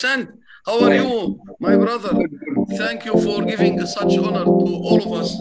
Sand, how are you, my brother? Thank you for giving such honor to all of us.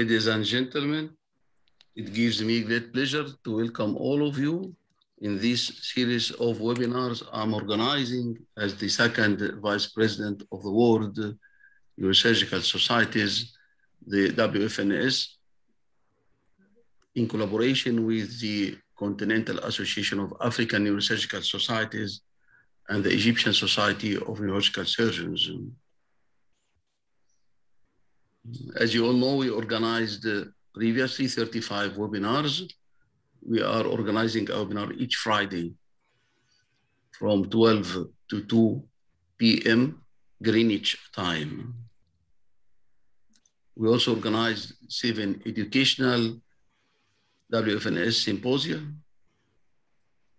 Ladies and gentlemen, it gives me great pleasure to welcome all of you in this series of webinars I'm organizing as the second Vice President of the World Neurosurgical Societies, the WFNS, in collaboration with the Continental Association of African Neurosurgical Societies and the Egyptian Society of Neurological Surgeons. As you all know, we organized uh, previously 35 webinars. We are organizing a webinar each Friday from 12 to 2 p.m. Greenwich time. We also organized seven educational WFNS symposia.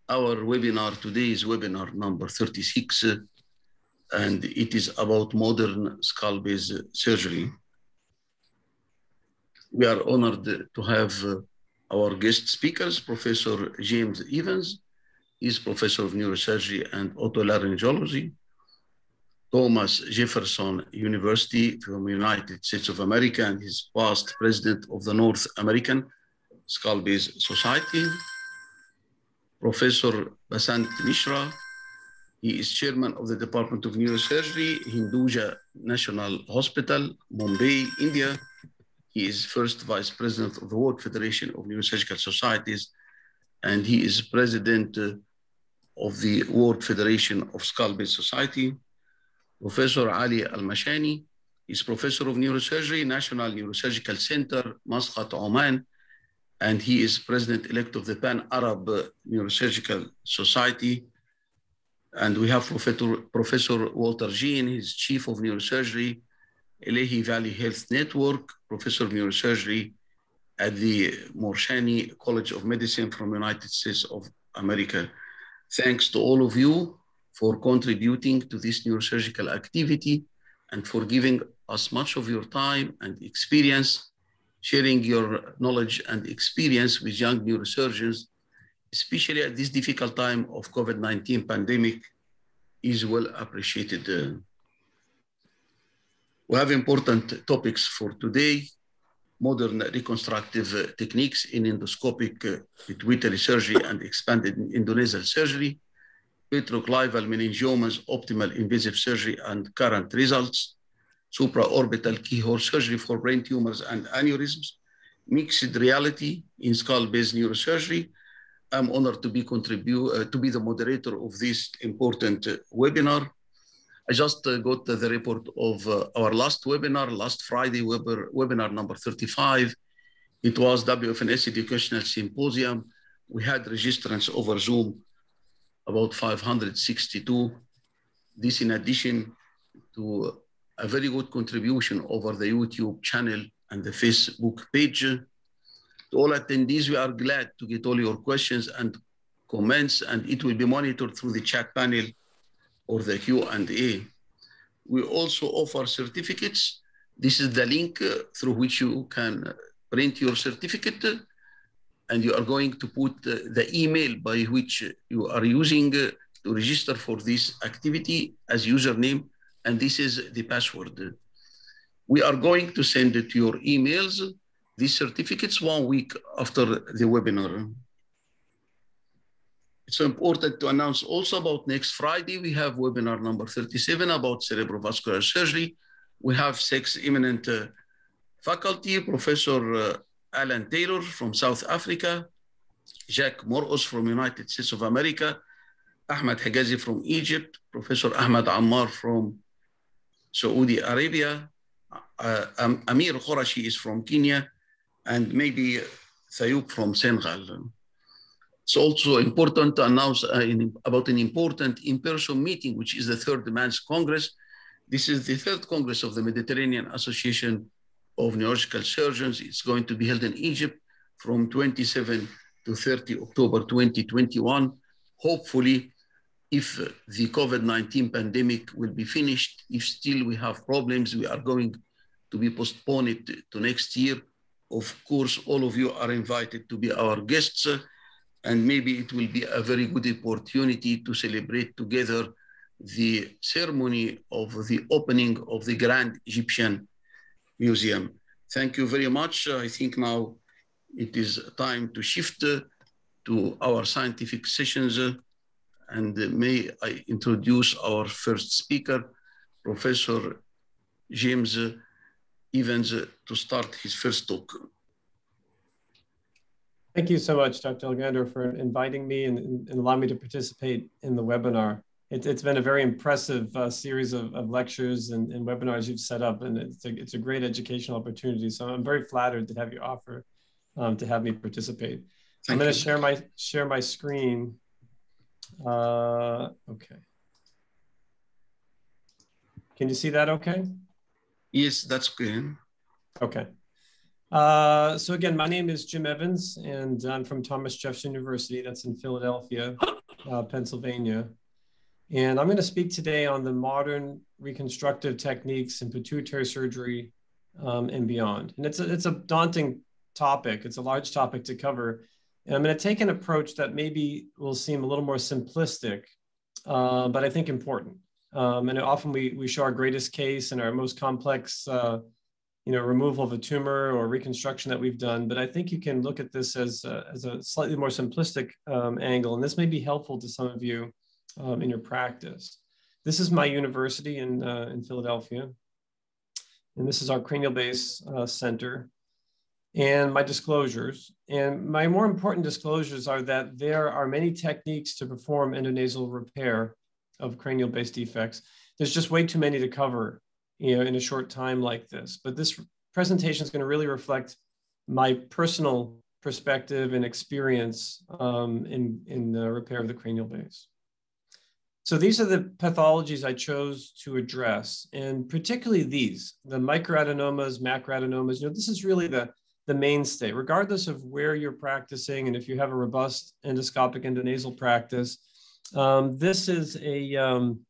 Our webinar today is webinar number 36, uh, and it is about modern skull-base surgery we are honored to have uh, our guest speakers, Professor James Evans. He's professor of neurosurgery and otolaryngology. Thomas Jefferson University from United States of America and he's past president of the North American Skull Base Society. Professor Basant Misra, he is chairman of the Department of Neurosurgery, Hinduja National Hospital, Mumbai, India. He is first vice president of the World Federation of Neurosurgical Societies, and he is president uh, of the World Federation of Skull-Base Society. Professor Ali Al-Mashani is professor of neurosurgery, National Neurosurgical Center, Muscat, Oman, and he is president-elect of the Pan-Arab Neurosurgical Society. And we have Professor, Professor Walter Jean, he's chief of neurosurgery Lehigh Valley Health Network, professor of neurosurgery at the Morsani College of Medicine from United States of America. Thanks to all of you for contributing to this neurosurgical activity and for giving us much of your time and experience, sharing your knowledge and experience with young neurosurgeons, especially at this difficult time of COVID-19 pandemic is well appreciated. Uh, Uh, we have important topics for today. Modern reconstructive techniques in endoscopic pituitary surgery and expanded endonasal surgery, retroclival meningiomas, optimal invasive surgery and current results, supraorbital keyhole surgery for brain tumors and aneurysms, mixed reality in skull-base neurosurgery. I'm honored to be uh, to be the moderator of this important uh, webinar. I just uh, got the report of uh, our last webinar, last Friday webinar, webinar number 35. It was WFNS Educational Symposium. We had registrants over Zoom, about 562. This in addition to a very good contribution over the YouTube channel and the Facebook page. To all attendees, we are glad to get all your questions and comments, and it will be monitored through the chat panel or the Q&A. We also offer certificates. This is the link uh, through which you can print your certificate, and you are going to put uh, the email by which you are using uh, to register for this activity as username, and this is the password. We are going to send it to your emails, these certificates one week after the webinar. It's important to announce also about next Friday, we have webinar number 37 about cerebrovascular surgery. We have six eminent uh, faculty, Professor uh, Alan Taylor from South Africa, Jack Morcos from United States of America, Ahmed Higazi from Egypt, Professor Ahmed Ammar from Saudi Arabia, uh, um, Amir Khorashi is from Kenya, and Mbaye Thioub from Senegal. It's also important to announce uh, in, about an important in-person meeting, which is the third MANS Congress. This is the third Congress of the Mediterranean Association of Neurological Surgeons. It's going to be held in Egypt from 27 to 30 October 2021. Hopefully, if the COVID-19 pandemic will be finished, if still we have problems, we are going to be postponed to next year. Of course, all of you are invited to be our guests, and maybe it will be a very good opportunity to celebrate together the ceremony of the opening of the Grand Egyptian Museum. Thank you very much. I think now it is time to shift uh, to our scientific sessions. Uh, and uh, may I introduce our first speaker, Professor James Evans, to start his first talk. Thank you so much, Dr. El-Ghandour, for inviting me and, and allowing me to participate in the webinar. It, has been a very impressive uh, series of, of lectures and, and, webinars you've set up, and it's a, it's a great educational opportunity. So I'm very flattered to have you offer um, to have me participate. Thank I'm going to share my share my screen. Uh, okay. Can you see that okay? Yes, that's good. Okay. Uh, so again, my name is Jim Evans, and I'm from Thomas Jefferson University. That's in Philadelphia, uh, Pennsylvania. And I'm going to speak today on the modern reconstructive techniques in pituitary surgery um, and beyond. And it's a, it's a daunting topic. It's a large topic to cover. And I'm going to take an approach that maybe will seem a little more simplistic, uh, but I think important. Um, and often we, we show our greatest case and our most complex uh, you know, removal of a tumor or reconstruction that we've done. But I think you can look at this as a, as a slightly more simplistic um, angle, and this may be helpful to some of you um, in your practice. This is my university in, uh, in Philadelphia, and this is our cranial base uh, center and my disclosures. And my more important disclosures are that there are many techniques to perform endonasal repair of cranial base defects. There's just way too many to cover you know, in a short time like this. But this presentation is going to really reflect my personal perspective and experience um, in, in the repair of the cranial base. So these are the pathologies I chose to address, and particularly these, the microadenomas, macroadenomas, you know, this is really the, the mainstay, regardless of where you're practicing and if you have a robust endoscopic endonasal practice. Um, this is a, um,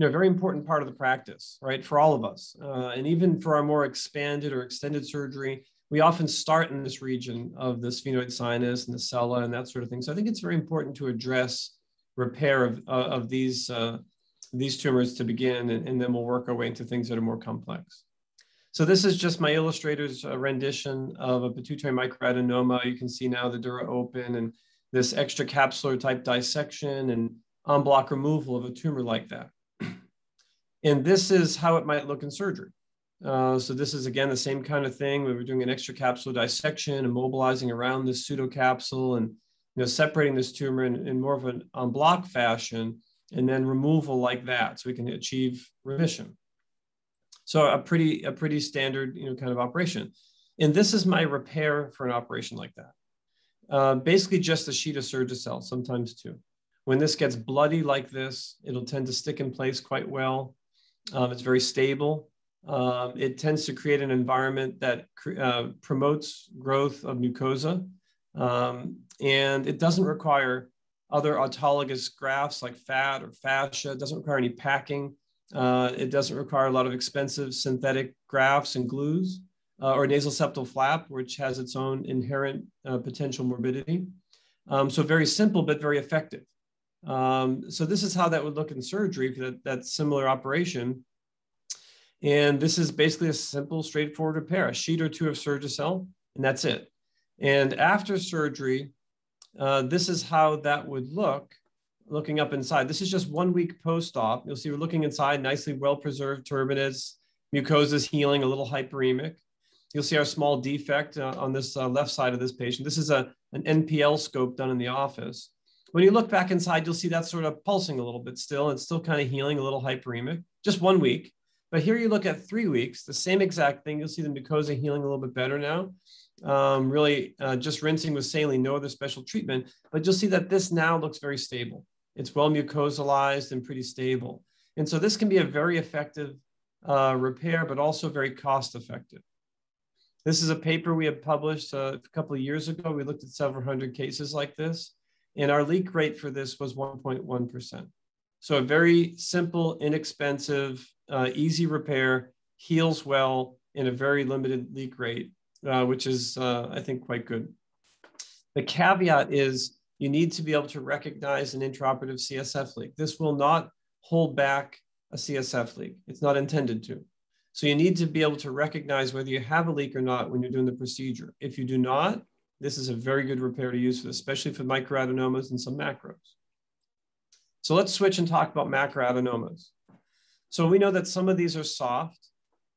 you know, very important part of the practice, right, for all of us. Uh, and even for our more expanded or extended surgery, we often start in this region of the sphenoid sinus and the sella and that sort of thing. So I think it's very important to address repair of, uh, of these, uh, these tumors to begin, and, and, then we'll work our way into things that are more complex. So this is just my illustrator's uh, rendition of a pituitary microadenoma. You can see now the dura open and this extracapsular type dissection and en bloc removal of a tumor like that. And this is how it might look in surgery. Uh, so this is again the same kind of thing. We were doing an extracapsular dissection, and mobilizing around this pseudocapsule, and you know separating this tumor in, in more of an en bloc fashion, and then removal like that, so we can achieve remission. So a pretty a pretty standard you know kind of operation. And this is my repair for an operation like that. Uh, basically just a sheet of Surgicel, sometimes two. When this gets bloody like this, it'll tend to stick in place quite well. Um, it's very stable. Um, it tends to create an environment that uh, promotes growth of mucosa. Um, and it doesn't require other autologous grafts like fat or fascia. It doesn't require any packing. Uh, it doesn't require a lot of expensive synthetic grafts and glues uh, or nasal septal flap, which has its own inherent uh, potential morbidity. Um, so very simple, but very effective. Um, so this is how that would look in surgery for that, that similar operation. And this is basically a simple, straightforward repair, a sheet or two of Surgicel, and that's it. And after surgery, uh, this is how that would look, looking up inside. This is just one week post-op. You'll see we're looking inside, nicely well-preserved turbinates, mucosa's healing, a little hyperemic. You'll see our small defect uh, on this uh, left side of this patient. This is a, an NPL scope done in the office. When you look back inside, you'll see that sort of pulsing a little bit still. It's still kind of healing, a little hyperemic, just one week. But here you look at three weeks, the same exact thing. You'll see the mucosa healing a little bit better now. Um, really uh, just rinsing with saline, no other special treatment. But you'll see that this now looks very stable. It's well mucosalized and pretty stable. And so this can be a very effective uh, repair, but also very cost effective. This is a paper we had published uh, a couple of years ago. We looked at several hundred cases like this, and our leak rate for this was 1.1%. So a very simple, inexpensive, uh, easy repair, heals well in a very limited leak rate, uh, which is, uh, I think, quite good. The caveat is you need to be able to recognize an intraoperative CSF leak. This will not hold back a CSF leak. It's not intended to. So you need to be able to recognize whether you have a leak or not when you're doing the procedure. If you do not, this is a very good repair to use, for, especially for microadenomas and some macros. So let's switch and talk about macroadenomas. So we know that some of these are soft.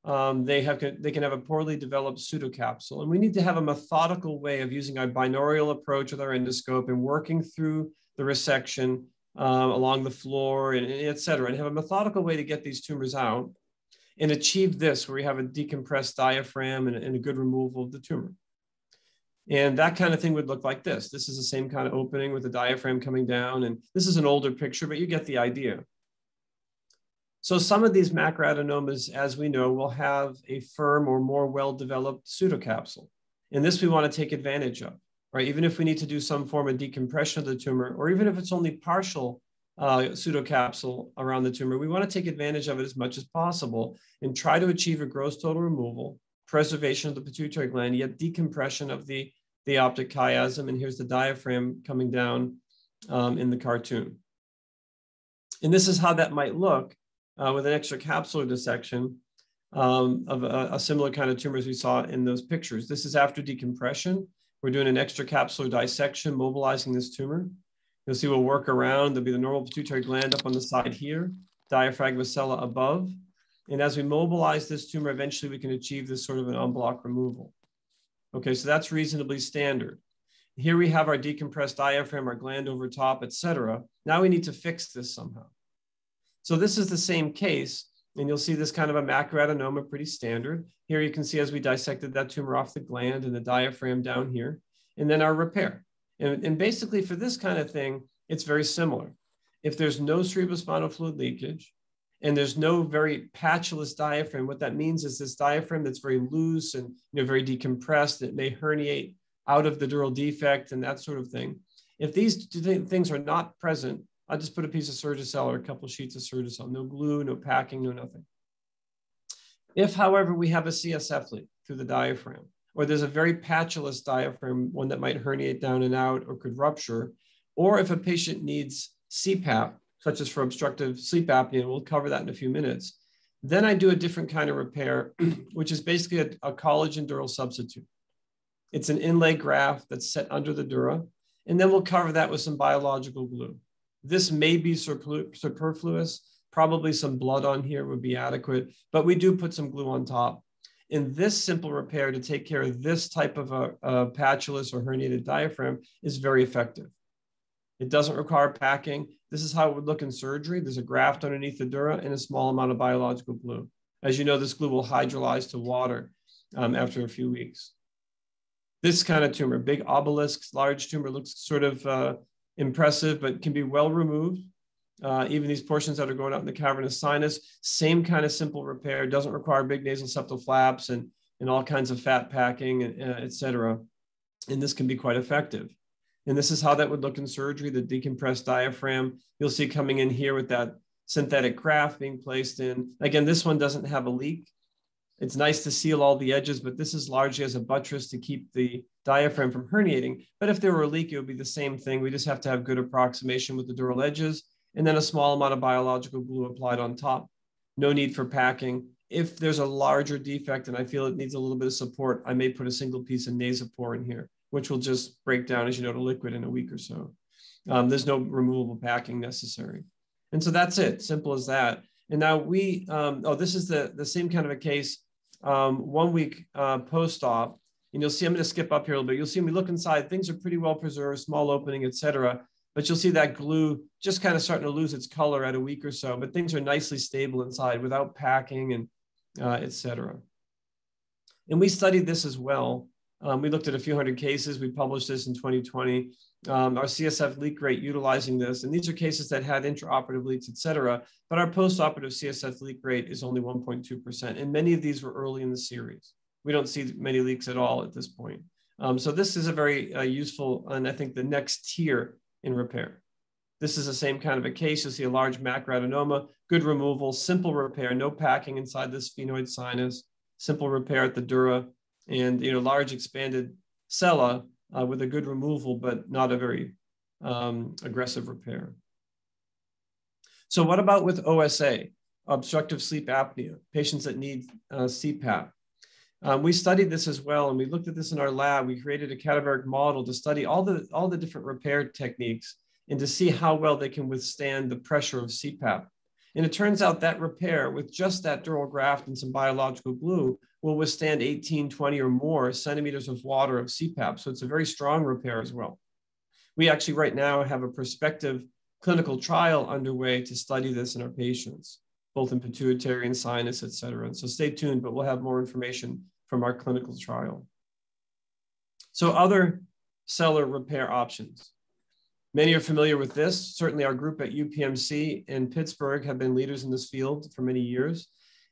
Um, they, have, they can have a poorly developed pseudocapsule. And we need to have a methodical way of using our binaural approach with our endoscope and working through the resection uh, along the floor and, and et cetera, and have a methodical way to get these tumors out and achieve this where we have a decompressed diaphragm and, and, a good removal of the tumor. And that kind of thing would look like this. This is the same kind of opening with the diaphragm coming down. And this is an older picture, but you get the idea. So some of these macroadenomas, as we know, will have a firm or more well-developed pseudocapsule. And this we want to take advantage of, right? Even if we need to do some form of decompression of the tumor, or even if it's only partial uh, pseudocapsule around the tumor, we want to take advantage of it as much as possible and try to achieve a gross total removal, preservation of the pituitary gland, yet decompression of the, the optic chiasm. And here's the diaphragm coming down um, in the cartoon. And this is how that might look uh, with an extracapsular dissection um, of a, a, similar kind of tumors we saw in those pictures. This is after decompression. We're doing an extracapsular dissection, mobilizing this tumor. You'll see we'll work around. There'll be the normal pituitary gland up on the side here, diaphragma sellae above. And as we mobilize this tumor, eventually we can achieve this sort of an en bloc removal. Okay, so that's reasonably standard. Here we have our decompressed diaphragm, our gland over top, etc. Now we need to fix this somehow. So this is the same case, and you'll see this kind of a macroadenoma, pretty standard. Here you can see as we dissected that tumor off the gland and the diaphragm down here, and then our repair. And, and basically for this kind of thing, it's very similar. If there's no cerebrospinal fluid leakage and there's no very patulous diaphragm, what that means is this diaphragm that's very loose and you know, very decompressed, it may herniate out of the dural defect and that sort of thing. If these things are not present, I'll just put a piece of Surgicel or a couple sheets of Surgicel, no glue, no packing, no nothing. If, however, we have a CSF leak through the diaphragm, or there's a very patulous diaphragm, one that might herniate down and out or could rupture, or if a patient needs CPAP, such as for obstructive sleep apnea, and we'll cover that in a few minutes, then I do a different kind of repair, which is basically a, a collagen dural substitute. It's an inlay graft that's set under the dura, and then we'll cover that with some biological glue. This may be superfluous, Probably some blood on here would be adequate, but we do put some glue on top. In this simple repair to take care of this type of a, a patulous or herniated diaphragm is very effective. It doesn't require packing. This is how it would look in surgery. There's a graft underneath the dura and a small amount of biological glue. As you know, this glue will hydrolyze to water um, after a few weeks. This kind of tumor, big obelisks, large tumor, looks sort of uh, impressive, but can be well removed. Uh, even these portions that are going out in the cavernous sinus, same kind of simple repair, doesn't require big nasal septal flaps and, and all kinds of fat packing, uh, et cetera. And this can be quite effective. And this is how that would look in surgery, the decompressed diaphragm. You'll see coming in here with that synthetic graft being placed in. Again, this one doesn't have a leak. It's nice to seal all the edges, but this is largely as a buttress to keep the diaphragm from herniating. But if there were a leak, it would be the same thing. We just have to have good approximation with the dural edges and then a small amount of biological glue applied on top. No need for packing. If there's a larger defect and I feel it needs a little bit of support, I may put a single piece of Nasopore in here, which will just break down, as you know, to liquid in a week or so. Um, there's no removable packing necessary. And so that's it, simple as that. And now we, um, oh, this is the, the same kind of a case, um, one week uh, post-op. And you'll see, I'm gonna skip up here a little bit. You'll see we look inside, things are pretty well preserved, small opening, et cetera. But you'll see that glue just kind of starting to lose its color at a week or so, but things are nicely stable inside without packing and uh, et cetera. And we studied this as well. Um, we looked at a few hundred cases. We published this in 2020 um, our CSF leak rate utilizing this. And these are cases that had intraoperative leaks, et cetera. But our postoperative CSF leak rate is only 1.2%. And many of these were early in the series. We don't see many leaks at all at this point. Um, so this is a very uh, useful, and I think the next tier in repair. This is the same kind of a case. You'll see a large macroadenoma, good removal, simple repair, no packing inside the sphenoid sinus, simple repair at the dura, and you know large expanded sella uh, with a good removal, but not a very um, aggressive repair. So what about with OSA, obstructive sleep apnea, patients that need uh, CPAP? Um, we studied this as well, and we looked at this in our lab. We created a cadaveric model to study all the, all the different repair techniques and to see how well they can withstand the pressure of CPAP. And it turns out that repair with just that dural graft and some biological glue will withstand 18, 20 or more centimeters of water of CPAP. So it's a very strong repair as well. We actually right now have a prospective clinical trial underway to study this in our patients, both in pituitary and sinus, et cetera. And so stay tuned, but we'll have more information from our clinical trial. So other sellar repair options. Many are familiar with this. Certainly our group at UPMC in Pittsburgh have been leaders in this field for many years.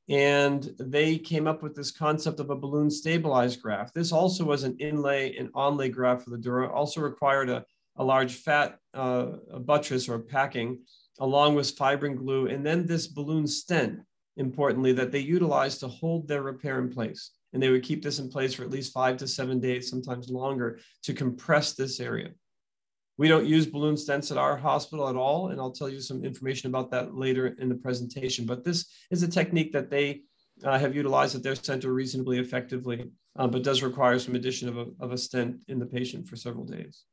And they came up with this concept of a balloon stabilized graft. This also was an inlay and onlay graft for the dura, also required a, a large fat uh, a buttress or packing along with fibrin glue. And then this balloon stent, importantly, that they utilized to hold their repair in place. And they would keep this in place for at least five to seven days, sometimes longer, to compress this area. We don't use balloon stents at our hospital at all, and I'll tell you some information about that later in the presentation. But this is a technique that they uh, have utilized at their center reasonably effectively, uh, but does require some addition of a, of a stent in the patient for several days.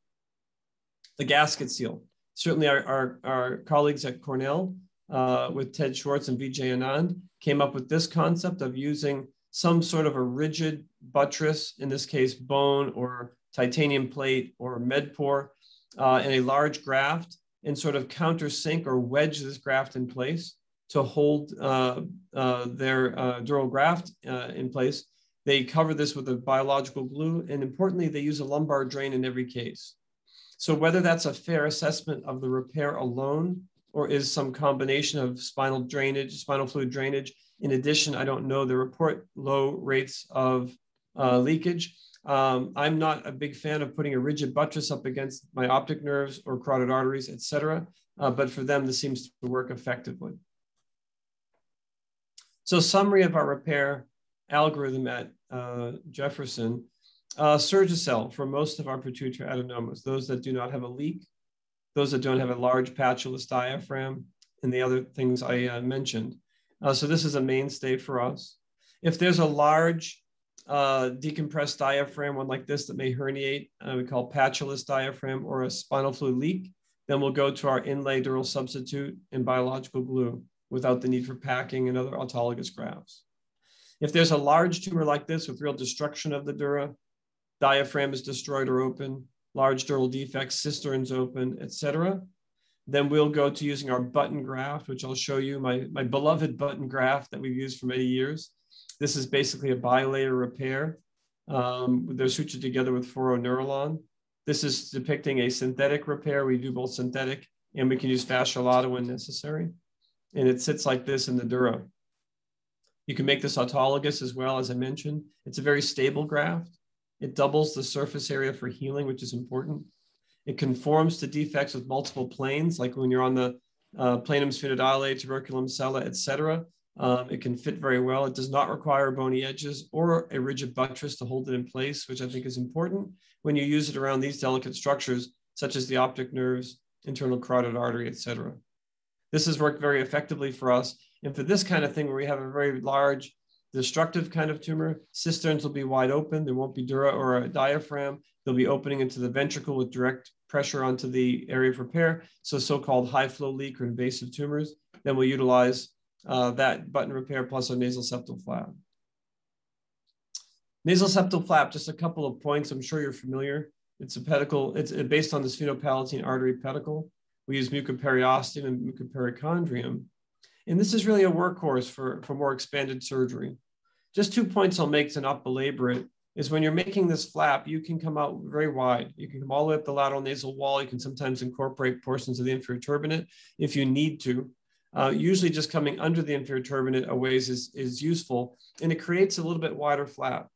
The gasket seal. Certainly our, our, our colleagues at Cornell uh, with Ted Schwartz and Vijay Anand came up with this concept of using some sort of a rigid buttress, in this case, bone or titanium plate or Medpor, uh, in a large graft and sort of countersink or wedge this graft in place to hold uh, uh, their uh, dural graft uh, in place. They cover this with a biological glue, and importantly, they use a lumbar drain in every case. So whether that's a fair assessment of the repair alone or is some combination of spinal drainage, spinal fluid drainage. In addition, I don't know. the report low rates of uh, leakage. Um, I'm not a big fan of putting a rigid buttress up against my optic nerves or carotid arteries, et cetera. Uh, but for them, this seems to work effectively. So summary of our repair algorithm at uh, Jefferson, uh, Surgicel for most of our pituitary adenomas, those that do not have a leak, those that don't have a large patulous diaphragm, and the other things I uh, mentioned. Uh, so this is a mainstay for us. If there's a large uh, decompressed diaphragm, one like this that may herniate, uh, we call patulous diaphragm or a spinal fluid leak. Then we'll go to our inlay dural substitute and biological glue. without the need for packing and other autologous grafts. If there's a large tumor like this with real destruction of the dura, diaphragm is destroyed or open, large dural defects, cisterns open, etc., then we'll go to using our button graft, which I'll show you, my, my beloved button graft that we've used for many years. This is basically a bilayer repair. Um, they're sutured together with furuneurilon. This is depicting a synthetic repair. We do both synthetic and we can use fascia lata when necessary. And it sits like this in the dura. You can make this autologous as well, as I mentioned. It's a very stable graft. It doubles the surface area for healing, which is important. It conforms to defects with multiple planes, like when you're on the uh, planum sphenoidale, tuberculum sella, etc. Um, it can fit very well. It does not require bony edges or a rigid buttress to hold it in place, which I think is important when you use it around these delicate structures, such as the optic nerves, internal carotid artery, etc. This has worked very effectively for us. And for this kind of thing, where we have a very large destructive kind of tumor, cisterns will be wide open. There won't be dura or a diaphragm. They'll be opening into the ventricle with direct pressure onto the area of repair. So so-called high flow leak or invasive tumors. Then we'll utilize uh, that button repair plus a nasal septal flap. Nasal septal flap, just a couple of points. I'm sure you're familiar. It's a pedicle. It's based on the sphenopalatine artery pedicle. We use mucoperiosteum and mucoperichondrium. And this is really a workhorse for, for more expanded surgery. Just two points I'll make to not belabor it is when you're making this flap, you can come out very wide. You can come all the way up the lateral nasal wall. You can sometimes incorporate portions of the inferior turbinate if you need to. Uh, usually just coming under the inferior turbinate a ways is, is useful and it creates a little bit wider flap.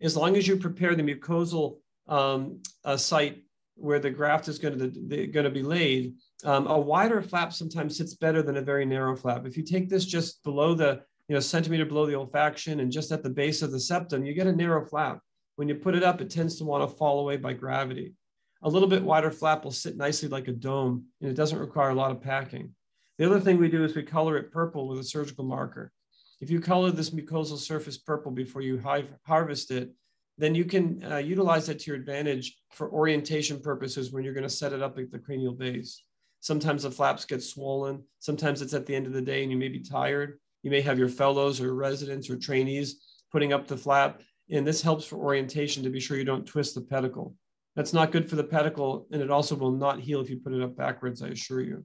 As long as you prepare the mucosal um, site where the graft is going to, going to be laid, um, a wider flap sometimes sits better than a very narrow flap. If you take this just below the you know, centimeter below the olfaction and just at the base of the septum, you get a narrow flap. When you put it up, it tends to want to fall away by gravity. A little bit wider flap will sit nicely like a dome, and it doesn't require a lot of packing. The other thing we do is we color it purple with a surgical marker. If you color this mucosal surface purple before you harvest it, then you can uh, utilize that to your advantage for orientation purposes when you're going to set it up at the cranial base. Sometimes the flaps get swollen. Sometimes it's at the end of the day and you may be tired. You may have your fellows or residents or trainees putting up the flap. And this helps for orientation to be sure you don't twist the pedicle. That's not good for the pedicle, and it also will not heal if you put it up backwards, I assure you.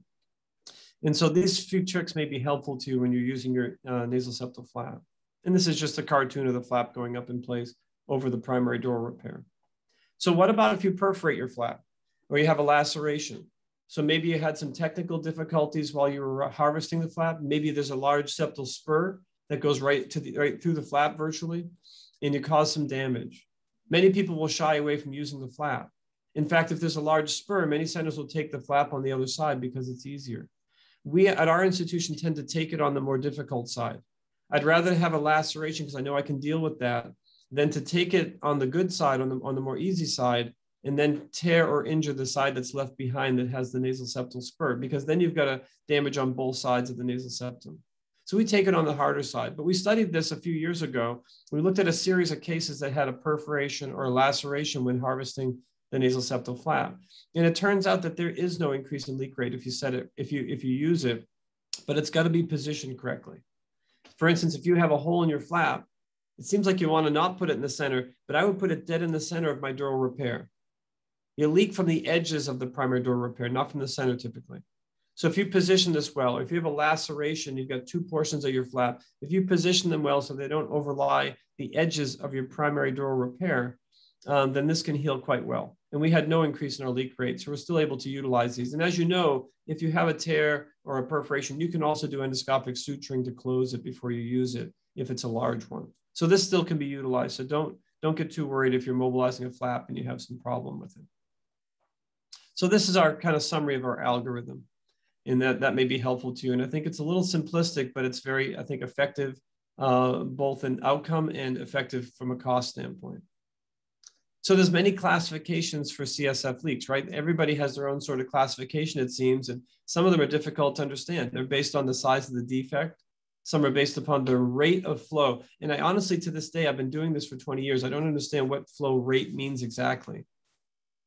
And so these few tricks may be helpful to you when you're using your uh, nasal septal flap. And this is just a cartoon of the flap going up in place over the primary door repair. So what about if you perforate your flap or you have a laceration? So maybe you had some technical difficulties while you were harvesting the flap. Maybe there's a large septal spur that goes right to the right through the flap virtually, and you cause some damage. Many people will shy away from using the flap. In fact, if there's a large spur, many centers will take the flap on the other side because it's easier. We at our institution tend to take it on the more difficult side. I'd rather have a laceration because I know I can deal with that than to take it on the good side, on the, on the more easy side, and then tear or injure the side that's left behind that has the nasal septal spur, because then you've got a damage on both sides of the nasal septum. So we take it on the harder side. But we studied this a few years ago. We looked at a series of cases that had a perforation or a laceration when harvesting the nasal septal flap. And it turns out that there is no increase in leak rate if you set it, if you if you use it, but it's got to be positioned correctly. For instance, if you have a hole in your flap, it seems like you want to not put it in the center, but I would put it dead in the center of my dural repair. You leak from the edges of the primary dural repair, not from the center typically. So if you position this well, or if you have a laceration, you've got two portions of your flap. If you position them well so they don't overlie the edges of your primary dural repair, um, then this can heal quite well. And we had no increase in our leak rate, so we're still able to utilize these. And as you know, if you have a tear or a perforation, you can also do endoscopic suturing to close it before you use it if it's a large one. So this still can be utilized. So don't, don't get too worried if you're mobilizing a flap and you have some problem with it. So this is our kind of summary of our algorithm and that, that may be helpful to you. And I think it's a little simplistic, but it's very, I think, effective, uh, both in outcome and effective from a cost standpoint. So there's many classifications for CSF leaks, right? Everybody has their own sort of classification, it seems, and some of them are difficult to understand. They're based on the size of the defect. Some are based upon the rate of flow. And I honestly, to this day, I've been doing this for 20 years. I don't understand what flow rate means exactly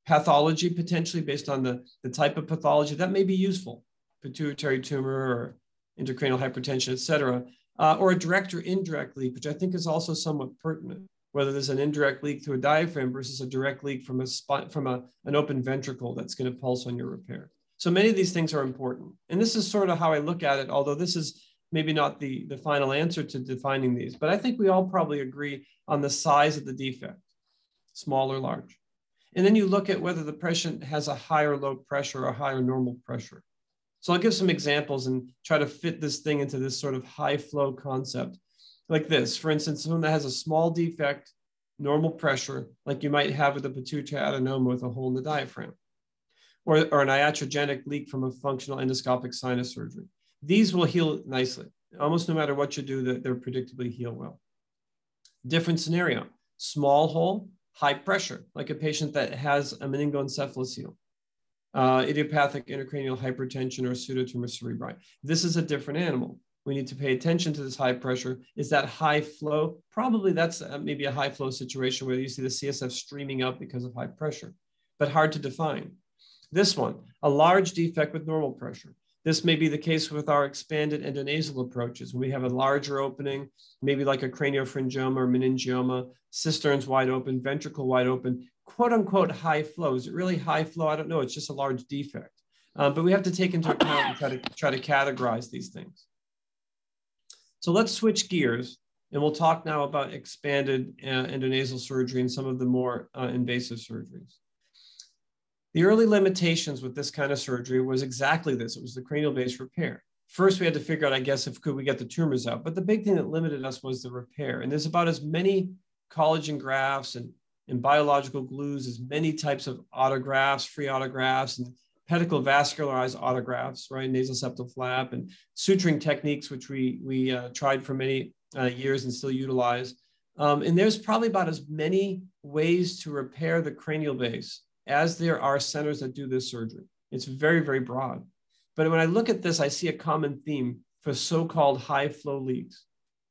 pathology potentially based on the, the type of pathology that may be useful pituitary tumor or intracranial hypertension, et cetera, uh, or a direct or indirect leak, which I think is also somewhat pertinent, whether there's an indirect leak through a diaphragm versus a direct leak from a spot from a, an open ventricle that's going to pulse on your repair. So many of these things are important. And this is sort of how I look at it, although this is maybe not the, the final answer to defining these, but I think we all probably agree on the size of the defect, small or large. And then you look at whether the patient has a higher low pressure or higher normal pressure. So I'll give some examples and try to fit this thing into this sort of high flow concept. Like this, for instance, someone that has a small defect, normal pressure, like you might have with a pituitary adenoma with a hole in the diaphragm, or, or an iatrogenic leak from a functional endoscopic sinus surgery. These will heal nicely. Almost no matter what you do, they're predictably heal well. Different scenario, small hole, high pressure, like a patient that has a meningoencephalocele, uh, idiopathic intracranial hypertension or pseudotumor cerebri. This is a different animal. We need to pay attention to this high pressure. Is that high flow? Probably that's uh, maybe a high flow situation where you see the CSF streaming up because of high pressure, but hard to define. This one, a large defect with normal pressure. This may be the case with our expanded endonasal approaches. We have a larger opening, maybe like a craniopharyngioma or meningioma, cisterns wide open, ventricle wide open, quote unquote high flow. Is it really high flow? I don't know. It's just a large defect. Um, but we have to take into account and try to, try to categorize these things. So let's switch gears and we'll talk now about expanded uh, endonasal surgery and some of the more uh, invasive surgeries. The early limitations with this kind of surgery was exactly this. It was the cranial base repair. First, we had to figure out, I guess, if could we get the tumors out. But the big thing that limited us was the repair. And there's about as many collagen grafts and, and biological glues as many types of autografts, free autografts, and pedicle vascularized autografts, right? Nasal septal flap and suturing techniques, which we, we uh, tried for many uh, years and still utilize. Um, and there's probably about as many ways to repair the cranial base as there are centers that do this surgery. It's very, very broad. But when I look at this, I see a common theme for so called high flow leaks.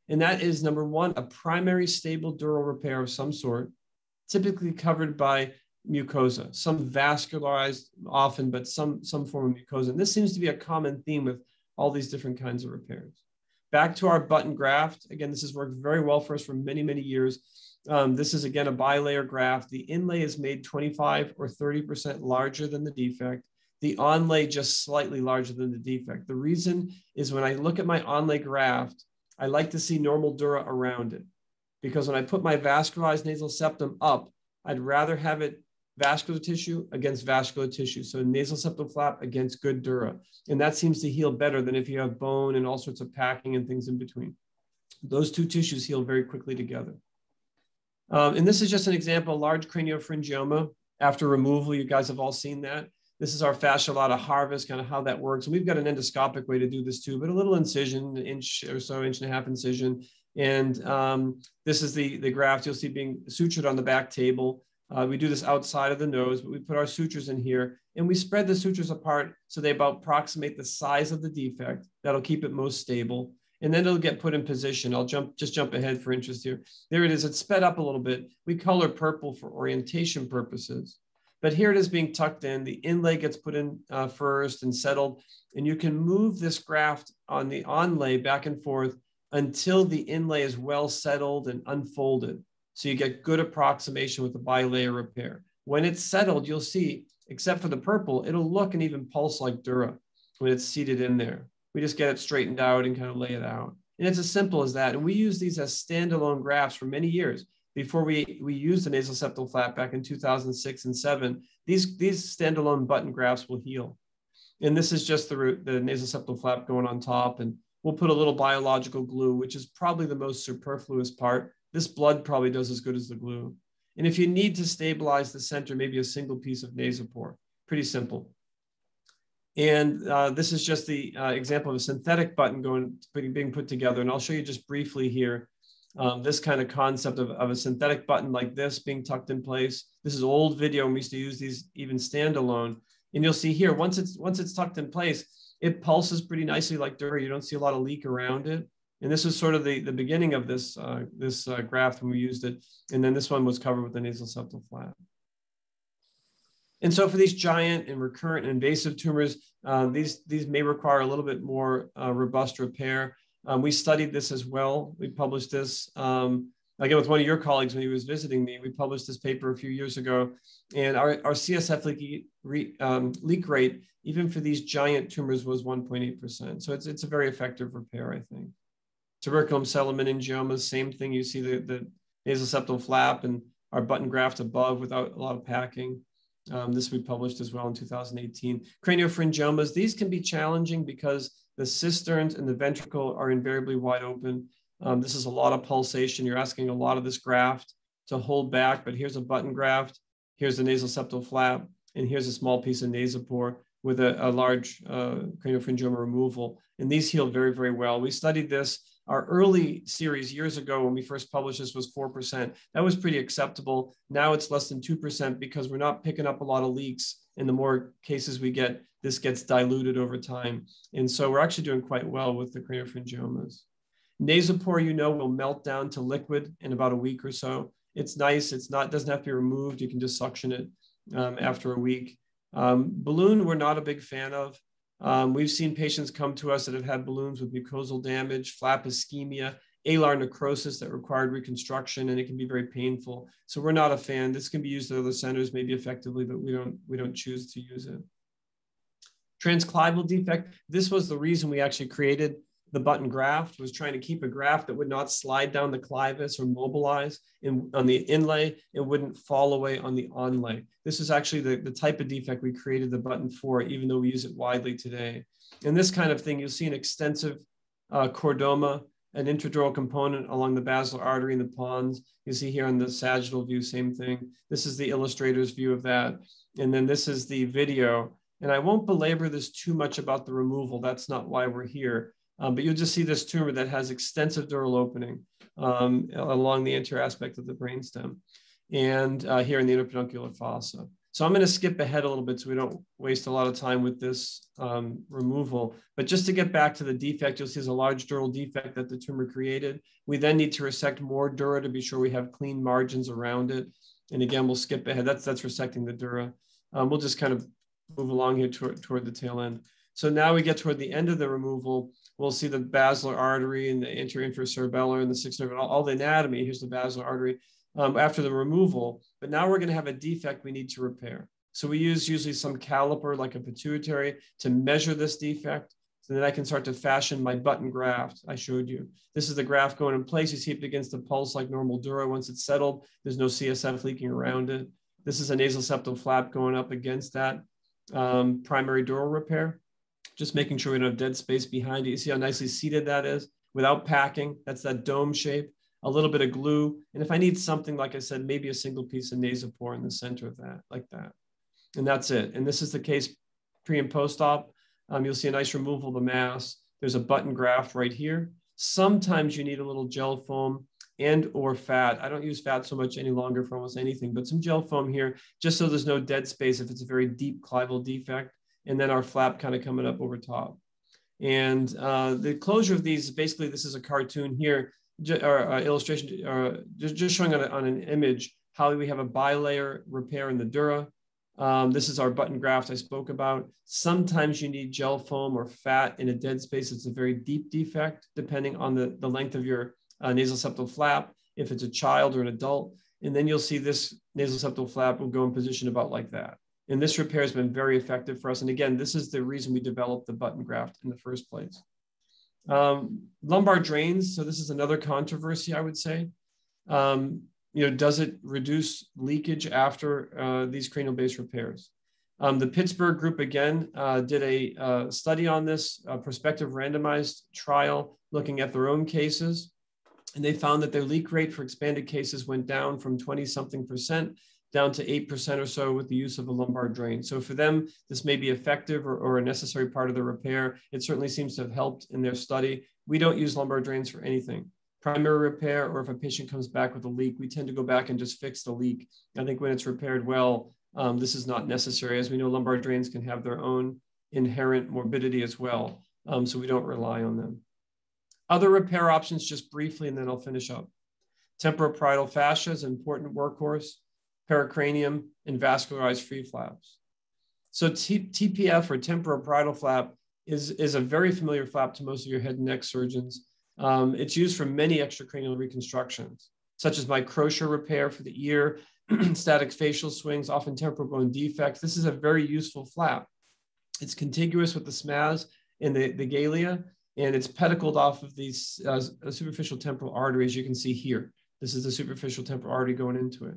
And that is number one, a primary stable dural repair of some sort, typically covered by mucosa, some vascularized often, but some, some form of mucosa. And this seems to be a common theme with all these different kinds of repairs. Back to our button graft. Again, this has worked very well for us for many, many years. Um, this is again a bilayer graft. The inlay is made 25 or 30% larger than the defect. The onlay just slightly larger than the defect. The reason is when I look at my onlay graft, I like to see normal dura around it because when I put my vascularized nasal septum up, I'd rather have it vascular tissue against vascular tissue. So nasal septal flap against good dura. And that seems to heal better than if you have bone and all sorts of packing and things in between. Those two tissues heal very quickly together. Um, and this is just an example, large craniopharyngioma after removal. You guys have all seen that. This is our fascia lata harvest, kind of how that works. And we've got an endoscopic way to do this too, but a little incision, inch or so, inch and a half incision. And um, this is the, the graft you'll see being sutured on the back table. Uh, we do this outside of the nose, but we put our sutures in here and we spread the sutures apart so they about approximate the size of the defect. That'll keep it most stable and then it'll get put in position. I'll jump, just jump ahead for interest here. There it is. It's sped up a little bit. We color purple for orientation purposes, but here it is being tucked in. The inlay gets put in uh, first and settled, and you can move this graft on the onlay back and forth until the inlay is well settled and unfolded. So you get good approximation with the bilayer repair. When it's settled, you'll see, except for the purple, it'll look and even pulse like dura when it's seated in there. We just get it straightened out and kind of lay it out. And it's as simple as that. And we use these as standalone grafts for many years before we, we used the nasal septal flap back in 2006 and seven. These, these standalone button grafts will heal. And this is just the, root, the nasal septal flap going on top. And we'll put a little biological glue, which is probably the most superfluous part. This blood probably does as good as the glue. And if you need to stabilize the center, maybe a single piece of nasopore. Pretty simple. And uh, this is just the uh, example of a synthetic button going being put together. And I'll show you just briefly here um, this kind of concept of, of a synthetic button like this being tucked in place. This is old video, and we used to use these even standalone. And you'll see here, once it's once it's tucked in place, it pulses pretty nicely like Dura. You don't see a lot of leak around it. And this is sort of the, the beginning of this, uh, this uh, graft when we used it. And then this one was covered with the nasal septal flap. And so for these giant and recurrent invasive tumors, uh, these, these may require a little bit more uh, robust repair. Um, we studied this as well. We published this um, again with one of your colleagues when he was visiting me. We published this paper a few years ago, and our, our CSF leak, re, um, leak rate, even for these giant tumors, was 1.8%. So it's, it's a very effective repair, I think. Tuberculum sellae meningiomas, same thing. You see the, the nasal septal flap and our button graft above without a lot of packing. Um, this we published as well in 2018. Craniopharyngiomas, these can be challenging because the cisterns and the ventricle are invariably wide open. Um, this is a lot of pulsation. You're asking a lot of this graft to hold back, but here's a button graft, here's the nasal septal flap, and here's a small piece of nasopore with a, a large uh, craniopharyngioma removal. And these heal very, very well. We studied this our early series years ago when we first published this was 4%. That was pretty acceptable. Now it's less than 2% because we're not picking up a lot of leaks. And the more cases we get, this gets diluted over time. And so we're actually doing quite well with the craniopharyngiomas. Nasopore, you know, will melt down to liquid in about a week or so. It's nice. It's not doesn't have to be removed. You can just suction it um, after a week. Um, balloon, we're not a big fan of. Um, we've seen patients come to us that have had balloons with mucosal damage, flap ischemia, alar necrosis that required reconstruction, and it can be very painful. So we're not a fan. This can be used at other centers, maybe effectively, but we don't we don't choose to use it. Transclival defect. This was the reason we actually created the button graft was trying to keep a graft that would not slide down the clivus or mobilize in, on the inlay. It wouldn't fall away on the onlay. This is actually the, the type of defect we created the button for, even though we use it widely today. And this kind of thing, you'll see an extensive uh, chordoma, an intradural component along the basilar artery and the pons. You see here on the sagittal view, same thing. This is the illustrator's view of that. And then this is the video. And I won't belabor this too much about the removal. That's not why we're here. Um, but you'll just see this tumor that has extensive dural opening um, along the anterior aspect of the brainstem and uh, here in the interpeduncular fossa. So I'm going to skip ahead a little bit so we don't waste a lot of time with this um, removal. But just to get back to the defect, you'll see there's a large dural defect that the tumor created. We then need to resect more dura to be sure we have clean margins around it. And again, we'll skip ahead. That's, that's resecting the dura. Um, we'll just kind of move along here toward, toward the tail end. So now we get toward the end of the removal we'll see the basilar artery and the anterior inferior cerebellar and the sixth nerve and all, all the anatomy. Here's the basilar artery um, after the removal. But now we're going to have a defect we need to repair. So we use usually some caliper like a pituitary to measure this defect. So then I can start to fashion my button graft I showed you. This is the graft going in place. You see it against the pulse like normal dura. Once it's settled, there's no CSF leaking around it. This is a nasal septal flap going up against that um, primary dural repair just making sure we don't have dead space behind it. You see how nicely seated that is without packing. That's that dome shape, a little bit of glue. And if I need something, like I said, maybe a single piece of nasopore in the center of that, like that. And that's it. And this is the case pre and post-op. Um, you'll see a nice removal of the mass. There's a button graft right here. Sometimes you need a little Gelfoam and or fat. I don't use fat so much any longer for almost anything, but some Gelfoam here, just so there's no dead space if it's a very deep clival defect and then our flap kind of coming up over top. And uh, the closure of these, basically, this is a cartoon here, or uh, illustration, or just, just showing on, a, on an image how we have a bilayer repair in the dura. Um, this is our button graft I spoke about. Sometimes you need Gelfoam or fat in a dead space. It's a very deep defect, depending on the, the length of your uh, nasal septal flap, if it's a child or an adult. And then you'll see this nasal septal flap will go in position about like that. And this repair has been very effective for us. And again, this is the reason we developed the button graft in the first place. Um, lumbar drains. So this is another controversy, I would say. Um, you know, does it reduce leakage after uh, these cranial-base repairs? Um, the Pittsburgh group again uh, did a uh, study on this a prospective randomized trial looking at their own cases. And they found that their leak rate for expanded cases went down from 20 something percent down to 8% or so with the use of a lumbar drain. So for them, this may be effective or, or, a necessary part of the repair. It certainly seems to have helped in their study. We don't use lumbar drains for anything. Primary repair, or if a patient comes back with a leak, we tend to go back and just fix the leak. I think when it's repaired well, um, this is not necessary. As we know, lumbar drains can have their own inherent morbidity as well. Um, so we don't rely on them. Other repair options, just briefly, and then I'll finish up. Temporoparietal fascia is an important workhorse. Pericranium, and vascularized free flaps. So T TPF or temporoparietal flap is, is a very familiar flap to most of your head and neck surgeons. Um, it's used for many extracranial reconstructions, such as microtia repair for the ear, static facial slings, often temporal bone defects. This is a very useful flap. It's contiguous with the SMAS and the, the galea, and it's pedicled off of these uh, superficial temporal arteries you can see here. This is the superficial temporal artery going into it.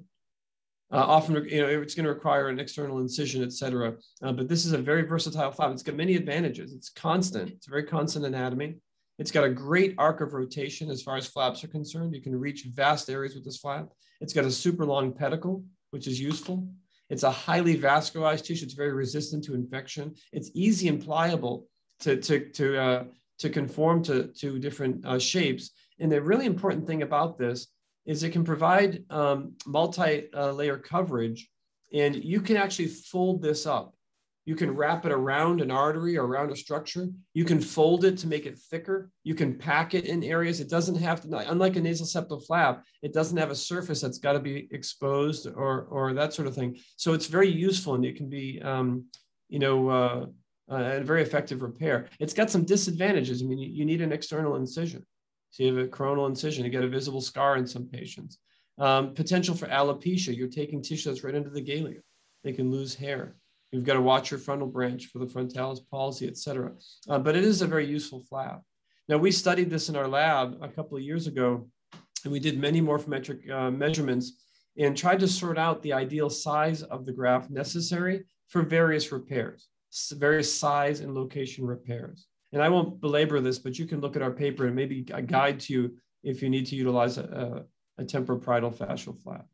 Uh, often, you know, it's going to require an external incision, et cetera. Uh, but this is a very versatile flap. It's got many advantages. It's constant. It's a very constant anatomy. It's got a great arc of rotation as far as flaps are concerned. You can reach vast areas with this flap. It's got a super long pedicle, which is useful. It's a highly vascularized tissue. It's very resistant to infection. It's easy and pliable to, to, to, uh, to conform to, to different uh, shapes. And the really important thing about this is it can provide um, multi-layer coverage and you can actually fold this up. You can wrap it around an artery or around a structure. You can fold it to make it thicker. You can pack it in areas. It doesn't have to, unlike a nasal septal flap, it doesn't have a surface that's got to be exposed or, or that sort of thing. So it's very useful and it can be, um, you know, uh, uh, a very effective repair. It's got some disadvantages. I mean, you, you need an external incision. So you have a coronal incision, you get a visible scar in some patients. Um, potential for alopecia, you're taking tissue that's right under the galea. They can lose hair. You've got to watch your frontal branch for the frontalis palsy, et cetera. Uh, but it is a very useful flap. Now, we studied this in our lab a couple of years ago, and we did many morphometric uh, measurements and tried to sort out the ideal size of the graft necessary for various repairs, various size and location repairs and I won't belabor this, but you can look at our paper and maybe a guide to you if you need to utilize a, a, a fascial flap.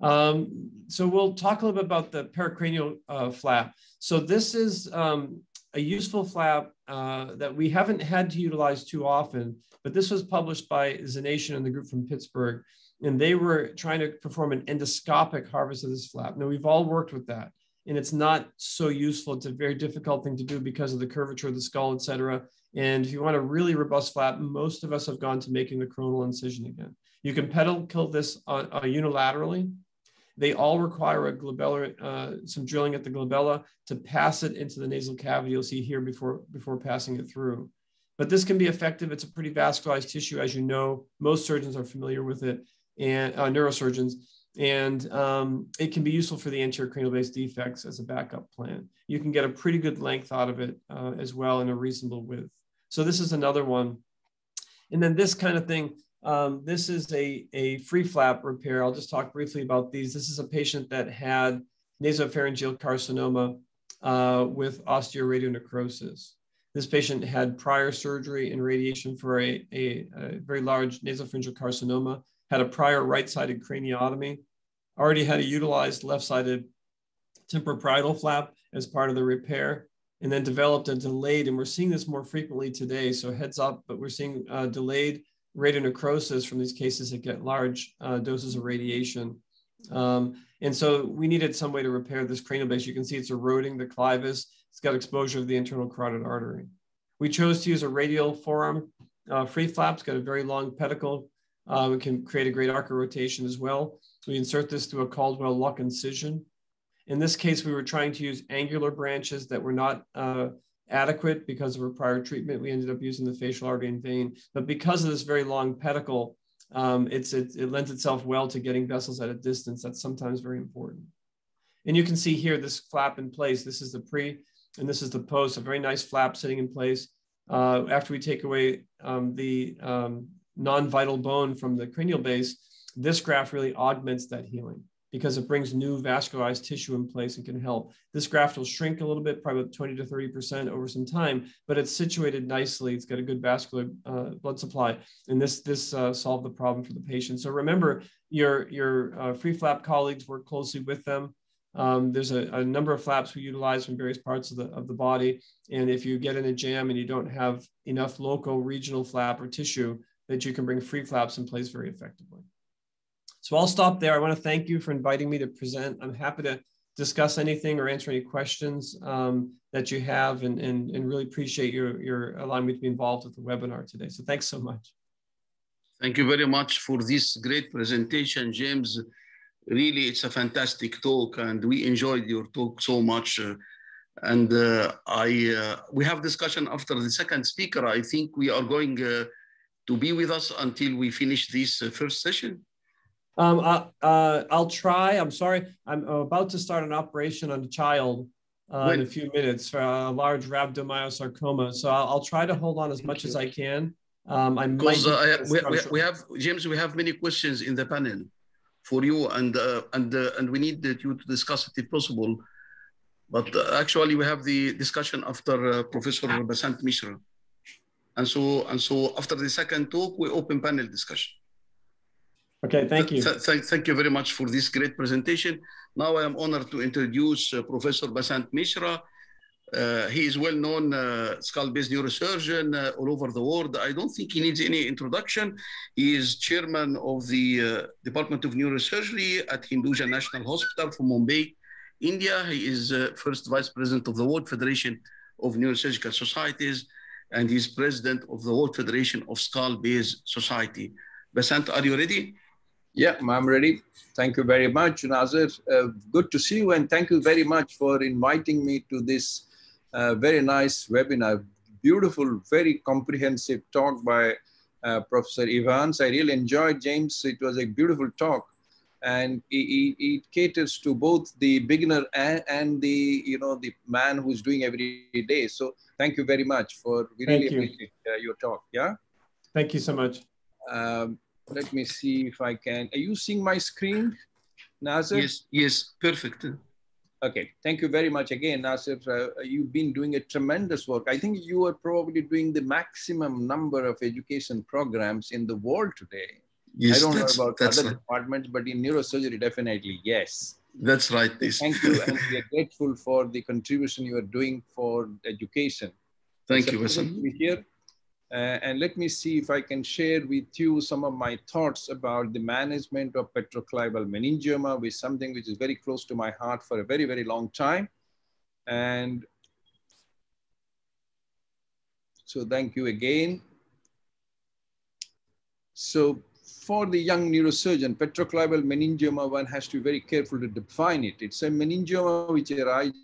Um, so we'll talk a little bit about the pericranial uh, flap. So this is um, a useful flap uh, that we haven't had to utilize too often, but this was published by Zanation and the group from Pittsburgh, and they were trying to perform an endoscopic harvest of this flap. Now we've all worked with that and it's not so useful. It's a very difficult thing to do because of the curvature of the skull, et cetera. And if you want a really robust flap, most of us have gone to making the coronal incision again. You can pedicle this uh, uh, unilaterally. They all require a uh, some drilling at the glabella to pass it into the nasal cavity. You'll see here before, before passing it through. But this can be effective. It's a pretty vascularized tissue, as you know. Most surgeons are familiar with it, and uh, neurosurgeons and um, it can be useful for the anterior cranial base defects as a backup plan. You can get a pretty good length out of it uh, as well in a reasonable width. So this is another one. And then this kind of thing, um, this is a, a free flap repair. I'll just talk briefly about these. This is a patient that had nasopharyngeal carcinoma uh, with osteoradionecrosis. This patient had prior surgery and radiation for a, a, a very large nasopharyngeal carcinoma had a prior right-sided craniotomy, already had a utilized left-sided temporoparietal flap as part of the repair, and then developed a delayed, and we're seeing this more frequently today, so heads up, but we're seeing uh, delayed radionecrosis from these cases that get large uh, doses of radiation. Um, and so we needed some way to repair this cranial base. You can see it's eroding the clivus. It's got exposure of the internal carotid artery. We chose to use a radial forearm uh, free flap. It's got a very long pedicle, uh, we can create a great arc of rotation as well. We insert this through a Caldwell-Luc incision. In this case, we were trying to use angular branches that were not uh, adequate because of a prior treatment. We ended up using the facial artery and vein. But because of this very long pedicle, um, it's, it, it lends itself well to getting vessels at a distance. That's sometimes very important. And you can see here this flap in place. This is the pre and this is the post, a very nice flap sitting in place. Uh, after we take away um, the um, non-vital bone from the cranial base, this graft really augments that healing because it brings new vascularized tissue in place and can help. This graft will shrink a little bit, probably 20 to 30% over some time, but it's situated nicely. It's got a good vascular uh, blood supply, and this this uh, solved the problem for the patient. So remember, your your uh, free flap colleagues work closely with them. Um, there's a, a, number of flaps we utilize from various parts of the, of the body. And if you get in a jam and you don't have enough local regional flap or tissue, that you can bring free flaps in place very effectively. So I'll stop there. I want to thank you for inviting me to present. I'm happy to discuss anything or answer any questions um, that you have and, and, and really appreciate your, your allowing me to be involved with the webinar today. So thanks so much. Thank you very much for this great presentation, James. really, it's a fantastic talk, and we enjoyed your talk so much. Uh, and uh, I, uh, we have discussion after the second speaker. I think we are going uh, to be with us until we finish this uh, first session. Um, uh, I'll try. I'm sorry. I'm about to start an operation on a child in a few minutes for a large rhabdomyosarcoma. So I'll, I'll try to hold on as much as I can. Um, I because we, we, we have James, we have many questions in the panel for you, and uh, and uh, and we need you to discuss it if possible. But uh, actually, we have the discussion after uh, Professor Basant Misra, and so and so after the second talk, we open panel discussion. Okay, thank you. Th th thank you very much for this great presentation. Now I am honored to introduce uh, Professor Basant Misra. Uh, he is well-known uh, skull-base neurosurgeon uh, all over the world. I don't think he needs any introduction. He is chairman of the uh, Department of Neurosurgery at Hinduja National Hospital from Mumbai, India. He is uh, first vice president of the World Federation of Neurosurgical Societies, and he's president of the World Federation of Skull Base Society. Basant, are you ready? Yeah, I'm ready. Thank you very much, Nasser. Uh, good to see you, and thank you very much for inviting me to this uh, very nice webinar. Beautiful, very comprehensive talk by uh, Professor Evans. I really enjoyed James. It was a beautiful talk, and it, it caters to both the beginner and, and, the you know the man who's doing every day. So thank you very much for we really you. appreciate uh, your talk. Yeah. Thank you so much. Um, let me see if I can. Are you seeing my screen, Nasser? Yes, yes, perfect. Okay, thank you very much again, Nasser. Uh, you've been doing a tremendous work. I think you are probably doing the maximum number of education programs in the world today. Yes, I don't know about other right. departments, but in neurosurgery, definitely, yes. That's right. Yes. Thank you, and we are grateful for the contribution you are doing for education. Thank you, Wasim. Here, uh, and let me see if I can share with you some of my thoughts about the management of petroclival meningioma, which is something which is very close to my heart for a very, very long time. And so thank you again. So for the young neurosurgeon, petroclival meningioma, one has to be very careful to define it. It's a meningioma which arises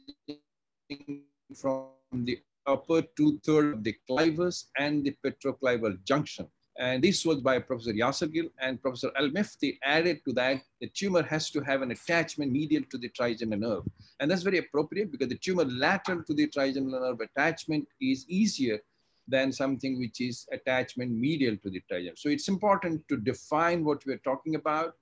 from the upper two-thirds of the clivus and the petroclival junction. And this was by Professor Yasargil and Professor Al-Mefty added to that, the tumor has to have an attachment medial to the trigeminal nerve. And that's very appropriate because the tumor lateral to the trigeminal nerve attachment is easier than something which is attachment medial to the trigeminal. So it's important to define what we're talking about.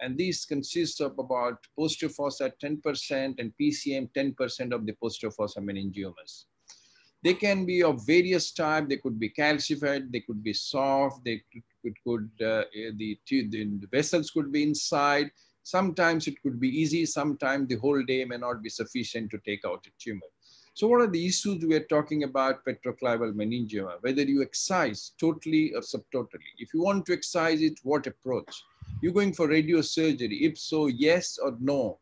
And this consists of about posterior fossa 10% and PCM 10% of the posterior fossa meningiomas. They can be of various type. They could be calcified. They could be soft. They could, could, uh, the, the vessels could be inside. Sometimes it could be easy. Sometimes the whole day may not be sufficient to take out a tumor. So what are the issues we are talking about petroclival meningioma? Whether you excise totally or subtotally. If you want to excise it, what approach? You're going for radiosurgery. If so, yes or no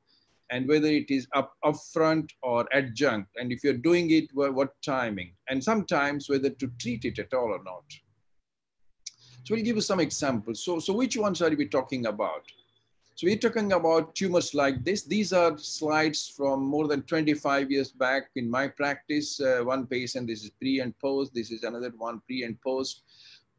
and whether it is up upfront or adjunct, and if you're doing it, what timing, and sometimes whether to treat it at all or not. So we'll give you some examples. So, so which ones are we talking about? So we're talking about tumors like this. These are slides from more than 25 years back in my practice. Uh, one patient, this is pre and post. This is another one pre and post.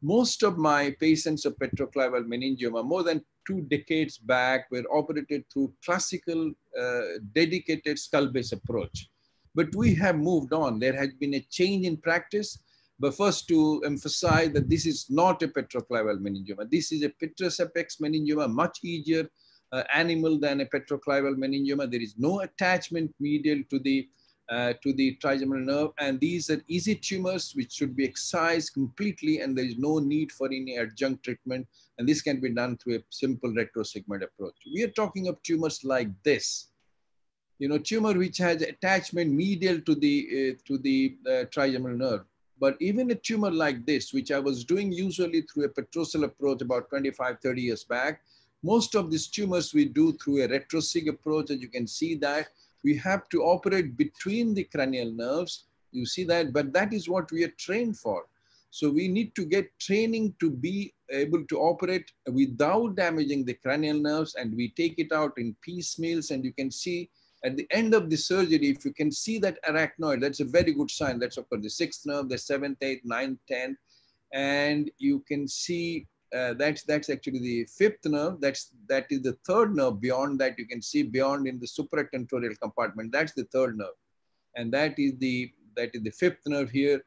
Most of my patients of petroclival meningioma, more than two decades back were operated through classical uh, dedicated skull-base approach. But we have moved on. There has been a change in practice. But first to emphasize that this is not a petroclival meningioma. This is a petrous apex meningioma, much easier uh, animal than a petroclival meningioma. There is no attachment medial to the uh, to the trigeminal nerve. And these are easy tumors which should be excised completely and there is no need for any adjunct treatment. And this can be done through a simple retrosigmoid approach. We are talking of tumors like this. You know, tumor which has attachment medial to the, uh, to the uh, trigeminal nerve. But even a tumor like this, which I was doing usually through a petrosal approach about 25, 30 years back, most of these tumors we do through a retrosig approach, and you can see that we have to operate between the cranial nerves. You see that, but that is what we are trained for. So we need to get training to be able to operate without damaging the cranial nerves and we take it out in piecemeals and you can see at the end of the surgery, if you can see that arachnoid, that's a very good sign. That's course the sixth nerve, the seventh, eighth, ninth, tenth, and you can see uh, that's that's actually the fifth nerve. That's that is the third nerve. Beyond that, you can see beyond in the supratentorial compartment. That's the third nerve, and that is the that is the fifth nerve here.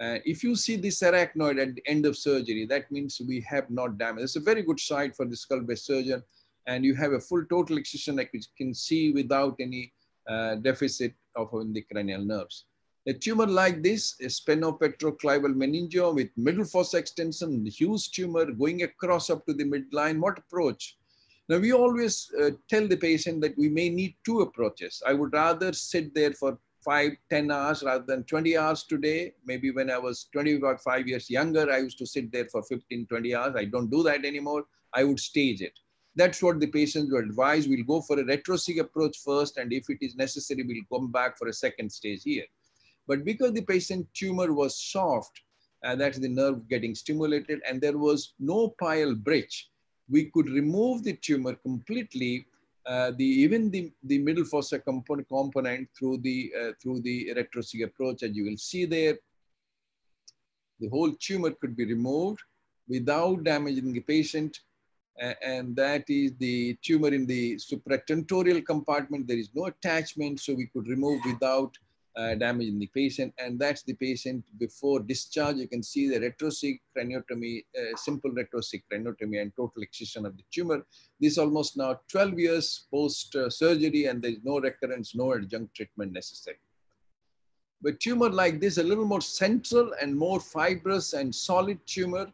Uh, if you see this arachnoid at the end of surgery, that means we have not damaged. It's a very good site for the skull-base surgeon, and you have a full total excision like which you can see without any uh, deficit of in the cranial nerves. A tumor like this, a sphenopetroclival meningioma with middle fossa extension, huge tumor going across up to the midline, what approach? Now we always uh, tell the patient that we may need two approaches. I would rather sit there for five, 10 hours rather than 20 hours today. Maybe when I was 25 years younger, I used to sit there for 15, 20 hours. I don't do that anymore. I would stage it. That's what the patients will advise. We'll go for a retrosig approach first, and if it is necessary, we'll come back for a second stage here. But because the patient tumor was soft, uh, that's the nerve getting stimulated, and there was no pial bridge, we could remove the tumor completely, uh, the, even the, the middle fossa component, component through the, uh, through the retrosig approach, as you will see there. The whole tumor could be removed without damaging the patient. and that is the tumor in the supratentorial compartment. There is no attachment, so we could remove without uh, damage in the patient. And that's the patient before discharge. You can see the retrosig craniotomy, uh, simple retrosig craniotomy and total excision of the tumor. This almost now 12 years post uh, surgery and there is no recurrence, no adjunct treatment necessary. But tumor like this, a little more central and more fibrous and solid tumor,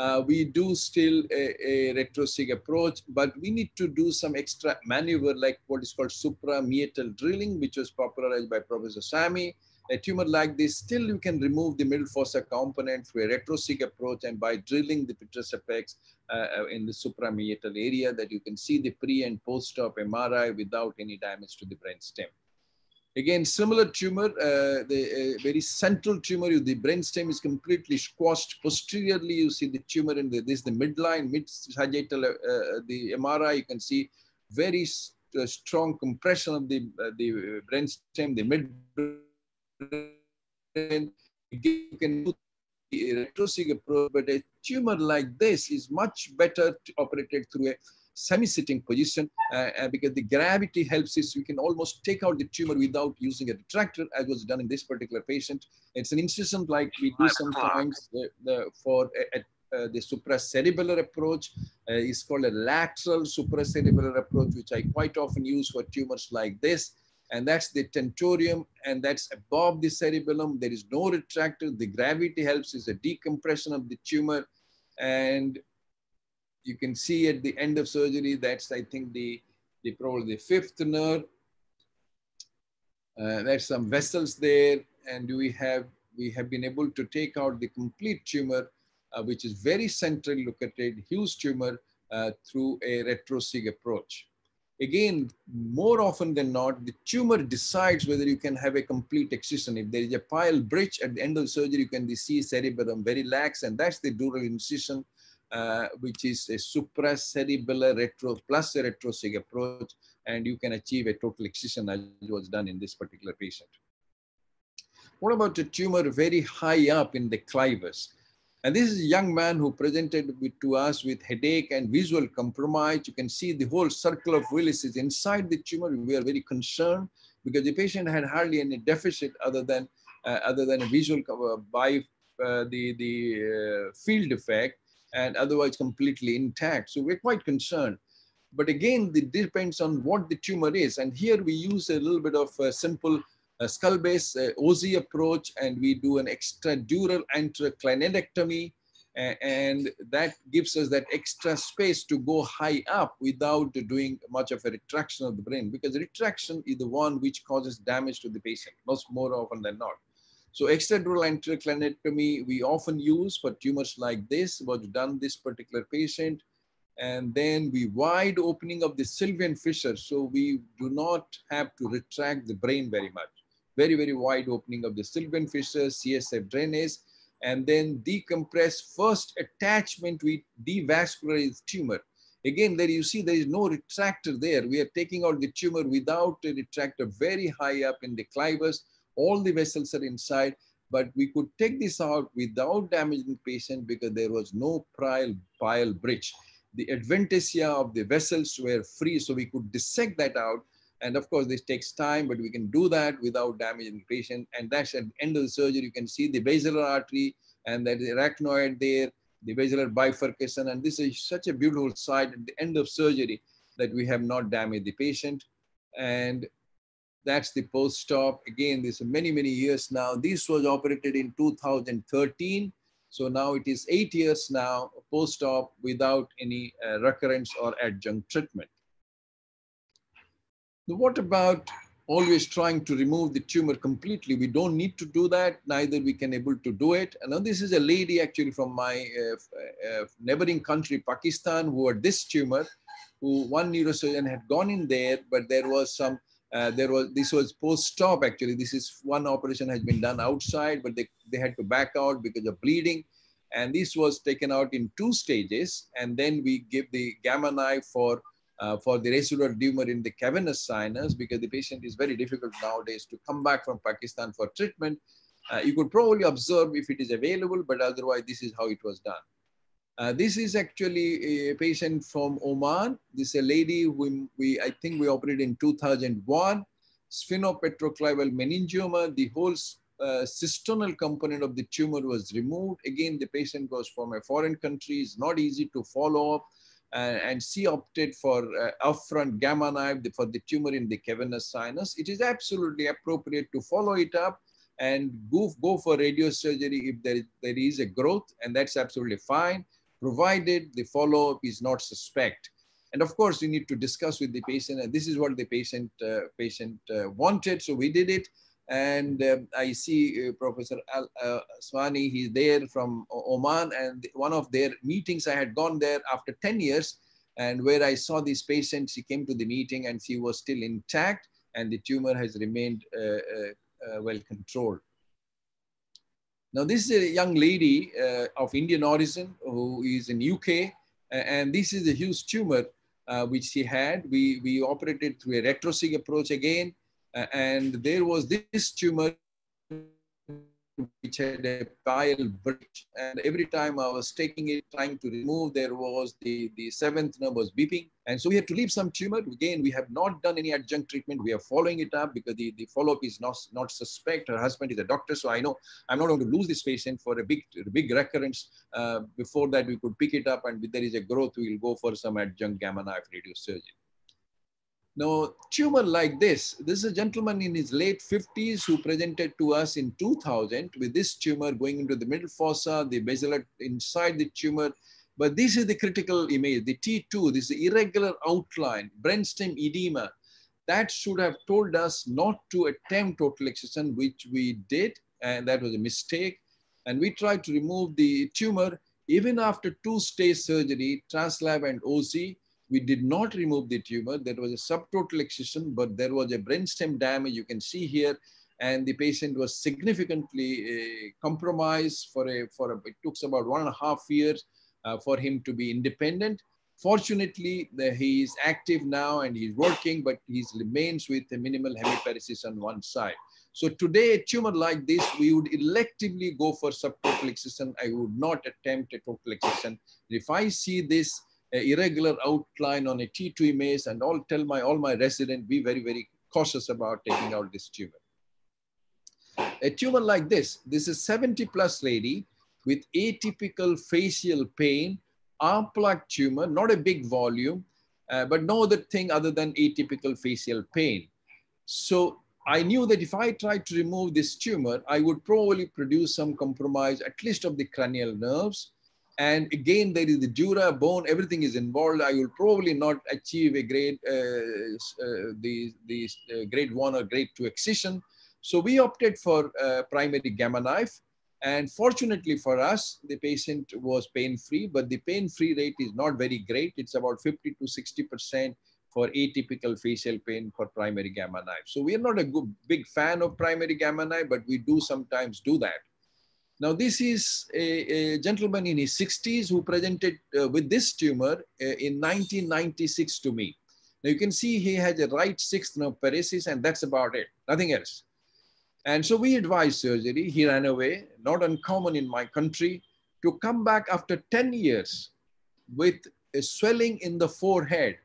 uh, we do still a, a retrosig approach, but we need to do some extra maneuver like what is called suprameatal drilling, which was popularized by Professor Samii. A tumor like this, still you can remove the middle fossa component through a retrosig approach and by drilling the petrous apex uh, uh, in the suprameatal area that you can see the pre and post-op MRI without any damage to the brainstem. Again, similar tumor, uh, the uh, very central tumor, the brainstem is completely squashed. Posteriorly, you see the tumor in the, this the midline, mid-sagittal, uh, uh the MRI, you can see very uh, strong compression of the, uh, the brainstem, the mid You can do the retrosig approach, but a tumor like this is much better operated through a semi-sitting position uh, uh, because the gravity helps us. We can almost take out the tumor without using a retractor as was done in this particular patient. It's an incision like we do sometimes for a, a, uh, the supracerebellar approach uh, is called a lateral supracerebellar approach, which I quite often use for tumors like this. And that's the tentorium, and that's above the cerebellum. There is no retractor. The gravity helps is a decompression of the tumor. And you can see at the end of surgery, that's, I think, the, the probably the fifth nerve. Uh, there's some vessels there, and we have, we have been able to take out the complete tumor, uh, which is very centrally located, huge tumor, uh, through a retrosig approach. Again, more often than not, the tumor decides whether you can have a complete excision. If there is a pial bridge at the end of surgery, you can see cerebellum very lax, and that's the dural incision uh, which is a supracerebellar retro plus a retrosig approach, and you can achieve a total excision as was done in this particular patient. What about a tumor very high up in the clivus? And this is a young man who presented with, to us with headache and visual compromise. You can see the whole circle of Willis is inside the tumor. We are very concerned because the patient had hardly any deficit other than uh, other than a visual uh, by uh, the the uh, field effect and otherwise completely intact. So we're quite concerned. But again, it depends on what the tumor is. And here we use a little bit of a simple uh, skull-base uh, OZ approach, and we do an extradural anterior clinoidectomy, and that gives us that extra space to go high up without doing much of a retraction of the brain, because retraction is the one which causes damage to the patient, most more often than not. So extradural anterior clinoidectomy we often use for tumors like this, was done this particular patient. And then we wide opening of the sylvian fissure. So we do not have to retract the brain very much. Very, very wide opening of the sylvian fissure, CSF drainage. and then decompress first attachment with devascularized tumor. Again, there you see there is no retractor there. We are taking out the tumor without a retractor very high up in the clivus. All the vessels are inside, but we could take this out without damaging the patient because there was no prial bile bridge. The adventitia of the vessels were free, so we could dissect that out. And of course, this takes time, but we can do that without damaging the patient. And that's at the end of the surgery, you can see the basilar artery and that arachnoid there, the basilar bifurcation. And this is such a beautiful sight at the end of surgery that we have not damaged the patient. And that's the post-op. Again, this is many, many years now. This was operated in 2013. So now it is eight years now post-op without any uh, recurrence or adjunct treatment. Now, what about always trying to remove the tumor completely? We don't need to do that. Neither we can able to do it. And now this is a lady actually from my uh, uh, neighboring country, Pakistan, who had this tumor, who one neurosurgeon had gone in there, but there was some uh, there was this was post-op actually. This is one operation has been done outside, but they, they had to back out because of bleeding. And this was taken out in two stages. And then we give the gamma knife for uh, for the residual tumor in the cavernous sinus because the patient is very difficult nowadays to come back from Pakistan for treatment. Uh, you could probably observe if it is available, but otherwise this is how it was done. Uh, this is actually a patient from Oman. This is a lady whom we, I think we operated in 2001. Sphenopetroclival meningioma, the whole uh, component of the tumor was removed. Again, the patient was from a foreign country. It's not easy to follow up. Uh, and she opted for uh, upfront gamma knife for the tumor in the cavernous sinus. It is absolutely appropriate to follow it up and go, go for radiosurgery if there there is a growth, and that's absolutely fine provided the follow-up is not suspect. And of course, you need to discuss with the patient, and this is what the patient uh, patient uh, wanted. So we did it, and um, I see uh, Professor Al uh, Swani. He's there from Oman, and one of their meetings I had gone there after 10 years, and where I saw this patient, she came to the meeting, and she was still intact, and the tumor has remained uh, well controlled. Now, this is a young lady uh, of Indian origin who is in UK, and this is a huge tumor uh, which she had. We, we operated through a retrosig approach again, uh, and there was this tumor which had a bile bridge. And every time I was taking it, trying to remove, there was the, the seventh nerve was beeping. And so we had to leave some tumor. Again, we have not done any adjunct treatment. We are following it up because the, the follow-up is not, not suspect. Her husband is a doctor. So I know I'm not going to lose this patient for a big, big recurrence. Uh, before that, we could pick it up. And if there is a growth, we will go for some adjunct gamma knife radiosurgery. Now, tumor like this, this is a gentleman in his late 50s who presented to us in 2000 with this tumor going into the middle fossa, the basilar inside the tumor. But this is the critical image, the T2, this irregular outline, brainstem edema. That should have told us not to attempt total excision, which we did, and that was a mistake. And we tried to remove the tumor even after two-stage surgery, translab and OC, we did not remove the tumor. There was a subtotal excision, but there was a brainstem damage. You can see here, and the patient was significantly uh, compromised for a, for a, it took about one and a half years uh, for him to be independent. Fortunately, the, he is active now and he's working, but he remains with a minimal hemiparesis on one side. So today, a tumor like this, we would electively go for subtotal excision. I would not attempt a total excision. If I see this irregular outline on a T2 image and all tell my all my resident be very, very cautious about taking out this tumor. A tumor like this, this is 70 plus lady with atypical facial pain, en plaque tumor, not a big volume, uh, but no other thing other than atypical facial pain. So I knew that if I tried to remove this tumor, I would probably produce some compromise, at least of the cranial nerves, and again, there is the dura bone, everything is involved. I will probably not achieve a grade, uh, uh, the, the uh, grade one or grade two excision. So we opted for uh, primary gamma knife. And fortunately for us, the patient was pain-free, but the pain-free rate is not very great. It's about 50 to 60% for atypical facial pain for primary gamma knife. So we are not a good, big fan of primary gamma knife, but we do sometimes do that. Now, this is a, a gentleman in his 60s who presented uh, with this tumor uh, in 1996 to me. Now, you can see he has a right sixth nerve paresis, and that's about it, nothing else. And so we advised surgery. He ran away, not uncommon in my country, to come back after 10 years with a swelling in the forehead.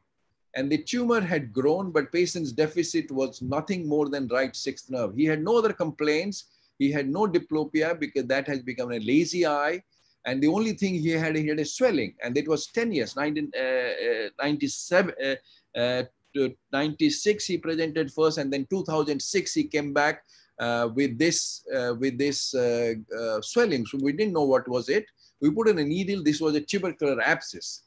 And the tumor had grown, but patient's deficit was nothing more than right sixth nerve. He had no other complaints he had no diplopia because that has become a lazy eye. And the only thing he had, he had a swelling. And it was 10 years, 1997, uh, uh, uh, to 96 he presented first. And then 2006 he came back uh, with this, uh, with this uh, swelling. So we didn't know what was it. We put in a needle. This was a tubercular abscess.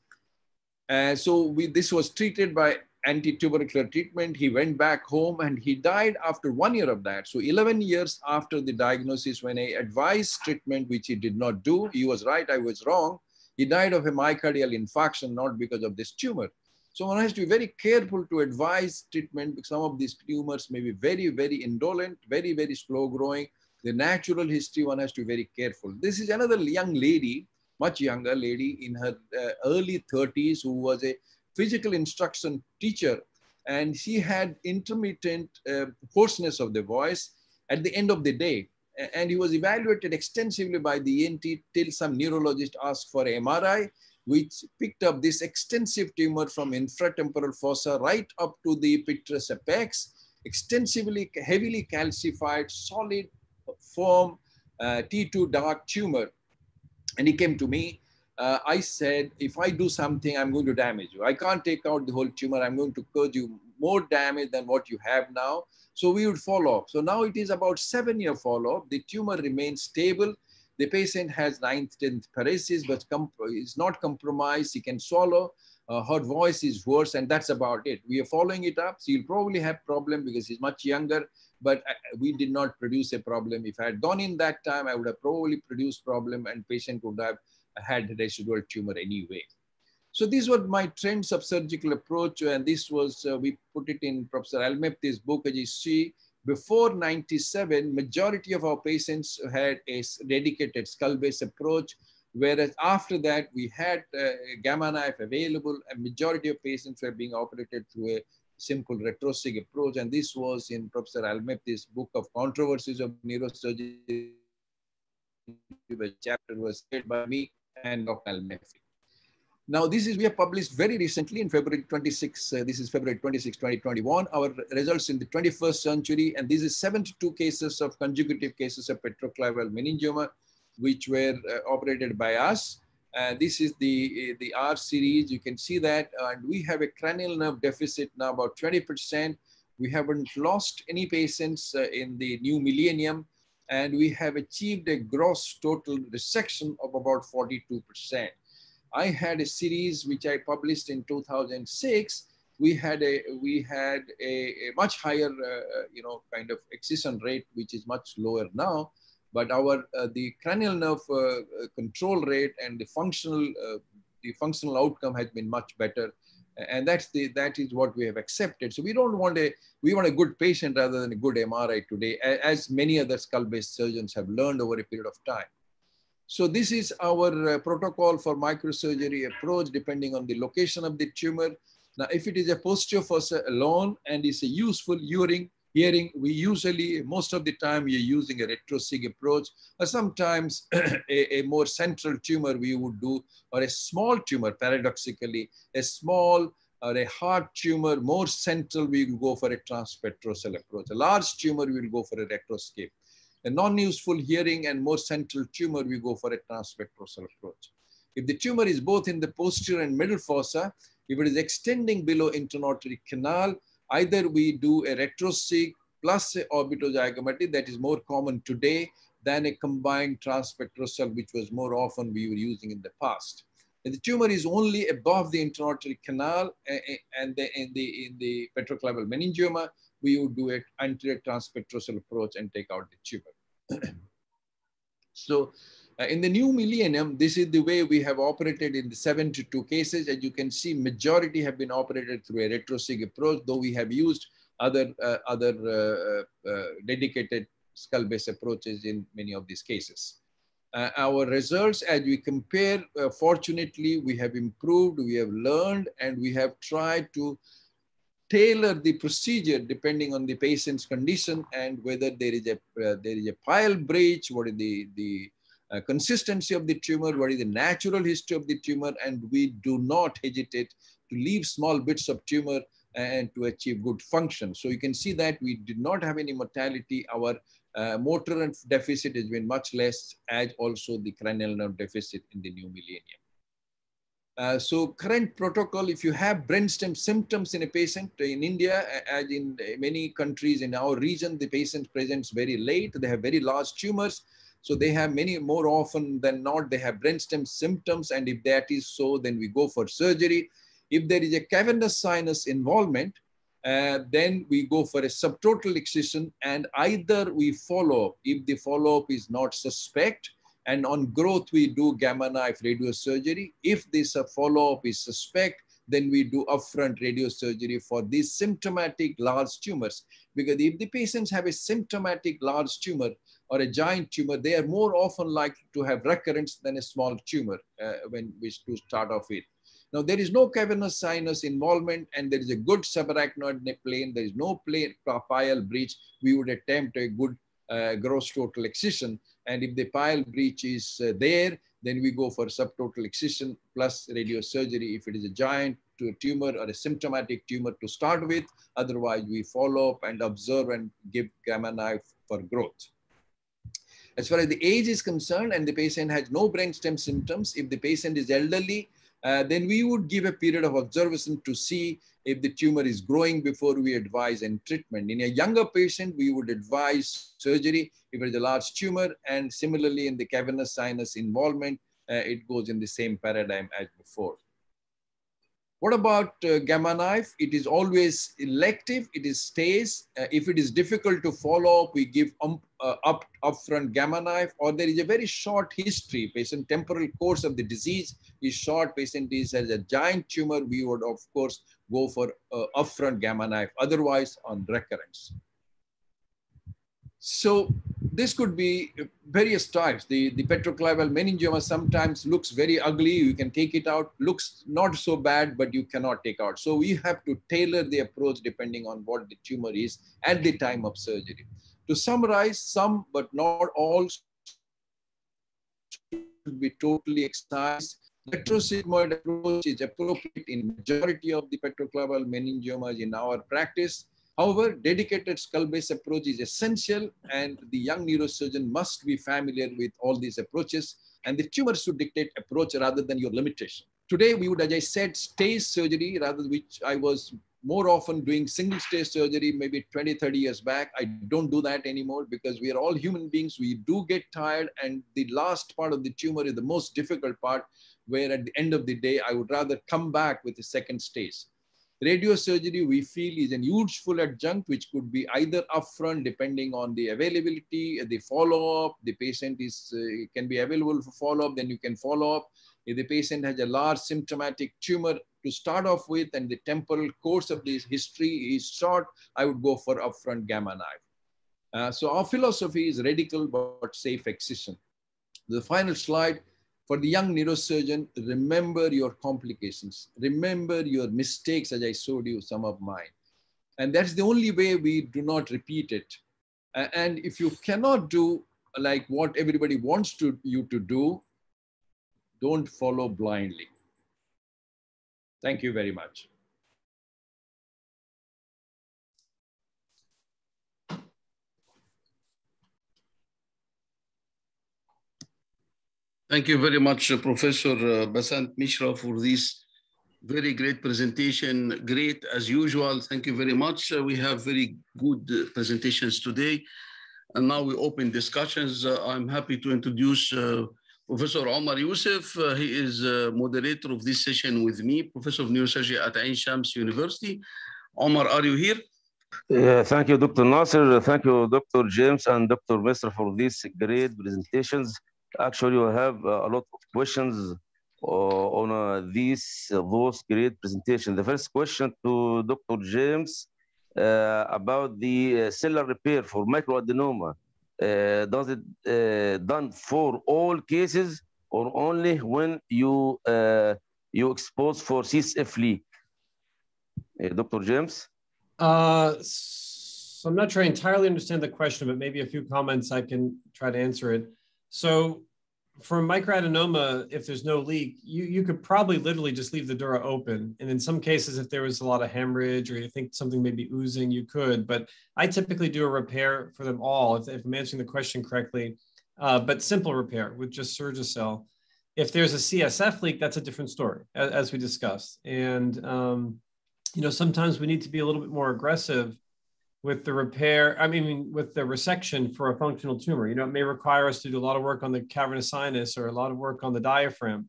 so we, this was treated by anti-tubercular treatment. He went back home and he died after one year of that. So 11 years after the diagnosis, when I advised treatment, which he did not do, he was right, I was wrong. He died of a myocardial infarction, not because of this tumor. So one has to be very careful to advise treatment because some of these tumors may be very, very indolent, very, very slow growing. The natural history, one has to be very careful. This is another young lady, much younger lady in her uh, early 30s who was a physical instruction teacher, and she had intermittent uh, hoarseness of the voice at the end of the day. And he was evaluated extensively by the ENT till some neurologist asked for MRI, which picked up this extensive tumor from infratemporal fossa right up to the petrous apex, extensively, heavily calcified, solid, form uh, T2 dark tumor. And he came to me uh, I said, if I do something, I'm going to damage you. I can't take out the whole tumor. I'm going to cause you more damage than what you have now. So we would follow up. So now it is about seven year follow up. The tumor remains stable. The patient has ninth, 10th paresis, but is not compromised. He can swallow. Uh, her voice is worse, and that's about it. We are following it up. So he'll probably have problem because he's much younger, but uh, we did not produce a problem. If I had gone in that time, I would have probably produced problem and patient would have had residual tumor anyway. So these were my trends of surgical approach, and this was, uh, we put it in Professor Al-Mefty's book, as you see, before 97, majority of our patients had a dedicated skull-base approach, whereas after that, we had uh, gamma knife available, and majority of patients were being operated through a simple retrosig approach, and this was in Professor Al-Mefty's book of controversies of neurosurgery, the chapter was said by me, and Dr. Al-Mefty. Now, this is, we have published very recently in February 26, uh, this is February 26, 2021, our results in the 21st century, and this is 72 cases of consecutive cases of petroclival meningioma, which were uh, operated by us. Uh, this is the, the R series, you can see that, and we have a cranial nerve deficit now about 20%. We haven't lost any patients uh, in the new millennium and we have achieved a gross total resection of about 42%. I had a series which I published in 2006. We had a we had a, a much higher uh, you know kind of excision rate, which is much lower now. But our uh, the cranial nerve uh, uh control rate and the functional uh, the functional outcome has been much better and that's the that is what we have accepted. So we don't want a we want a good patient rather than a good mri today as many other skull base surgeons have learned over a period of time. So this is our uh, protocol for microsurgery approach depending on the location of the tumor. Now if it is a posterior fossa alone and is a useful hearing hearing, we usually, most of the time, you're using a retrosig approach, or sometimes a, a, more central tumor we would do, or a small tumor, paradoxically, a small or a hard tumor, more central, we will go for a transpetrosal approach. A large tumor, we will go for a retroscape. A non-useful hearing and more central tumor, we go for a transpetrosal approach. If the tumor is both in the posterior and middle fossa, if it is extending below interneurotic canal, Either we do a retrosig plus orbitozygomatic that is more common today than a combined transpetrosal, which was more often we were using in the past. If the tumor is only above the interneurotic canal eh, eh, and the, in the, in the petroclival meningioma, we would do an anterior transpetrosal approach and take out the tumor. so uh, in the new millennium, this is the way we have operated in the 72 cases. As you can see, majority have been operated through a retrosig approach, though we have used other, uh, other uh, uh dedicated skull-base approaches in many of these cases. Uh, our results, as we compare, uh, fortunately, we have improved, we have learned, and we have tried to tailor the procedure depending on the patient's condition and whether there is a uh, there is a pial breach, what is the the uh, consistency of the tumor, what is the natural history of the tumor, and we do not hesitate to leave small bits of tumor and to achieve good function. So you can see that we did not have any mortality. Our uh, motor and deficit has been much less as also the cranial nerve deficit in the new millennium. Uh, so current protocol, if you have brainstem symptoms in a patient in India, as in many countries in our region, the patient presents very late, they have very large tumors. So they have many more often than not, they have brainstem symptoms. And if that is so, then we go for surgery. If there is a cavernous sinus involvement, uh, then we go for a subtotal excision and either we follow, up if the follow-up is not suspect, and on growth, we do gamma knife radiosurgery. If this follow-up is suspect, then we do upfront radiosurgery for these symptomatic large tumors. Because if the patients have a symptomatic large tumor or a giant tumor, they are more often likely to have recurrence than a small tumor uh, when we to start off with. Now, there is no cavernous sinus involvement and there is a good subarachnoid plane. There is no plane, pial breach. We would attempt a good uh, gross total excision. And if the pial breach is uh, there, then we go for subtotal excision plus radiosurgery if it is a giant to a tumor or a symptomatic tumor to start with. Otherwise, we follow up and observe and give gamma knife for growth. As far as the age is concerned and the patient has no brainstem symptoms, if the patient is elderly, uh, then we would give a period of observation to see if the tumor is growing before we advise and treatment. In a younger patient, we would advise surgery if it is a large tumor, and similarly in the cavernous sinus involvement, uh, it goes in the same paradigm as before. What about uh, gamma knife? It is always elective, it is stays. Uh, if it is difficult to follow up, we give um, uh, up upfront gamma knife, or there is a very short history, patient temporal course of the disease is short, patient is has a giant tumor, we would of course go for uh, upfront gamma knife, otherwise on recurrence. So this could be various types. The, the petroclival meningioma sometimes looks very ugly. You can take it out, looks not so bad, but you cannot take out. So we have to tailor the approach depending on what the tumor is at the time of surgery. To summarize, some but not all should be totally excised. Retrosigmoid approach is appropriate in majority of the petroclival meningiomas in our practice. However, dedicated skull-base approach is essential and the young neurosurgeon must be familiar with all these approaches and the tumor should dictate approach rather than your limitation. Today, we would, as I said, stage surgery rather which I was more often doing single stage surgery maybe 20, 30 years back. I don't do that anymore because we are all human beings. We do get tired and the last part of the tumor is the most difficult part where at the end of the day, I would rather come back with a second stage. Radiosurgery, we feel, is an useful adjunct, which could be either upfront, depending on the availability, the follow-up. The patient is uh, can be available for follow-up, then you can follow up. If the patient has a large symptomatic tumor to start off with, and the temporal course of this history is short, I would go for upfront gamma knife. Uh, so our philosophy is radical but safe excision. The final slide for the young neurosurgeon, remember your complications. Remember your mistakes, as I showed you some of mine. And that's the only way we do not repeat it. And if you cannot do like what everybody wants to, you to do, don't follow blindly. Thank you very much. Thank you very much, uh, Professor uh, Basant Misra, for this very great presentation. Great as usual. Thank you very much. Uh, we have very good uh, presentations today. And now we open discussions. Uh, I'm happy to introduce uh, Professor Omar Youssef. he is moderator of this session with me, Professor of Neurosurgery at Ain Shams University. Omar, are you here? Yeah, thank you, Dr. Nasser. Thank you, Dr. James and Dr. Misra for these great presentations. Actually, we have uh, a lot of questions uh, on uh, these those great presentations. The first question to Dr. James about the sellar repair for microadenoma. uh, does it uh, done for all cases or only when you uh, you expose for CSF leak? Uh, Dr. James? Uh, so I'm not sure I entirely understand the question, but maybe a few comments I can try to answer it. So for microadenoma, if there's no leak, you, you could probably literally just leave the dura open. And in some cases, if there was a lot of hemorrhage or you think something may be oozing, you could. But I typically do a repair for them all, if, if I'm answering the question correctly, uh, but simple repair with just Surgicel. If there's a CSF leak, that's a different story, as, as we discussed. And, um, you know, sometimes we need to be a little bit more aggressive with the repair, I mean, with the resection for a functional tumor. You know, it may require us to do a lot of work on the cavernous sinus or a lot of work on the diaphragm.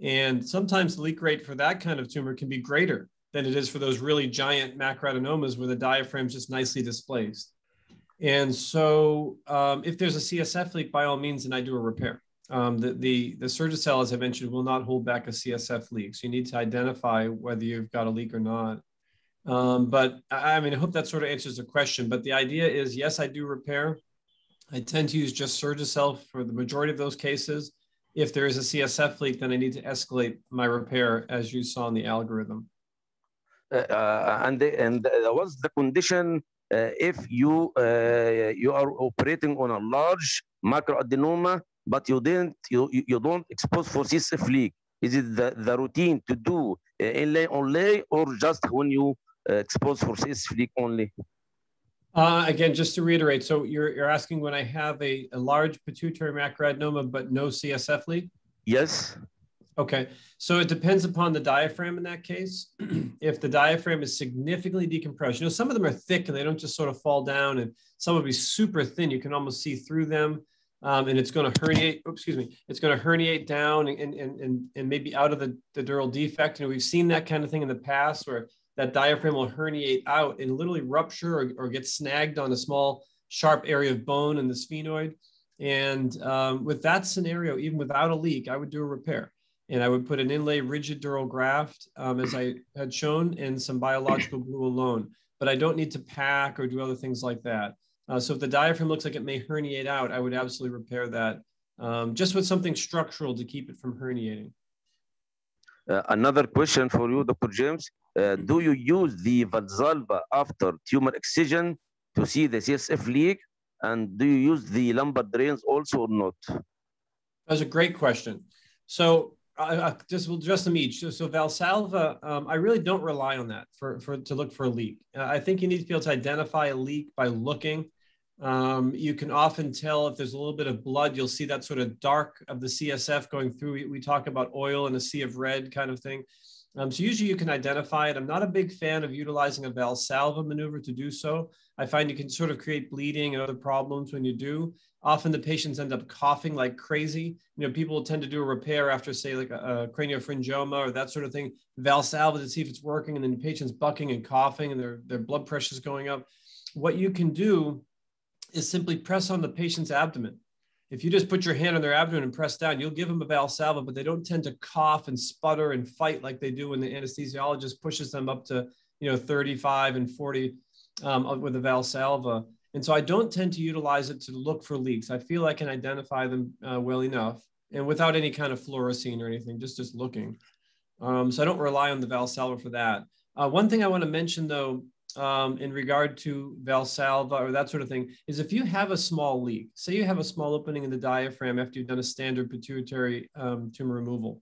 And sometimes the leak rate for that kind of tumor can be greater than it is for those really giant macroadenomas where the diaphragm is just nicely displaced. And so um, if there's a CSF leak, by all means, then I do a repair. Um, the, the, the Surgicel, as I mentioned, will not hold back a CSF leak. So you need to identify whether you've got a leak or not. Um, but I, mean, I hope that sort of answers the question. But the idea is, yes, I do repair. I tend to use just Surgicel for the majority of those cases. If there is a CSF leak, then I need to escalate my repair, as you saw in the algorithm. Uh, uh and the, and what's the condition uh, if you uh, you are operating on a large macroadenoma, but you didn't you you don't expose for CSF leak? Is it the, the routine to do uh, inlay only, or just when you exposed for CSF leak only? Uh, again, just to reiterate, so you're, you're asking when I have a, a large pituitary macroadenoma but no CSF leak? Yes. Okay, so it depends upon the diaphragm in that case. if the diaphragm is significantly decompressed, you know, some of them are thick and they don't just sort of fall down, and some will be super thin. You can almost see through them, um, and it's going to herniate. Oops, excuse me, it's going to herniate down and, and, and, and maybe out of the, the dural defect. And we've seen that kind of thing in the past where that diaphragm will herniate out and literally rupture or, or get snagged on a small sharp area of bone in the sphenoid. And um, with that scenario, even without a leak, I would do a repair. And I would put an inlay rigid dural graft, um, as I had shown, and some biological glue alone. But I don't need to pack or do other things like that. Uh, so if the diaphragm looks like it may herniate out, I would absolutely repair that um, just with something structural to keep it from herniating. Uh, another question for you, Dr. James. Uh, do you use the Valsalva after tumor excision to see the CSF leak? And do you use the lumbar drains also or not? That's a great question. So uh, just we'll address them each. So, so Valsalva, um, I really don't rely on that for, for to look for a leak. Uh, I think you need to be able to identify a leak by looking. Um, you can often tell if there's a little bit of blood, you'll see that sort of dark of the CSF going through. We, we talk about oil and a sea of red kind of thing. Um, so usually you can identify it. I'm not a big fan of utilizing a Valsalva maneuver to do so. I find you can sort of create bleeding and other problems when you do. Often the patients end up coughing like crazy. You know, people tend to do a repair after, say, like a, a craniopharyngioma or that sort of thing. Valsalva to see if it's working, and then the patient's bucking and coughing, and their their blood pressure is going up. What you can do is simply press on the patient's abdomen if you just put your hand on their abdomen and press down, you'll give them a Valsalva, but they don't tend to cough and sputter and fight like they do when the anesthesiologist pushes them up to, you know, 35 and 40 um, with a Valsalva. And so I don't tend to utilize it to look for leaks. I feel I can identify them uh, well enough and without any kind of fluorescein or anything, just just looking. Um, so I don't rely on the Valsalva for that. Uh, one thing I want to mention though um, in regard to Valsalva or that sort of thing is if you have a small leak, say you have a small opening in the diaphragm after you've done a standard pituitary um, tumor removal.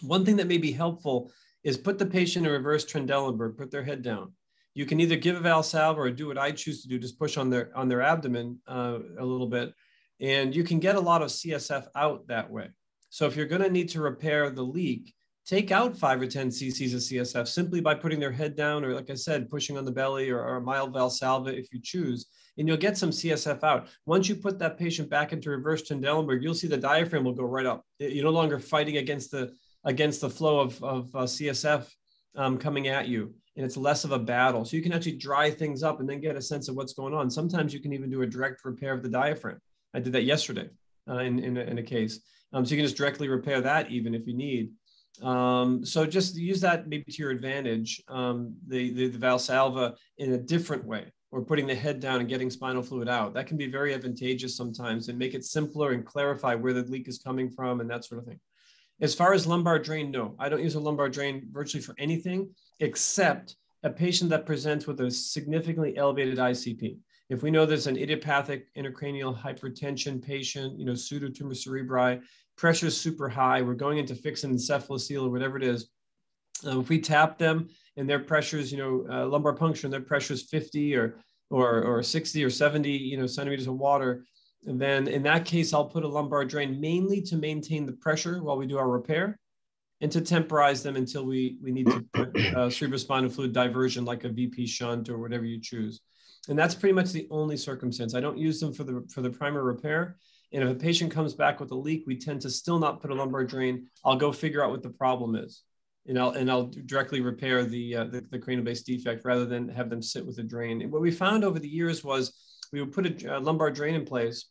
One thing that may be helpful is put the patient in reverse Trendelenburg, put their head down. You can either give a Valsalva or do what I choose to do, just push on their on their abdomen uh, a little bit, and you can get a lot of CSF out that way. So if you're going to need to repair the leak, take out five or 10 cc's of CSF simply by putting their head down, or like I said, pushing on the belly or, or a mild Valsalva if you choose, and you'll get some CSF out. Once you put that patient back into reverse Trendelenburg, you'll see the diaphragm will go right up. You're no longer fighting against the against the flow of, of uh, CSF um, coming at you. And it's less of a battle. So you can actually dry things up and then get a sense of what's going on. Sometimes you can even do a direct repair of the diaphragm. I did that yesterday uh, in, in, a, in a case. Um, so you can just directly repair that even if you need. Um, so just use that maybe to your advantage, um, the, the, the Valsalva in a different way or putting the head down and getting spinal fluid out. That can be very advantageous sometimes and make it simpler and clarify where the leak is coming from and that sort of thing. As far as lumbar drain, no, I don't use a lumbar drain virtually for anything except a patient that presents with a significantly elevated ICP. If we know there's an idiopathic intracranial hypertension patient, you know, pseudotumor cerebri, pressure is super high, we're going into fixing encephalocele or whatever it is. Um, if we tap them and their pressures, you know, uh, lumbar puncture and their pressure is 50 or, or, or 60 or 70, you know, centimeters of water, and then in that case, I'll put a lumbar drain mainly to maintain the pressure while we do our repair and to temporize them until we, we need to put uh, cerebrospinal fluid diversion like a VP shunt or whatever you choose. And that's pretty much the only circumstance. I don't use them for the, for the primary repair. And if a patient comes back with a leak, we tend to still not put a lumbar drain. I'll go figure out what the problem is. And I'll, and I'll directly repair the, uh, the, the cranial base defect rather than have them sit with a drain. And what we found over the years was we would put a, a lumbar drain in place,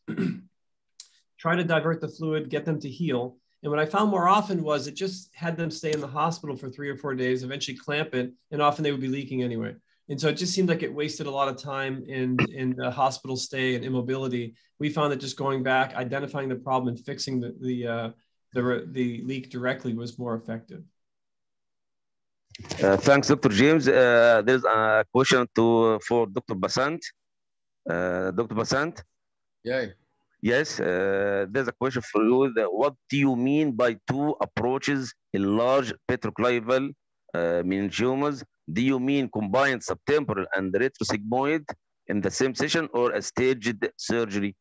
try to divert the fluid, get them to heal. And what I found more often was it just had them stay in the hospital for three or four days, eventually clamp it, and often they would be leaking anyway. And so it just seemed like it wasted a lot of time in, in the hospital stay and immobility. We found that just going back, identifying the problem and fixing the, the, uh, the, the leak directly was more effective. Uh, thanks, Dr. James. Uh, there's a question to for Dr. Basant. Uh, Dr. Basant? Yeah. Yes, uh, there's a question for you. That what do you mean by two approaches in large petroclival uh, meningiomas? Do you mean combined subtemporal and retrosigmoid in the same session or a staged surgery?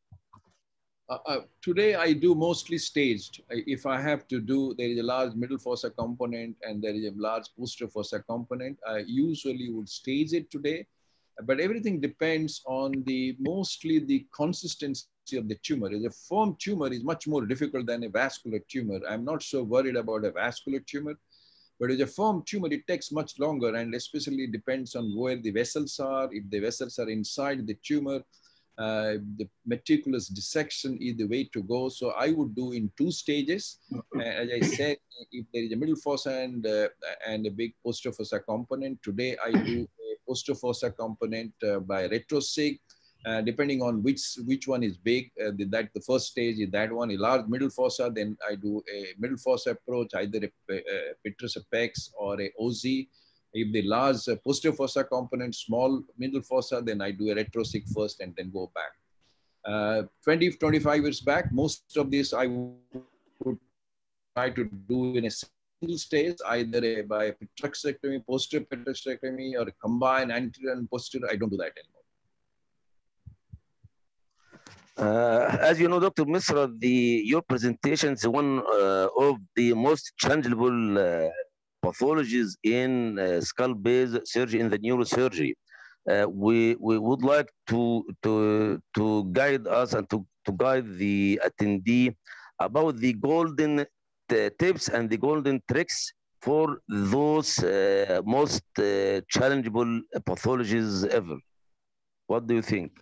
Uh, uh, today I do mostly staged. If I have to do, there is a large middle fossa component and there is a large posterior fossa component. I usually would stage it today but everything depends on the mostly the consistency of the tumor. A firm tumor is much more difficult than a vascular tumor. I'm not so worried about a vascular tumor, but with a firm tumor, it takes much longer and especially depends on where the vessels are. If the vessels are inside the tumor, uh, the meticulous dissection is the way to go. So I would do in two stages. Uh, as I said, if there is a middle fossa and, uh, and a big posterior fossa component, today I do a posterior fossa component uh, by retrosig. Uh, depending on which which one is big, uh, that the first stage is that one, a large middle fossa, then I do a middle fossa approach, either a, a apex or a OZ. If the large uh, posterior fossa component, small middle fossa, then I do a retrosig first and then go back. Uh, 20, 25 years back, most of this I would try to do in a single stage, either a, by a petrosectomy, posterior petrosectomy, or combined anterior and posterior. I don't do that anymore. Uh, as you know, Dr. Misra, the your presentation is one uh, of the most changeable uh, pathologies in uh, skull-base surgery in the neurosurgery. Uh, we we would like to to to guide us and to to guide the attendee about the golden tips and the golden tricks for those uh, most challengeable pathologies ever. What do you think?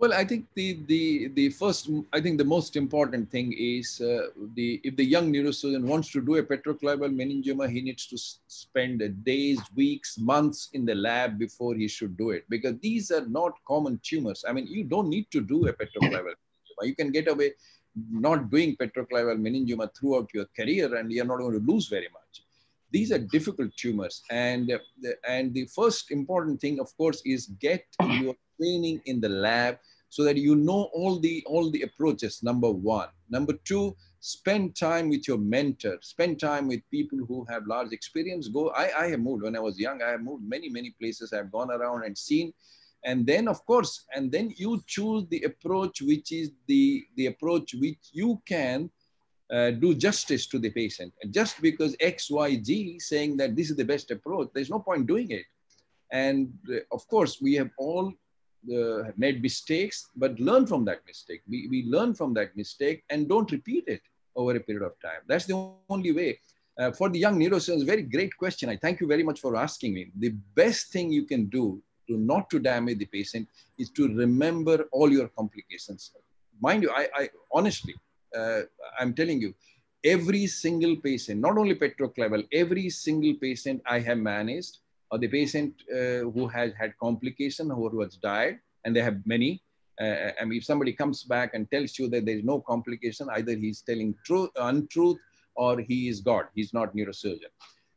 Well, I think the the the first, I think the most important thing is uh, the if the young neurosurgeon wants to do a petroclival meningioma, he needs to spend days, weeks, months in the lab before he should do it because these are not common tumors. I mean, you don't need to do a petroclival meningioma. You can get away not doing petroclival meningioma throughout your career and you're not going to lose very much. These are difficult tumors. And, uh, and the first important thing, of course, is get your training in the lab so that you know all the, all the approaches, number one. Number two, spend time with your mentor, spend time with people who have large experience. Go, I, I have moved when I was young, I have moved many, many places. I've gone around and seen and then of course and then you choose the approach which is the the approach which you can uh, do justice to the patient and just because xyz saying that this is the best approach there's no point doing it and uh, of course we have all uh, made mistakes but learn from that mistake. We, we learn from that mistake and don't repeat it over a period of time. That's the only way. Uh, for the young neurosurgeons very great question. I thank you very much for asking me. The best thing you can do to not to damage the patient is to remember all your complications. Mind you, I, I honestly, uh, I'm telling you, every single patient, not only petroclival, every single patient I have managed, or the patient uh, who has had complication or who has died, and they have many. Uh, I mean, if somebody comes back and tells you that there is no complication, either he's telling truth, untruth, or he is God. He's not neurosurgeon.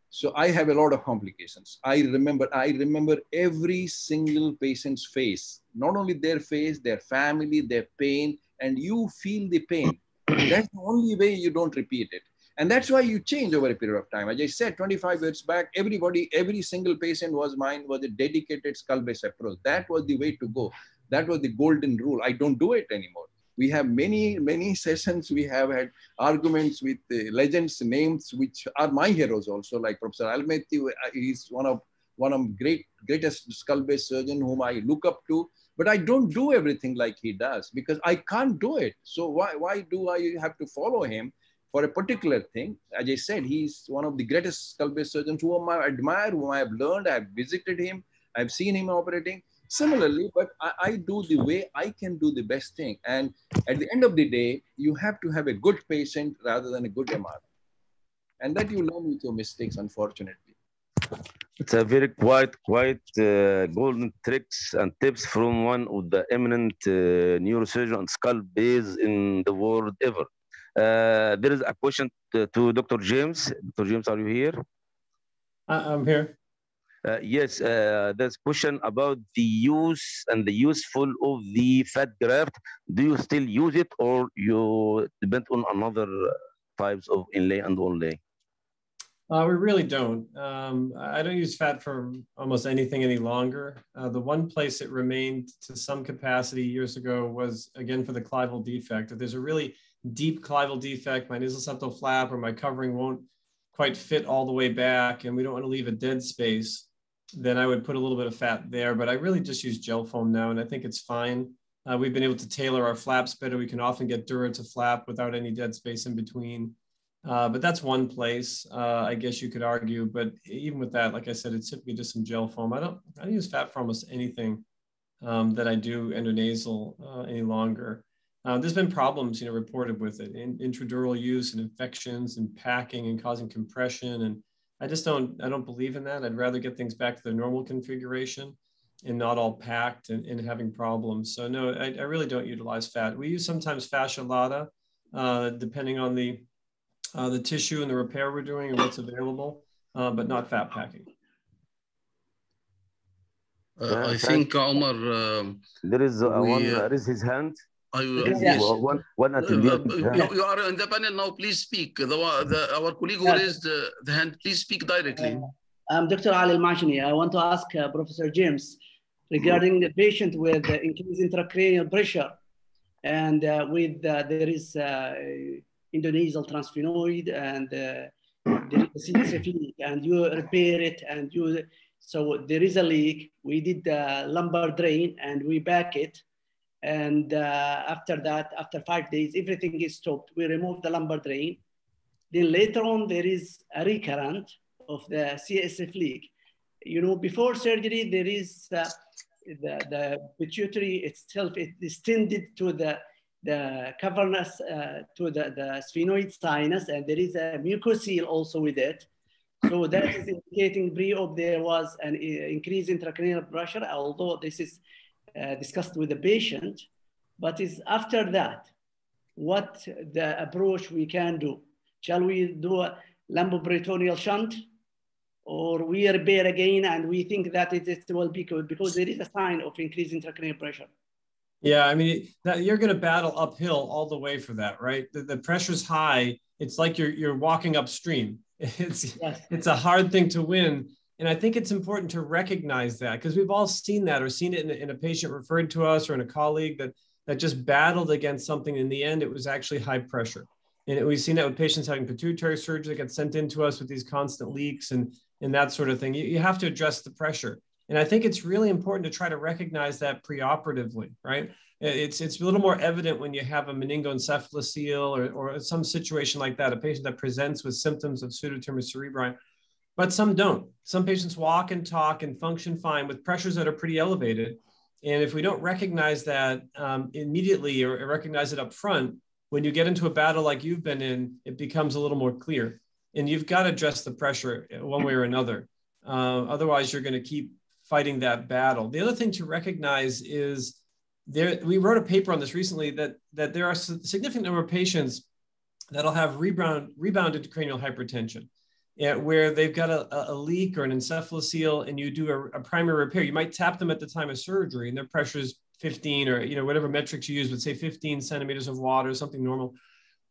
So I have a lot of complications. I remember, I remember every single patient's face, not only their face, their family, their pain, and you feel the pain. That's the only way you don't repeat it. And that's why you change over a period of time. As I said, 25 years back, everybody, every single patient was mine was a dedicated skull-base approach. That was the way to go. That was the golden rule. I don't do it anymore. We have many, many sessions. We have had arguments with uh, legends, names, which are my heroes also, like Professor Al-Mefty. He's one of one of great greatest skull-base surgeon whom I look up to. But I don't do everything like he does because I can't do it. So why, why do I have to follow him? For a particular thing. As I said, he's one of the greatest skull-base surgeons whom I admire, whom I have learned, I've visited him, I've seen him operating. Similarly, but I, I, do the way I can do the best thing. And at the end of the day, you have to have a good patient rather than a good MR. And that you learn with your mistakes, unfortunately. It's a very quite, quite uh, golden tricks and tips from one of the eminent uh, neurosurgeon skull base in the world ever. Uh, there is a question to, to, Dr. James. Dr. James, are you here? I'm here. Uh, yes, uh, there's a question about the use and the useful of the fat graft. Do you still use it or you depend on another types of inlay and onlay? Uh, we really don't. Um, I don't use fat for almost anything any longer. Uh, the one place it remained to some capacity years ago was again for the clival defect. There's a really deep clival defect, my nasal septal flap or my covering won't quite fit all the way back and we don't want to leave a dead space, then I would put a little bit of fat there. But I really just use Gelfoam now and I think it's fine. Uh, we've been able to tailor our flaps better. We can often get Dura to flap without any dead space in between. Uh, but that's one place, uh, I guess you could argue. But even with that, like I said, it's typically just some Gelfoam. I don't, I don't use fat for almost anything um, that I do endonasal uh, any longer. Uh, there's been problems, you know, reported with it, in, intradural use and infections and packing and causing compression. And I just don't, I don't believe in that. I'd rather get things back to their normal configuration and not all packed and, and having problems. So no, I, I, really don't utilize fat. We use sometimes fascia lata, uh, depending on the uh, the tissue and the repair we're doing and what's available, uh, but not fat packing. Uh, I think Omar. Um, there is uh, we, one uh, raise his hand. I, yes. One, one attendee. You, you, are in the panel now. Please speak. The, the, our colleague who raised the, the hand, please speak directly. I'm Dr. Ali Al-Mashni. I want to ask Professor James regarding the patient with increased intracranial pressure and uh, with uh, there is uh, endonasal transsphenoid and uh, there is a leak and you repair it and you, so there is a leak. We did the lumbar drain and we back it. And uh, after that, after five days, everything is stopped. We remove the lumbar drain. Then later on, there is a recurrent of the CSF leak. You know, before surgery, there is uh, the, the pituitary itself, it is tended to the the cavernous uh, to the, the sphenoid sinus, and there is a mucocele also with it. So that is indicating pre-op there was an uh, increase in intracranial pressure, although this is uh, discussed with the patient. But is after that, what the approach we can do? Shall we do a lumboperitoneal shunt? Or we repair again and we think that it will be good because there is a sign of increased intracranial pressure. Yeah, I mean, that, you're going to battle uphill all the way for that, right? The, the pressure's high. It's like you're you're walking upstream. It's yes. it's a hard thing to win, and I think it's important to recognize that because we've all seen that or seen it in, in a patient referred to us or in a colleague that that just battled against something. In the end, it was actually high pressure, and it, we've seen that with patients having pituitary surgery that get sent into us with these constant leaks and and that sort of thing. You, you have to address the pressure. And I think it's really important to try to recognize that preoperatively, right? It's, it's a little more evident when you have a meningoencephalocele or, or some situation like that, a patient that presents with symptoms of pseudotumor cerebri, but some don't. Some patients walk and talk and function fine with pressures that are pretty elevated. And if we don't recognize that um, immediately or recognize it up front, when you get into a battle like you've been in, it becomes a little more clear. And you've got to address the pressure one way or another. Uh, otherwise, you're going to keep fighting that battle. The other thing to recognize is there. We wrote a paper on this recently that that there are a significant number of patients that'll have rebound rebounded cranial hypertension. Where they've got a, a leak or an encephalocele and you do a, a primary repair. You might tap them at the time of surgery and their pressure is 15 or you know whatever metrics you use would say 15 centimeters of water, something normal.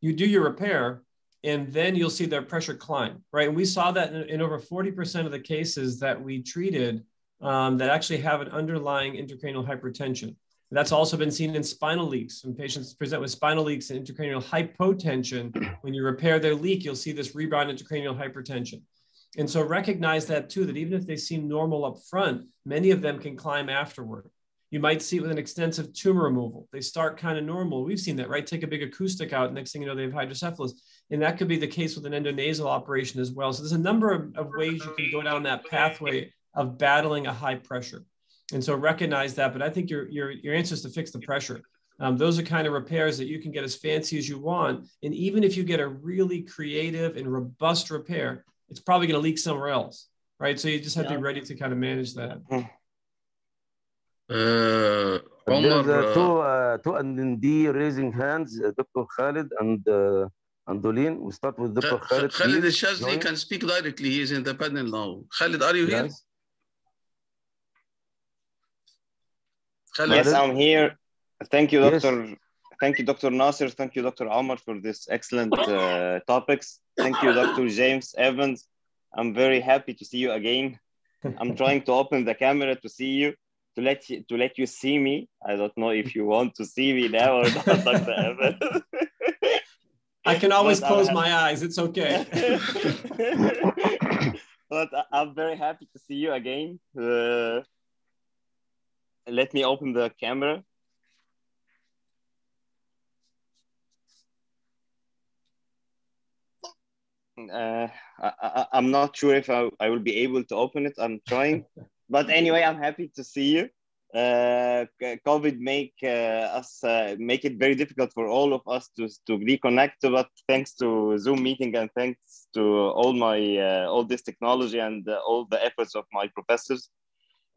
You do your repair and then you'll see their pressure climb, right? And we saw that in, in over 40% of the cases that we treated um, that actually have an underlying intracranial hypertension. That's also been seen in spinal leaks. When patients present with spinal leaks and intracranial hypotension, when you repair their leak, you'll see this rebound intracranial hypertension. And so recognize that too, that even if they seem normal up front, many of them can climb afterward. You might see it with an extensive tumor removal. They start kind of normal. We've seen that, right? Take a big acoustic out. Next thing you know, they have hydrocephalus. And that could be the case with an endonasal operation as well. So there's a number of, of ways you can go down that pathway of battling a high pressure. And so recognize that. But I think your, your, your answer is to fix the pressure. Um, those are kind of repairs that you can get as fancy as you want. And even if you get a really creative and robust repair, it's probably going to leak somewhere else, right? So you just have yeah. to be ready to kind of manage that. Uh, Omar, uh, two, uh, two and D raising hands, uh, Dr. Khalid and uh, Andolin. We start with Dr. Khalid. Khalid Shazli can speak directly. He is in the panel now. Khalid, are you yes. here? Yes, I'm here. Thank you, Dr. Yes. Thank you, Dr. Nasser. Thank you, Dr. Omar, for this excellent uh, topics. Thank you, Dr. James Evans. I'm very happy to see you again. I'm trying to open the camera to see you, to let you, to let you see me. I don't know if you want to see me now or not, Dr. Evans. I can always but close my eyes. It's okay. but I'm very happy to see you again. Uh, let me open the camera. Uh, I, am not sure if I, I will be able to open it. I'm trying. but anyway, I'm happy to see you. Uh, COVID make uh, us uh, make it very difficult for all of us to, to reconnect. But thanks to Zoom meeting and thanks to all my uh, all this technology and uh, all the efforts of my professors,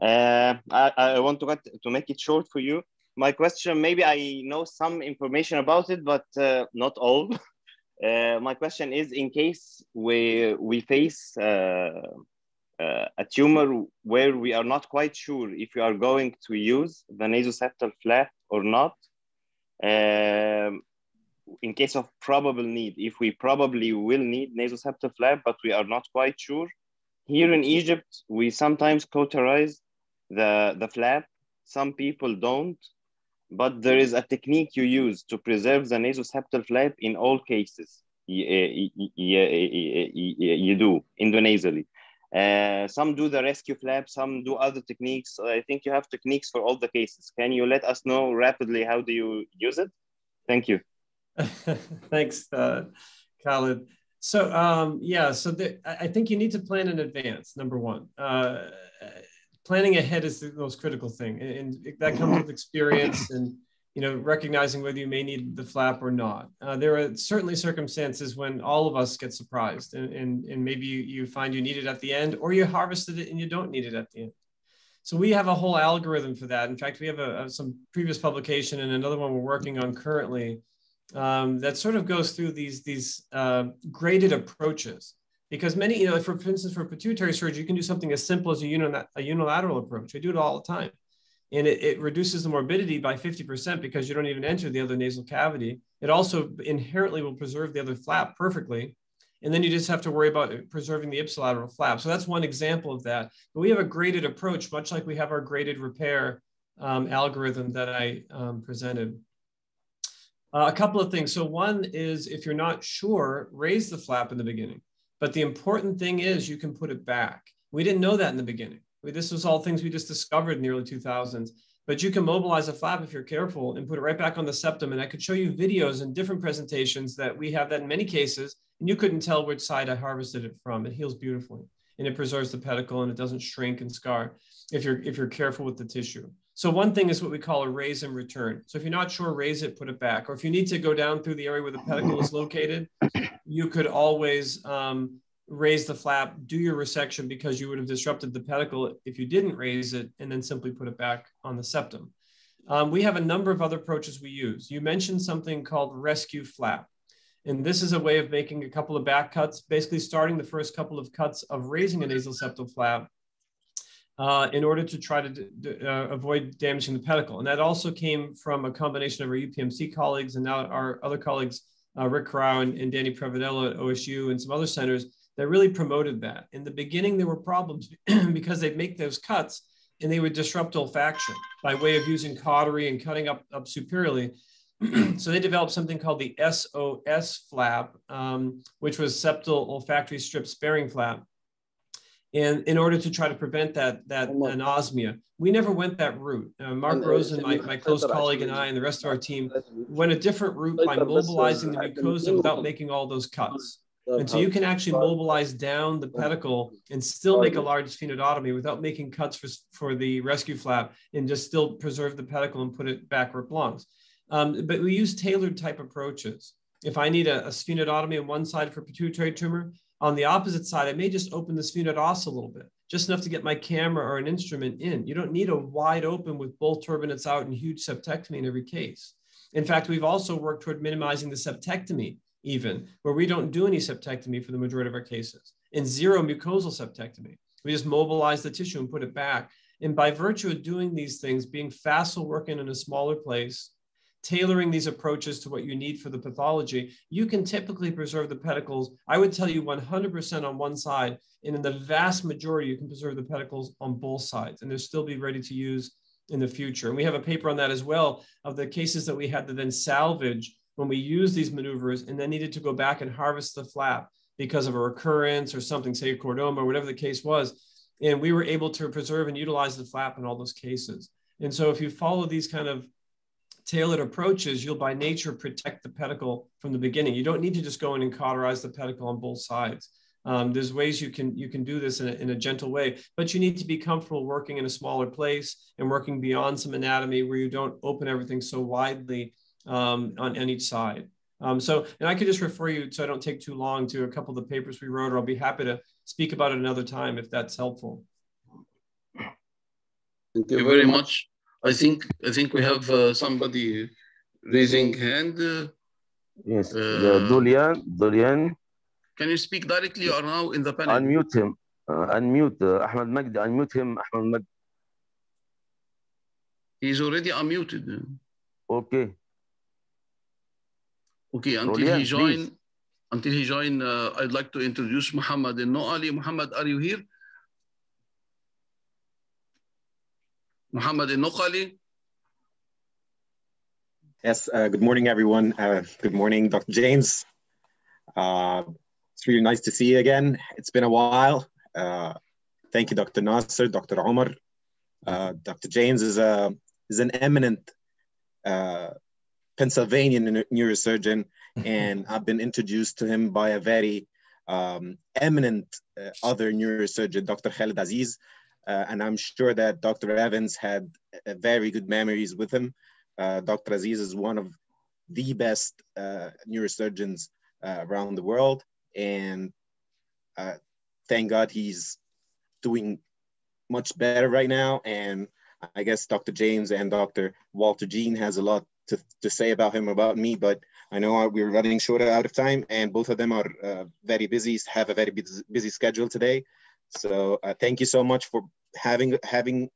I, I want to, to make it short for you. My question, maybe I know some information about it, but uh, not all. uh, my question is, in case we, we face uh, uh, a tumor where we are not quite sure if we are going to use the nasoseptal flap or not, um, in case of probable need, if we probably will need nasoseptal flap, but we are not quite sure, here in Egypt, we sometimes cauterize the, the flap. Some people don't, but there is a technique you use to preserve the nasoseptal flap in all cases. You, you, you, do endonasally. Uh, some do the rescue flap, some do other techniques. I think you have techniques for all the cases. Can you let us know rapidly how do you use it? Thank you. Thanks, uh. So um, yeah, so the, I think you need to plan in advance. Number one, uh, planning ahead is the most critical thing, and, that comes with experience and you know recognizing whether you may need the flap or not. Uh, there are certainly circumstances when all of us get surprised, and and, and maybe you, you find you need it at the end, or you harvested it and you don't need it at the end. So we have a whole algorithm for that. In fact, we have a, a some previous publication and another one we're working on currently um, that sort of goes through these these uh, graded approaches because many, you know, for, for instance, for pituitary surgery, you can do something as simple as a, unilateral, a unilateral approach. I do it all the time. And it, it reduces the morbidity by 50% because you don't even enter the other nasal cavity. It also inherently will preserve the other flap perfectly. And then you just have to worry about preserving the ipsilateral flap. So that's one example of that. But we have a graded approach, much like we have our graded repair um, algorithm that I um, presented. Uh, a couple of things. So one is if you're not sure, raise the flap in the beginning. But the important thing is you can put it back. We didn't know that in the beginning. This was all things we just discovered in the early 2000s. But you can mobilize a flap if you're careful and put it right back on the septum. And I could show you videos and different presentations that we have that in many cases, and you couldn't tell which side I harvested it from. It heals beautifully and it preserves the pedicle and it doesn't shrink and scar if you're if you're careful with the tissue. So one thing is what we call a raise and return. So if you're not sure, raise it, put it back. Or if you need to go down through the area where the pedicle is located, you could always um, raise the flap, do your resection because you would have disrupted the pedicle if you didn't raise it, and then simply put it back on the septum. Um, we have a number of other approaches we use. You mentioned something called rescue flap. And this is a way of making a couple of back cuts, basically starting the first couple of cuts of raising a nasal septal flap uh, in order to try to uh, avoid damaging the pedicle. And that also came from a combination of our UPMC colleagues and now our other colleagues, uh, Rick Carrau and, and Danny Prevedello at OSU and some other centers that really promoted that. In the beginning, there were problems because they'd make those cuts and they would disrupt olfaction by way of using cautery and cutting up, up superiorly. so they developed something called the SOS flap, um, which was septal olfactory strip sparing flap. And in order to try to prevent that, that anosmia, we never went that route. Uh, Marc Rosen, my, my close colleague, and I, and the rest of our team went a different route by mobilizing the mucosa without making all those cuts. And so you can actually mobilize down the pedicle and still make a large sphenoidotomy without making cuts for, for the rescue flap and just still preserve the pedicle and put it back where it belongs. Um, but we use tailored type approaches. If I need a, a sphenoidotomy on one side for pituitary tumor, on the opposite side, I may just open the sphenoid os a little bit, just enough to get my camera or an instrument in. You don't need a wide open with both turbinates out and huge septectomy in every case. In fact, we've also worked toward minimizing the septectomy even, where we don't do any septectomy for the majority of our cases, and zero mucosal septectomy. We just mobilize the tissue and put it back. And by virtue of doing these things, being facile working in a smaller place, tailoring these approaches to what you need for the pathology, you can typically preserve the pedicles. I would tell you 100% on one side, and in the vast majority, you can preserve the pedicles on both sides, and they'll still be ready to use in the future. And we have a paper on that as well of the cases that we had to then salvage when we used these maneuvers and then needed to go back and harvest the flap because of a recurrence or something, say a chordoma or whatever the case was. And we were able to preserve and utilize the flap in all those cases. And so if you follow these kind of tailored approaches, you'll by nature protect the pedicle from the beginning. You don't need to just go in and cauterize the pedicle on both sides. Um, there's ways you can you can do this in a, in a gentle way, but you need to be comfortable working in a smaller place and working beyond some anatomy where you don't open everything so widely um, on, on each side. Um, so, and I could just refer you, so I don't take too long, to a couple of the papers we wrote, or I'll be happy to speak about it another time if that's helpful. Thank you very much. I think I think we have uh, somebody raising hand. Uh, yes, uh, Dolian. Dolian. Can you speak directly or now in the panel? Unmute him. Uh, unmute uh, Ahmed Magdi. Unmute him, Ahmed Magdi. He's already unmuted. Okay. Okay, until he join, until he join, uh, I'd like to introduce Muhammad and Noali. Muhammad, are you here? Muhammad Noqali. Yes, uh, good morning, everyone. Uh, good morning, Dr. James. Uh, it's really nice to see you again. It's been a while. Uh, thank you, Dr. Nasser, Dr. Omar. Uh, Dr. James is, a, is an eminent Pennsylvanian neurosurgeon, and I've been introduced to him by a very um, eminent uh, other neurosurgeon, Dr. Khalid Aziz. Uh, and I'm sure that Dr. Evans had uh, very good memories with him. Uh, Dr. Aziz is one of the best uh, neurosurgeons uh, around the world. And thank God he's doing much better right now. And I guess Dr. James and Dr. Walter Jean has a lot to, to say about him, about me, but I know we're running short out of time and both of them are uh, very busy, have a very busy schedule today. So uh, thank you so much for having having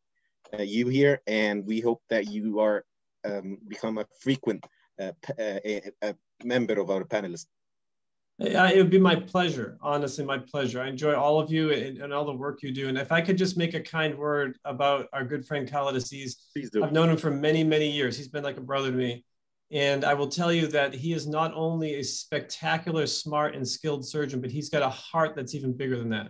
uh, you here and we hope that you are um, become a frequent uh, a, a member of our panelists. It would be my pleasure, honestly, my pleasure. I enjoy all of you and, and, all the work you do. And if I could just make a kind word about our good friend Khalid Aziz, I've known him for many, many years. He's been like a brother to me. And I will tell you that he is not only a spectacular, smart, and skilled surgeon, but he's got a heart that's even bigger than that.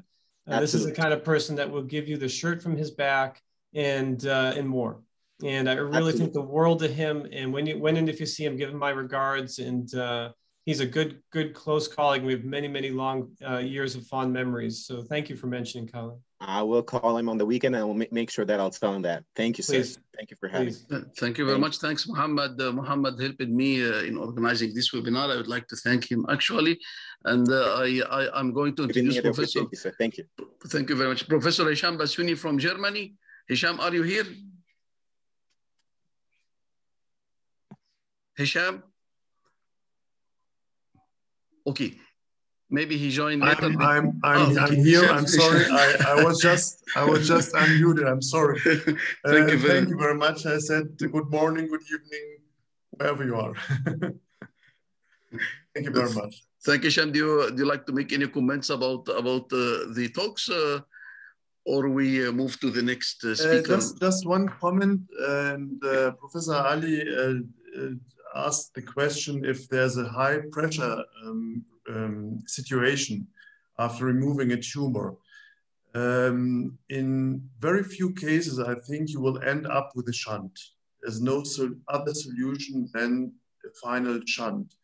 Uh, this is the kind of person that will give you the shirt from his back and uh, and more. And I really Absolutely. think the world of him. And when you when and if you see him, give him my regards and. Uh, he's a good, good, close colleague. We have many, many long uh, years of fond memories. So thank you for mentioning Colin. I will call him on the weekend and I will make sure that I'll tell him that. Thank you, Please. sir. Thank you for having Please. me. Thank you very Thank much. Thanks, Muhammad. Uh, Muhammad helped me uh, in organizing this webinar. I would like to thank him actually. And uh, I, I, I'm going to introduce the Professor. opportunity, sir. Thank you. Thank you very much. Professor Hisham Bassiouni from Germany. Hisham, are you here? Hisham? Okay. Maybe he joined. I'm, I'm, I'm, Oh, I'm here. I'm sorry. I, I was just, I was just unmuted. I'm sorry. thank Uh, you very thank you very much. I said good morning, good evening, wherever you are. thank you very much. Thank you, Hisham. Do you, do you like to make any comments about, about uh, the talks? Uh, or we uh, move to the next uh, Uh, speaker? just, just one comment, and Professor Ali asked the question if there's a high pressure um, um, situation after removing a tumor. Um, in very few cases, I think you will end up with a shunt. There's no sol other solution than a final shunt.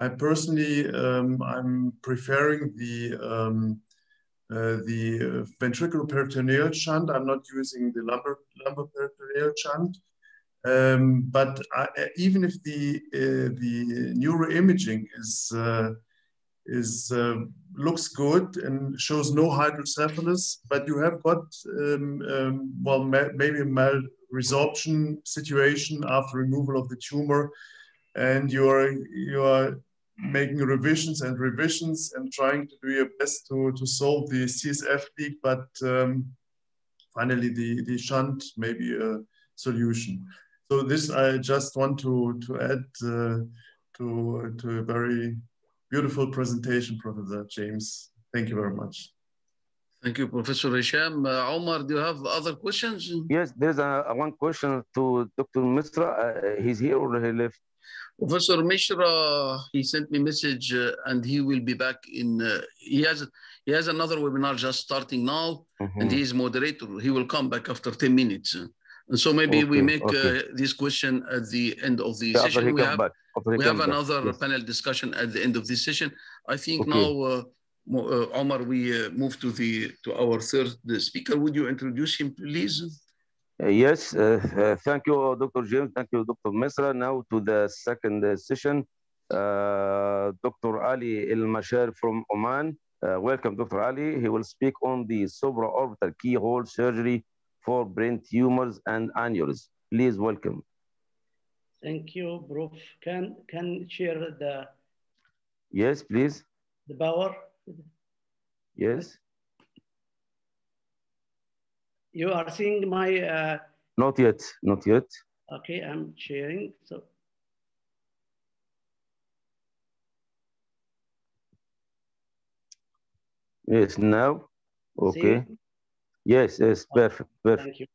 I personally, um, I'm preferring the um, uh, the uh, ventriculoperitoneal shunt. I'm not using the lumbar, lumbar peritoneal shunt. Um, but I, even if the uh, the neuroimaging is uh, is uh, looks good and shows no hydrocephalus, but you have got um, um, well ma maybe a malresorption situation after removal of the tumor, and you are you are making revisions and revisions and trying to do your best to, to solve the CSF leak, but um, finally the, the shunt may be a solution. So this I just want to, to add uh, to, to a very beautiful presentation, Professor James. Thank you very much. Thank you, Professor Hisham. Uh, Omar, do you have other questions? Yes, there's a, a one question to Dr. Misra. Uh, he's here or he left? Professor Misra, he sent me a message uh, and he will be back in, uh, he has he has another webinar just starting now Mhm. and he is moderator. He will come back after 10 minutes. And so maybe we make okay. uh, this question at the end of the Yeah, after session. he We comes have, back. We have another Yes. panel discussion at the end of this session. I think Okay. now, uh, uh, Omar, we uh, move to the to our third speaker. Would you introduce him, please? Uh, Yes, uh, uh, thank you, Dr. James. Thank you, Dr. Misra. Now to the second uh, session. Uh, Dr. Ali El Mashar from Oman. Uh, welcome, Dr. Ali. He will speak on the supraorbital keyhole surgery for brain tumors and aneurysms. Please welcome. Thank you, Prof. Can can share the Yes, please. the power? Yes. You are seeing my. Uh, Not yet. Not yet. okay, I'm sharing. So Yes, now. Okay. Yes, yes, perfect, perfect. Thank you.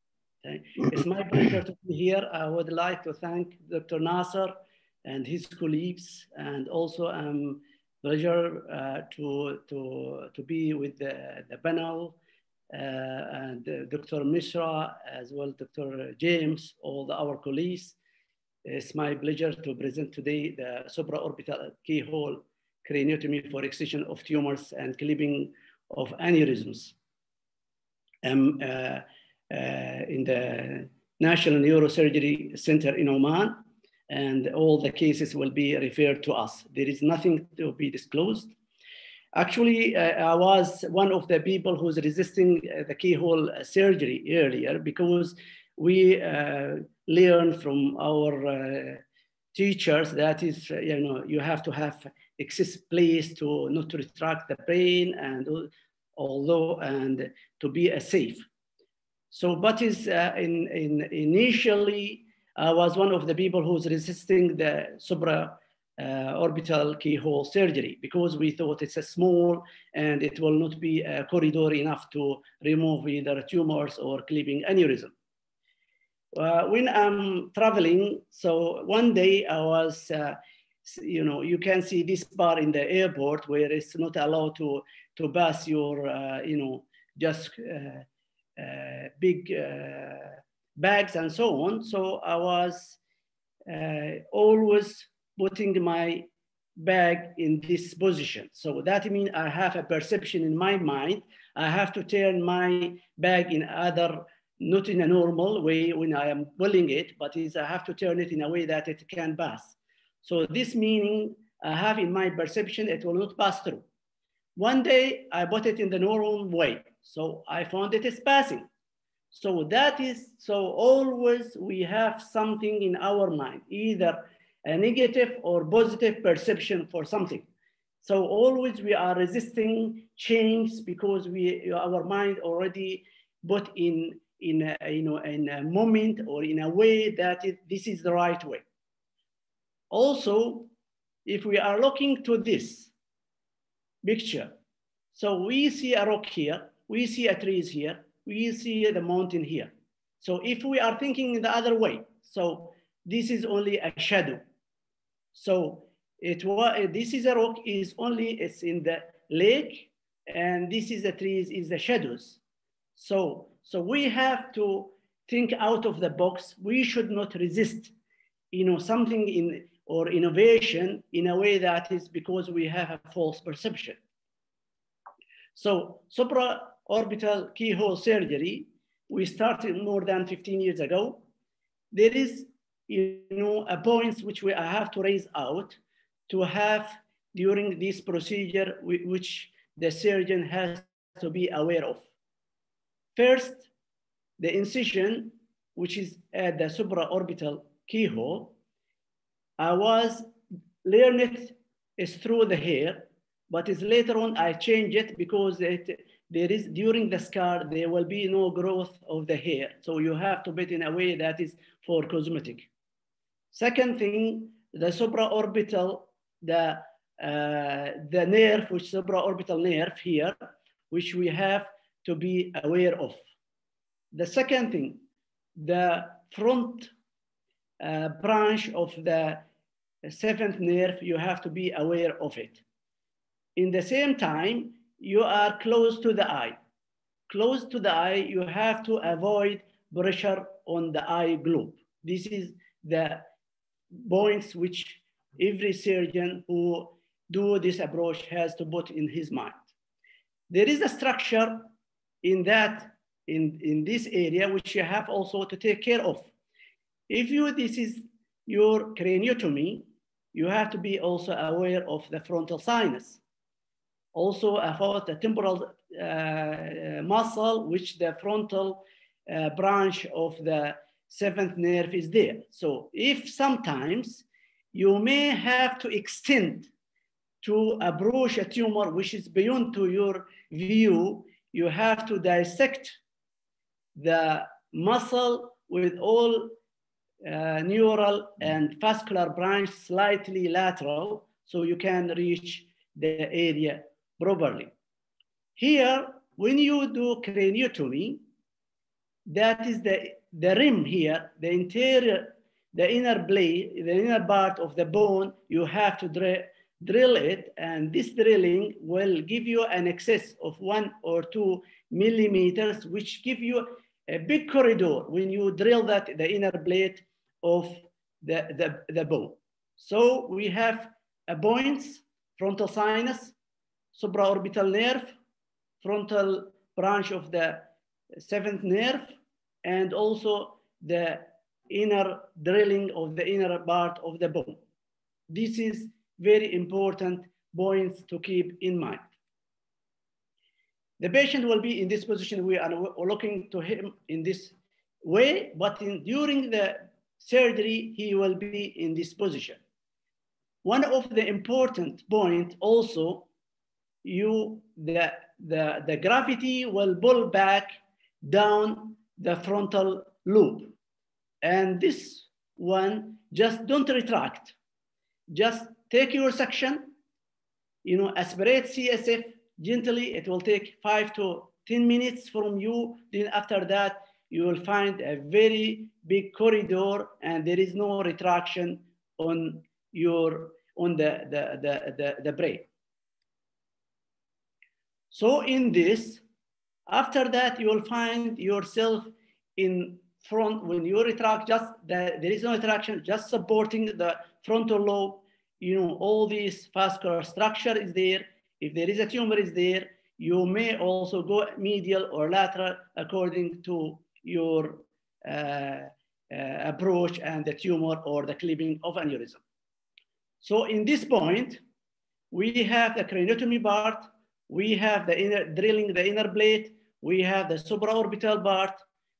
It's my pleasure to be here. I would like to thank Dr. Nasser and his colleagues, and also um, pleasure uh, to, to, to be with the, the panel uh, and uh, Dr. Misra, as well Dr. James, all our colleagues. It's my pleasure to present today the supraorbital keyhole craniotomy for excision of tumors and clipping of aneurysms. Um, uh, in the National Neurosurgery Center in Oman, and all the cases will be referred to us. There is nothing to be disclosed. Actually, uh, I was one of the people who's resisting uh, the keyhole surgery earlier because we uh, learned from our uh, teachers that is, uh, you know, you have to have excess place to not to retract the brain and although and to be a safe. So, butis uh, in, in initially, I was one of the people who's resisting the supra uh, orbital keyhole surgery because we thought it's a small and it will not be a corridor enough to remove either tumors or clipping aneurysm. Uh, when I'm traveling, so one day I was, uh, you know, you can see this bar in the airport where it's not allowed to, to pass your, uh, you know, just uh, uh, big uh, bags and so on. So I was uh, always putting my bag in this position. So that means I have a perception in my mind. I have to turn my bag in other, not in a normal way when I am pulling it, but is I have to turn it in a way that it can pass. So this meaning I have in my perception, it will not pass through. One day I put it in the normal way. So I found it is passing. So that is, so always we have something in our mind, either a negative or positive perception for something. So always we are resisting change because we our mind already put in in a, you know in a moment or in a way that it, this is the right way. Also, if we are looking to this picture, so we see a rock here, we see a trees here, we see the mountain here. So if we are thinking the other way, so this is only a shadow. So it was this is a rock is only it's in the lake, and this is the trees is the shadows. So so we have to think out of the box. We should not resist, you know, something in or innovation in a way that is because we have a false perception. So supraorbital keyhole surgery, we started more than 15 years ago. There is you know, a points which we have to raise out to have during this procedure, which the surgeon has to be aware of. First, the incision, which is at the supraorbital keyhole, I was learned is through the hair, but is later on I change it because it, there is during the scar, there will be no growth of the hair. So you have to put in a way that is for cosmetic. Second thing, the supraorbital, the, uh, the nerve, which supraorbital nerve here, which we have to be aware of. The second thing, the front uh, branch of the seventh nerve, you have to be aware of it. In the same time, you are close to the eye. Close to the eye, you have to avoid pressure on the eye globe. This is the points which every surgeon who do this approach has to put in his mind. There is a structure in that, in, in this area, which you have also to take care of. If you, this is your craniotomy, you have to be also aware of the frontal sinus. Also about the temporal uh, muscle, which the frontal uh, branch of the seventh nerve is there. So if sometimes you may have to extend to approach a tumor which is beyond to your view, you have to dissect the muscle with all uh, neural and vascular branch slightly lateral so you can reach the area properly. Here, when you do craniotomy, that is the the rim here, the interior, the inner blade, the inner part of the bone, you have to dr drill it. And this drilling will give you an excess of one or two millimeters, which give you a big corridor when you drill that, the inner blade of the, the, the bone. So we have a points, frontal sinus, supraorbital nerve, frontal branch of the seventh nerve, and also the inner drilling of the inner part of the bone. This is very important points to keep in mind. The patient will be in this position. We are looking to him in this way, but in, during the surgery, he will be in this position. One of the important point also, you the, the, the gravity will pull back down the frontal lobe. And this one, just don't retract. Just take your section, you know, aspirate CSF gently. It will take five to 10 minutes from you. Then after that, you will find a very big corridor and there is no retraction on your, on the, the, the, the, the brain. So in this, after that, you will find yourself in front, when you retract, just the, there is no retraction, just supporting the frontal lobe. you know, all these vascular structure is there. If there is a tumor is there, you may also go medial or lateral according to your uh, uh, approach and the tumor or the clipping of aneurysm. So in this point, we have the craniotomy part, we have the inner drilling the inner blade, we have the supraorbital part,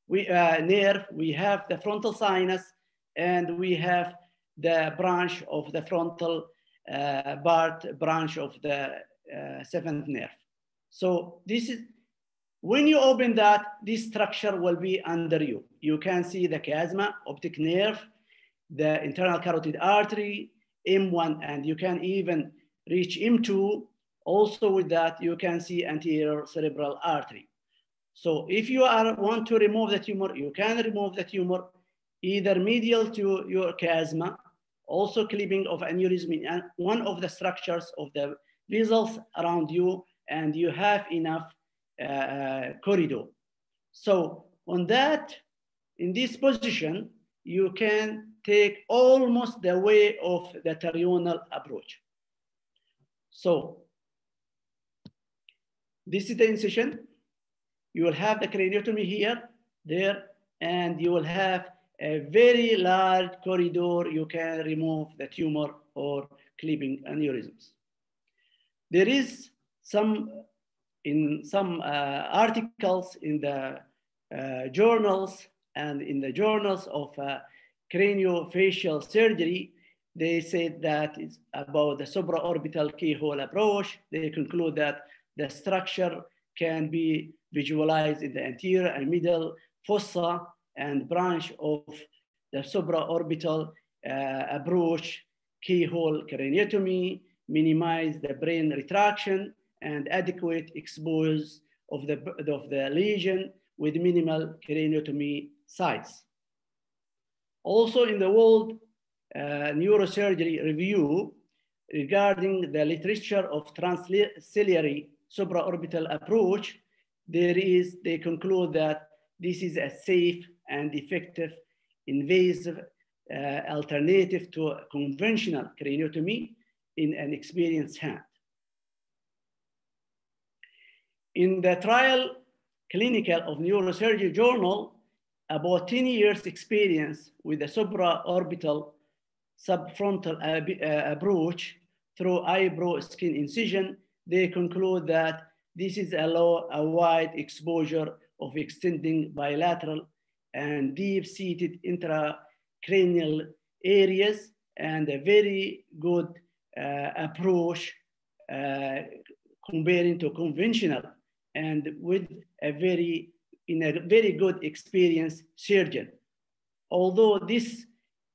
we uh, nerve, we have the frontal sinus, and we have the branch of the frontal uh, part, branch of the uh, seventh nerve. So this is, when you open that, this structure will be under you. You can see the chiasma, optic nerve, the internal carotid artery, M1, and you can even reach M2. Also with that, you can see anterior cerebral artery. So if you are want to remove the tumor, you can remove the tumor either medial to your chiasma, also clipping of aneurysm in one of the structures of the vessels around you, and you have enough Uh, uh, corridor. So on that, in this position, you can take almost the way of the pterional approach. So this is the incision. You will have the craniotomy here, there, and you will have a very large corridor. You can remove the tumor or clipping aneurysms. There is some, in some uh, articles in the uh, journals and in the journals of uh, craniofacial surgery, they said that it's about the supraorbital keyhole approach. They conclude that the structure can be visualized in the anterior and middle fossa and branch of the supraorbital uh, approach, keyhole craniotomy, minimize the brain retraction and adequate expose of the, of the lesion with minimal craniotomy size. Also in the World uh, Neurosurgery Review regarding the literature of transciliary supraorbital approach, there is, they conclude that this is a safe and effective invasive uh, alternative to conventional craniotomy in an experienced hand. In the trial clinical of neurosurgery journal, about 10 years experience with the supraorbital subfrontal uh, approach through eyebrow skin incision, they conclude that this is allow a wide exposure of extending bilateral and deep-seated intracranial areas and a very good uh, approach uh, comparing to conventional and with a very, in a very good experienced surgeon. Although this,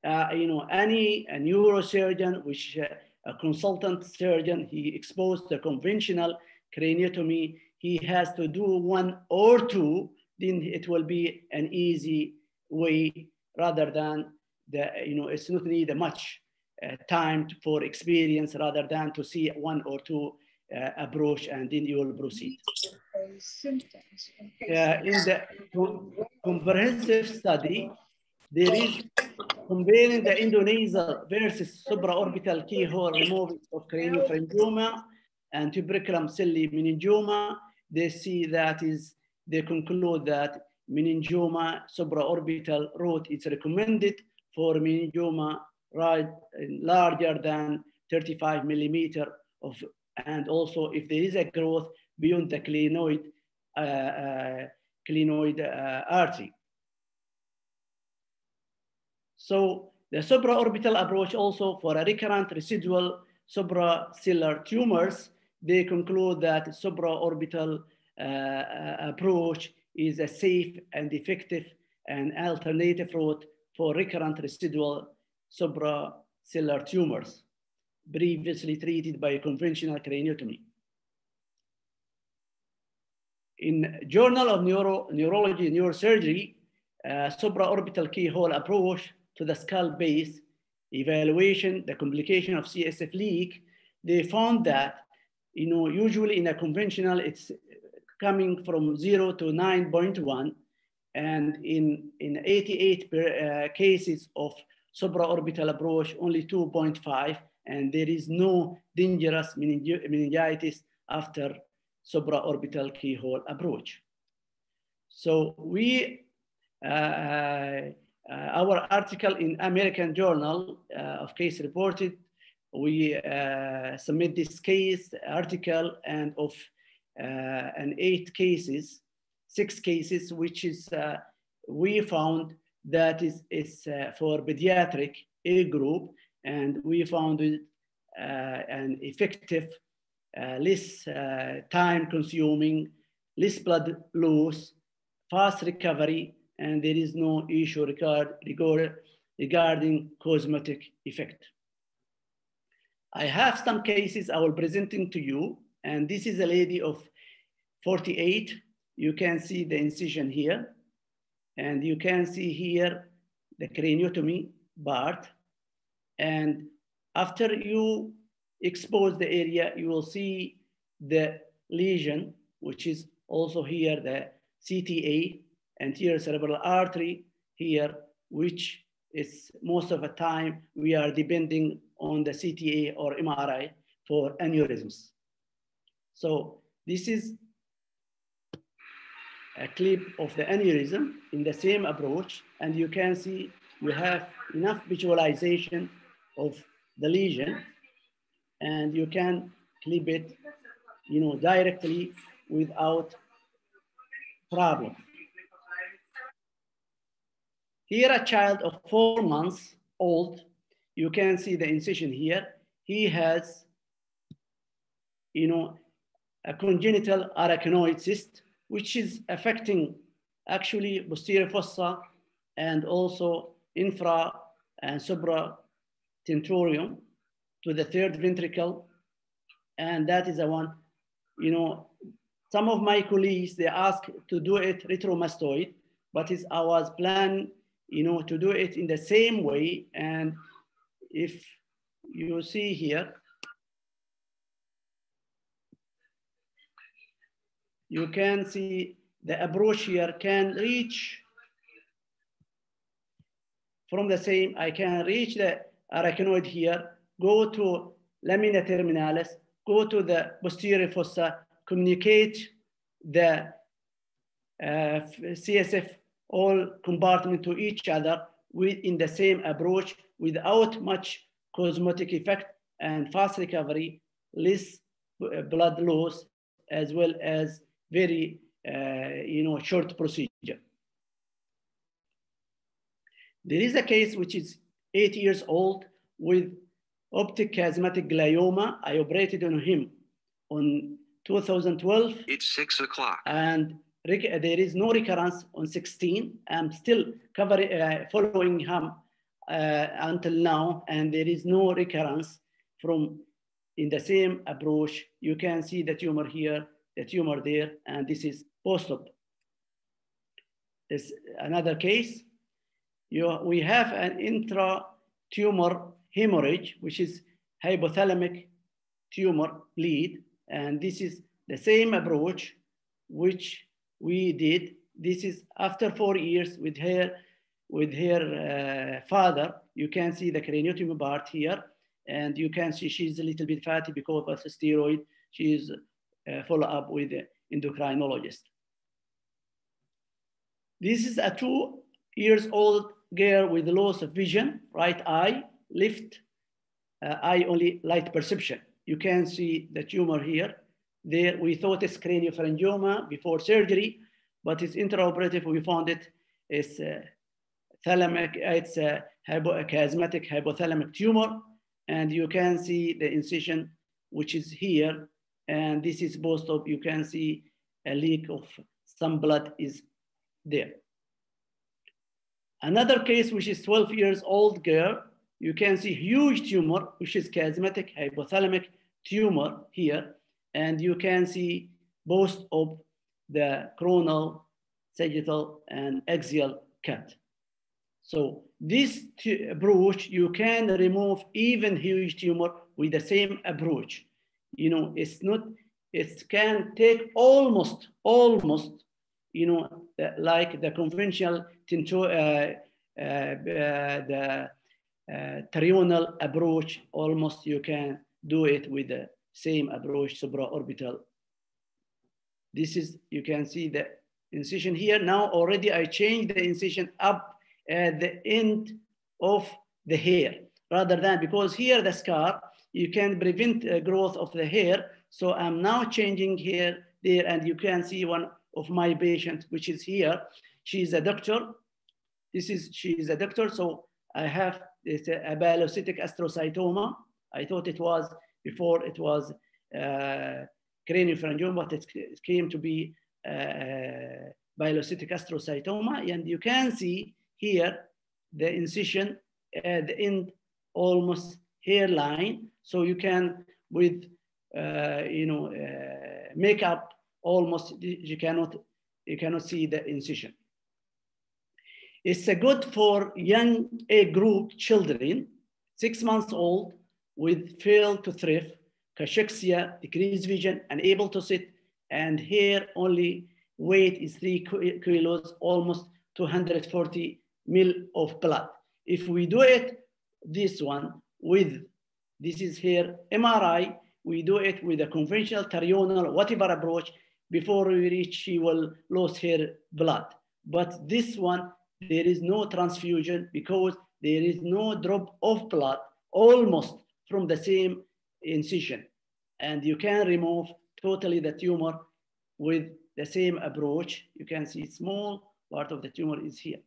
uh, you know, any a neurosurgeon, which uh, a consultant surgeon, he exposed the conventional craniotomy, he has to do one or two, then it will be an easy way rather than the, you know, it's not need much uh, time for experience rather than to see one or two uh, approach and then you will proceed. Uh, in the comprehensive study, there is comparing the endonasal versus supraorbital keyhole removal of craniopharyngioma and tuberculum sellae meningioma. They see that is, they conclude that meningioma supraorbital route is recommended for meningioma right, larger than 35 millimeter of, and also if there is a growth beyond the clinoid, uh, uh, clinoid uh, artery. So the supraorbital approach also for a recurrent residual suprasellar tumors, they conclude that supraorbital uh, approach is a safe and effective and alternative route for recurrent residual suprasellar tumors previously treated by conventional craniotomy. In Journal of Neuro, Neurology and Neurosurgery, uh, supraorbital keyhole approach to the skull base evaluation, the complication of CSF leak, they found that, you know, usually in a conventional, it's coming from zero to 9.1. And in, in 88 per, uh, cases of supraorbital approach, only 2.5. and there is no dangerous meningitis after supraorbital keyhole approach. So we, uh, uh, our article in American Journal uh, of Case reported, we uh, submit this case article and of uh, an eight cases, six cases, which is, uh, we found that is, is for pediatric A group, and we found it uh, an effective, uh, less uh, time consuming, less blood loss, fast recovery, and there is no issue regard, regard, regarding cosmetic effect. I have some cases I will presenting to you, and this is a lady of 48. You can see the incision here, and you can see here the craniotomy part. And after you expose the area, you will see the lesion, which is also here, the CTA, anterior cerebral artery here, which is most of the time we are depending on the CTA or MRI for aneurysms. So this is a clip of the aneurysm in the same approach, and you can see we have enough visualization of the lesion, and you can clip it, you know, directly without problem. Here, a child of four months old, you can see the incision here. He has, you know, a congenital arachnoid cyst, which is affecting actually posterior fossa and also infra and supra tentorium to the third ventricle. And that is the one, you know, some of my colleagues, they ask to do it retromastoid, but it's our plan, you know, to do it in the same way. And if you see here, you can see the approach here can reach from the same, I can reach the arachnoid here, go to lamina terminalis, go to the posterior fossa, communicate the uh, CSF all compartment to each other with, in the same approach without much cosmetic effect and fast recovery, less uh, blood loss, as well as very, uh, you know, short procedure. There is a case which is eight years old with optic chiasmatic glioma. I operated on him on 2012. It's six o'clock. And there is no recurrence on 16. I'm still covering, uh, following him uh, until now, and there is no recurrence from in the same approach. You can see the tumor here, the tumor there, and this is post-op. This another case. You, we have an intra-tumor hemorrhage, which is hypothalamic tumor bleed, and this is the same approach which we did. This is after four years with her, with her uh, father. You can see the craniotomy part here, and you can see she's a little bit fatty because of steroid. She's uh, follow up with the endocrinologist. This is a two years old girl with loss of vision, right eye, left uh, eye only light perception. You can see the tumor here. There, we thought it's craniopharyngioma before surgery, but it's intraoperative. We found it is uh, thalamic, it's a, hypo, a chiasmatic hypothalamic tumor. And you can see the incision, which is here. And this is post-op. You can see a leak of some blood is there. Another case, which is 12 years old girl, you can see huge tumor, which is chiasmatic hypothalamic tumor here. And you can see both of the coronal, sagittal, and axial cut. So this approach, you can remove even huge tumor with the same approach. You know, it's not, it can take almost, almost, you know, like the conventional tinto, uh, uh, uh, the uh, pterional approach, almost you can do it with the same approach, supraorbital. This is, you can see the incision here. Now already I changed the incision up at the end of the hair rather than, because here the scar, you can prevent uh, growth of the hair. So I'm now changing here, there, and you can see one of my patient, which is here. She's a doctor. This is, she is a doctor. So I have this, uh, a pilocytic astrocytoma. I thought it was, before it was uh, craniopharyngioma, but it, came to be uh, pilocytic astrocytoma. And you can see here the incision at the end, almost hairline. So you can, with, uh, you know, uh, makeup, almost you cannot, you cannot see the incision. It's a good for young age group children, six months old, with fail to thrive, cachexia, decreased vision, unable to sit, and here only weight is three kilos, almost 240 mil of blood. If we do it, this one with, this is here, MRI, we do it with a conventional pterional, whatever approach, before we reach, she will lose her blood. But this one, there is no transfusion because there is no drop of blood almost from the same incision. And you can remove totally the tumor with the same approach. You can see small part of the tumor is here.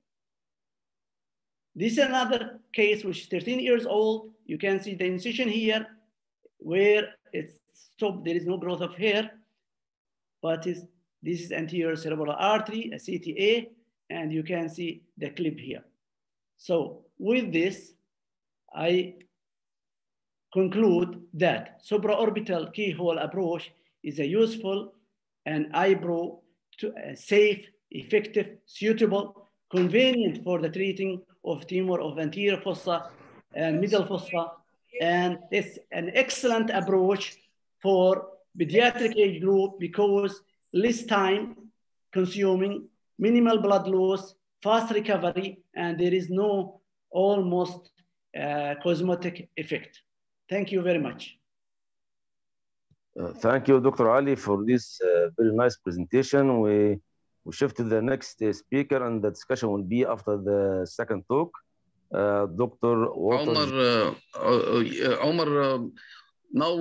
This is another case which is 13 years old. You can see the incision here where it's stopped. There is no growth of hair, but this is anterior cerebral artery, a CTA, and you can see the clip here. So with this, I conclude that supraorbital keyhole approach is a useful and eyebrow to, safe, effective, suitable, convenient for the treating of tumor of anterior fossa and middle fossa. And it's an excellent approach for pediatric age group because less time consuming, minimal blood loss, fast recovery, and there is no almost uh, cosmetic effect. Thank you very much. Uh, thank you, Dr. Ali, for this uh, very nice presentation. We we shift to the next uh, speaker, and the discussion will be after the second talk. Uh, Dr. Walter. Omar, uh, Omar now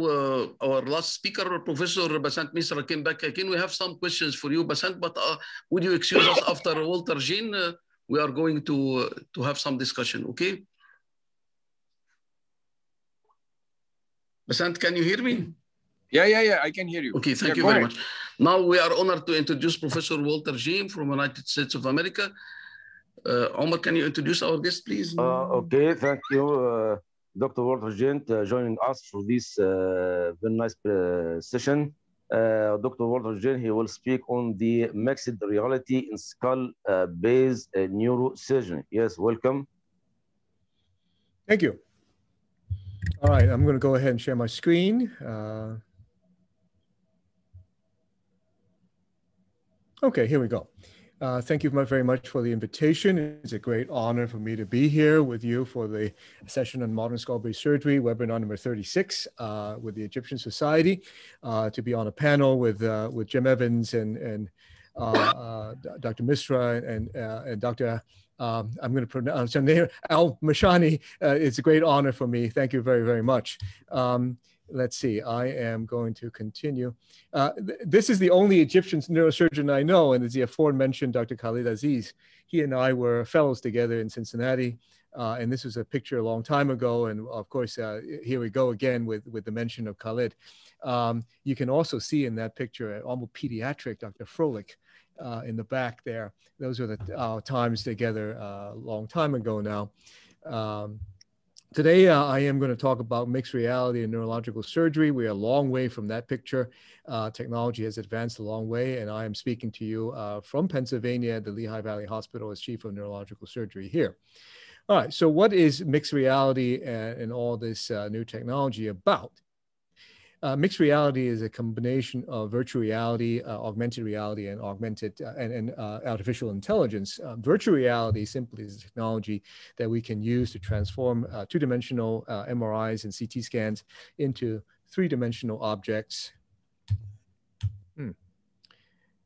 our last speaker, Professor Basant Misra, came back. again. we have some questions for you, Basant? But would you excuse us after Walter Jean? we are going to to have some discussion, okay? Basant, can you hear me? Yeah, yeah, yeah, I can hear you. Okay, thank yeah, you very ahead. much. Now we are honored to introduce Professor Walter Jean from United States of America. Uh, Omar, can you introduce our guest, please? Uh, okay, thank you, uh, Dr. Walter Jean, uh, joining us for this uh, very nice uh, session. Dr. Walter Jean, he will speak on the mixed reality in skull-base neurosurgery. Yes, welcome. Thank you. All right, I'm going to go ahead and share my screen. Uh, okay, here we go. Uh, thank you very much for the invitation. It's a great honor for me to be here with you for the session on modern skull-base surgery, webinar number 36 uh, with the Egyptian Society, uh, to be on a panel with uh, with Jim Evans and and uh, uh, Dr. Misra and and Dr. Um, I'm going to pronounce your name, Al Mashani. it's a great honor for me. Thank you very, very much. Um, let's see, I am going to continue. Uh, th this is the only Egyptian neurosurgeon I know, and it's the aforementioned Dr. Khalid Aziz. He and I were fellows together in Cincinnati, uh, and this was a picture a long time ago. And of course, uh, here we go again with, with the mention of Khalid. Um, you can also see in that picture almost pediatric Dr. Froelich uh, in the back there. Those are the uh, times together a long time ago now. Um, Today, uh, I am going to talk about mixed reality and neurological surgery. We are a long way from that picture. Uh, technology has advanced a long way, and I am speaking to you uh, from Pennsylvania at the Lehigh Valley Hospital as Chief of Neurological Surgery here. All right, so what is mixed reality and, and all this uh, new technology about? Uh, mixed reality is a combination of virtual reality, uh, augmented reality, and augmented uh, and, and uh, artificial intelligence. Uh, virtual reality simply is a technology that we can use to transform uh, two-dimensional MRIs and CT scans into three-dimensional objects. Hmm.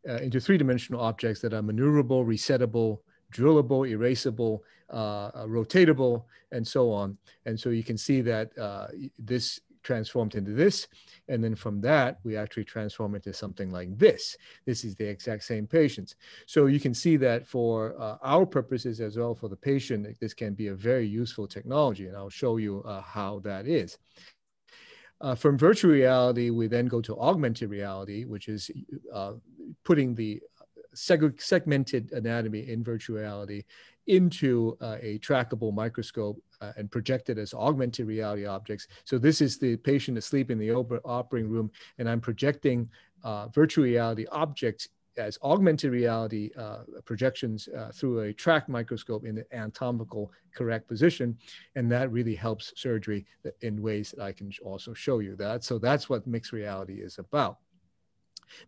into three-dimensional objects that are maneuverable, resettable, drillable, erasable, rotatable, and so on. And so you can see that this transformed into this. And then from that, we actually transform into something like this. This is the exact same patients. So you can see that for uh, our purposes as well for the patient, this can be a very useful technology. And I'll show you uh, how that is. Uh, from virtual reality, we then go to augmented reality, which is uh, putting the seg segmented anatomy in virtual reality into uh, a trackable microscope uh, and projected as augmented reality objects. So this is the patient asleep in the operating room, and I'm projecting uh, virtual reality objects as augmented reality uh, projections uh, through a track microscope in the anatomical correct position. And that really helps surgery in ways that I can also show you that. So that's what mixed reality is about.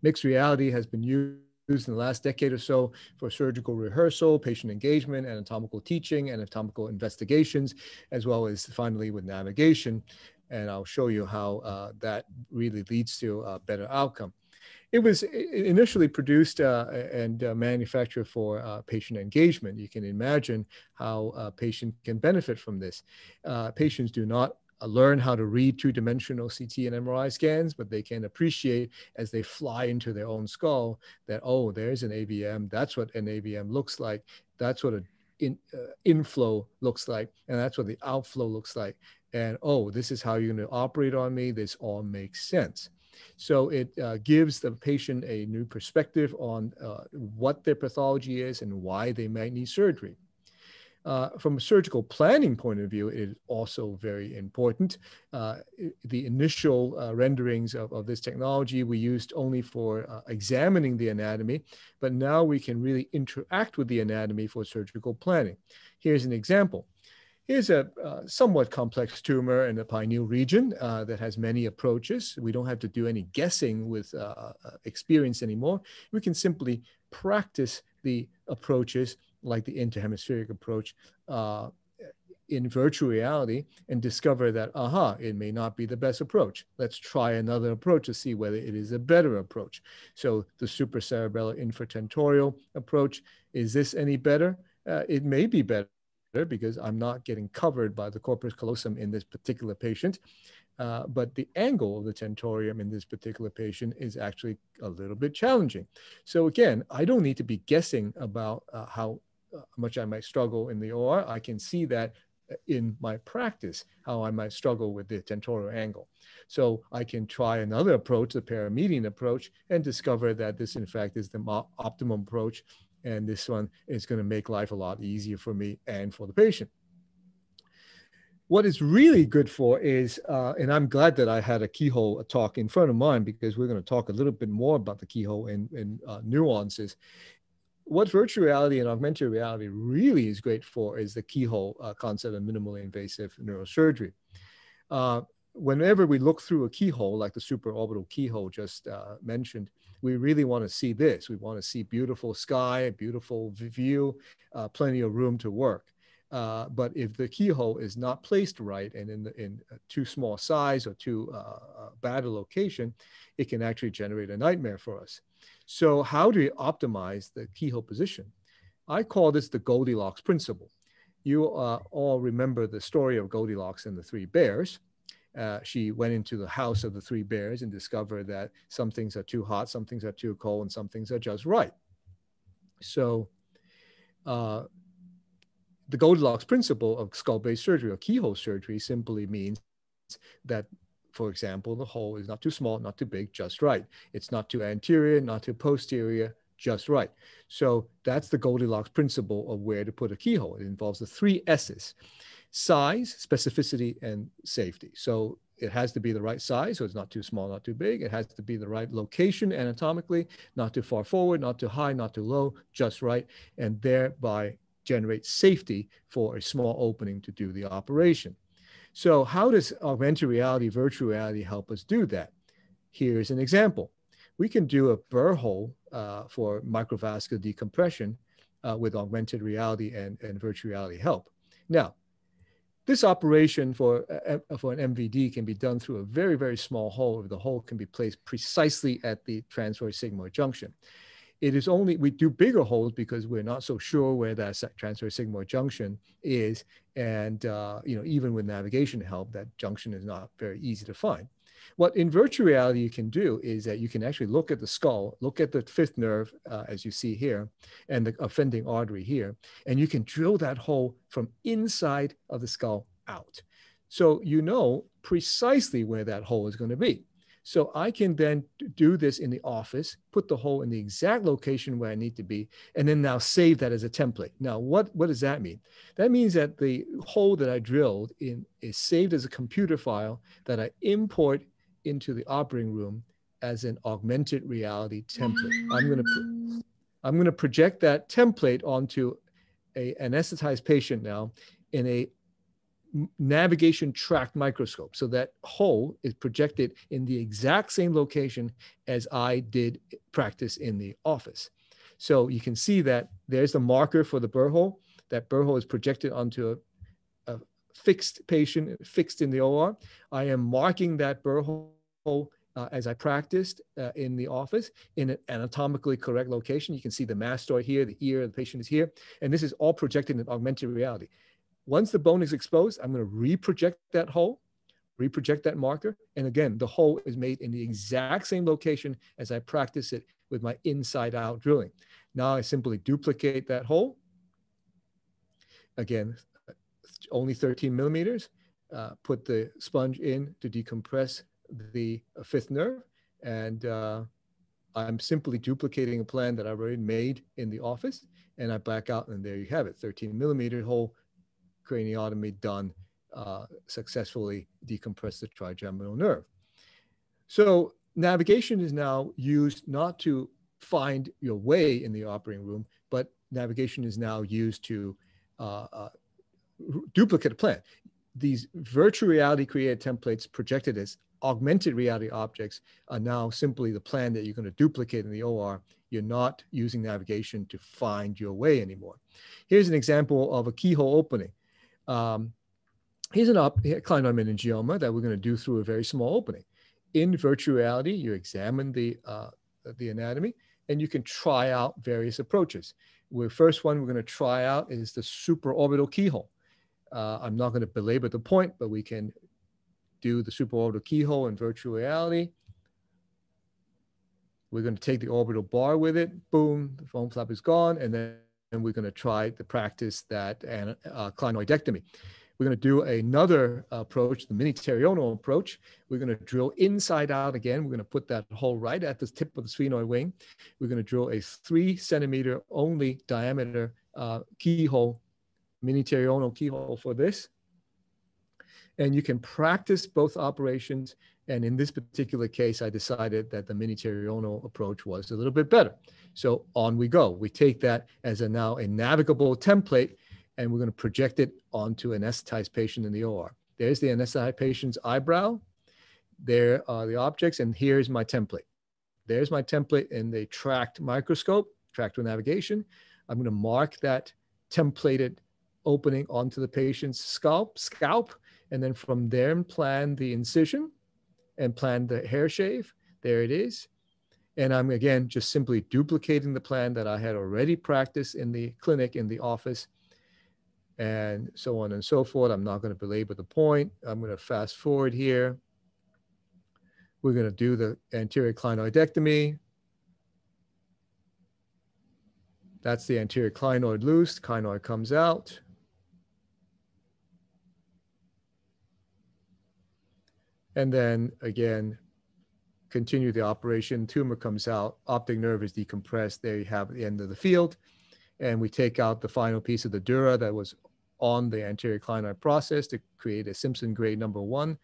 Mixed reality has been used used in the last decade or so for surgical rehearsal, patient engagement, anatomical teaching, and anatomical investigations, as well as finally with navigation. And I'll show you how uh, that really leads to a better outcome. It was initially produced uh, and uh, manufactured for uh, patient engagement. You can imagine how a patient can benefit from this. Uh, patients do not uh, learn how to read two-dimensional CT and MRI scans, but they can appreciate as they fly into their own skull that, oh, there's an AVM. That's what an AVM looks like. That's what an in, uh, inflow looks like. And that's what the outflow looks like. And, oh, this is how you're going to operate on me. This all makes sense. So it uh, gives the patient a new perspective on uh, what their pathology is and why they might need surgery. Uh, from a surgical planning point of view, it is also very important. Uh, the initial uh, renderings of, of, this technology we used only for uh, examining the anatomy, but now we can really interact with the anatomy for surgical planning. Here's an example. Here's a uh, somewhat complex tumor in the pineal region uh, that has many approaches. We don't have to do any guessing with experience anymore. We can simply practice the approaches like the interhemispheric approach uh, in virtual reality and discover that, aha, it may not be the best approach. Let's try another approach to see whether it is a better approach. So the supracerebellar infratentorial approach, is this any better? Uh, it may be better because I'm not getting covered by the corpus callosum in this particular patient. Uh, but the angle of the tentorium in this particular patient is actually a little bit challenging. So again, I don't need to be guessing about uh, how much I might struggle in the OR, I can see that uh, in my practice, how I might struggle with the tentorial angle. So I can try another approach, the paramedian approach, and discover that this in fact is the optimum approach. And this one is gonna make life a lot easier for me and for the patient. What it's really good for is, uh, and I'm glad that I had a keyhole talk in front of mine because we're going to talk a little bit more about the keyhole and, and uh, nuances, what virtual reality and augmented reality really is great for is the keyhole uh, concept of minimally invasive neurosurgery. Uh, whenever we look through a keyhole, like the supraorbital keyhole just uh, mentioned, we really want to see this. We want to see beautiful sky, beautiful view, uh, plenty of room to work. Uh, but if the keyhole is not placed right and in, the, in too small size or too uh, bad a location, it can actually generate a nightmare for us. So how do you optimize the keyhole position? I call this the Goldilocks principle. You uh, all remember the story of Goldilocks and the three bears. Uh, she went into the house of the three bears and discovered that some things are too hot, some things are too cold, and some things are just right. So uh, the Goldilocks principle of skull-base surgery or keyhole surgery simply means that for example, the hole is not too small, not too big, just right. It's not too anterior, not too posterior, just right. So that's the Goldilocks principle of where to put a keyhole. It involves the three S's, size, specificity, and safety. So it has to be the right size, so it's not too small, not too big. It has to be the right location anatomically, not too far forward, not too high, not too low, just right, and thereby generate safety for a small opening to do the operation. So how does augmented reality, virtual reality help us do that? Here's an example. We can do a burr hole uh, for microvascular decompression uh, with augmented reality and, and virtual reality help. Now, this operation for, uh, for an MVD can be done through a very, very small hole. The hole can be placed precisely at the transverse sigmoid junction. It is only, we do bigger holes because we're not so sure where that transverse sigmoid junction is. And, uh, you know, even with navigation help, that junction is not very easy to find. What in virtual reality you can do is that you can actually look at the skull, look at the fifth nerve, uh, as you see here, and the offending artery here, and you can drill that hole from inside of the skull out. So you know precisely where that hole is going to be. So I can then do this in the office, put the hole in the exact location where I need to be, and then now save that as a template. Now, what, what does that mean? That means that the hole that I drilled in is saved as a computer file that I import into the operating room as an augmented reality template. I'm going to I'm going to project that template onto a anesthetized patient now in a navigation tracked microscope. So that hole is projected in the exact same location as I did practice in the office. So you can see that there's the marker for the burr hole. That burr hole is projected onto a, a fixed patient, fixed in the OR. I am marking that burr hole uh, as I practiced uh, in the office in an anatomically correct location. You can see the mastoid here, the ear, the patient is here. And this is all projected in augmented reality. Once the bone is exposed, I'm going to reproject that hole, reproject that marker. And again, the hole is made in the exact same location as I practice it with my inside out drilling. Now I simply duplicate that hole. Again, only 13 millimeters. Uh, put the sponge in to decompress the fifth nerve. And uh, I'm simply duplicating a plan that I've already made in the office. And I back out, and there you have it 13 millimeter hole craniotomy done, uh, successfully decompress the trigeminal nerve. So navigation is now used not to find your way in the operating room, but navigation is now used to uh, uh, duplicate a plan. These virtual reality created templates projected as augmented reality objects are now simply the plan that you're going to duplicate in the OR. You're not using navigation to find your way anymore. Here's an example of a keyhole opening. Um, here's an op- clinoid meningioma that we're going to do through a very small opening. In virtuality, you examine the, uh, the anatomy and you can try out various approaches. The first one we're going to try out is the supraorbital keyhole. Uh, I'm not going to belabor the point, but we can do the supraorbital keyhole in virtual reality. We're going to take the orbital bar with it. Boom, the foam flap is gone. And then and we're going to try to practice that and uh, clinoidectomy. We're going to do another approach, the mini pterional approach. We're going to drill inside out again. We're going to put that hole right at the tip of the sphenoid wing. We're going to drill a three centimeter only diameter uh, keyhole, mini pterional keyhole for this. And you can practice both operations. And in this particular case, I decided that the mini pterional approach was a little bit better. So on we go. We take that as a now a navigable template and we're going to project it onto an anesthetized patient in the OR. There's the anesthetized patient's eyebrow. There are the objects, and here's my template. There's my template in the tracked microscope, tractor navigation. I'm going to mark that templated opening onto the patient's scalp, scalp, and then from there plan the incision and plan the hair shave. There it is. And I'm again just simply duplicating the plan that I had already practiced in the clinic, in the office, and so on and so forth. I'm not going to belabor the point. I'm going to fast forward here. We're going to do the anterior clinoidectomy. That's the anterior clinoid loose. Clinoid comes out. And then again, continue the operation. Tumor comes out, optic nerve is decompressed. There you have the end of the field. And we take out the final piece of the dura that was on the anterior clinoid process to create a Simpson grade number one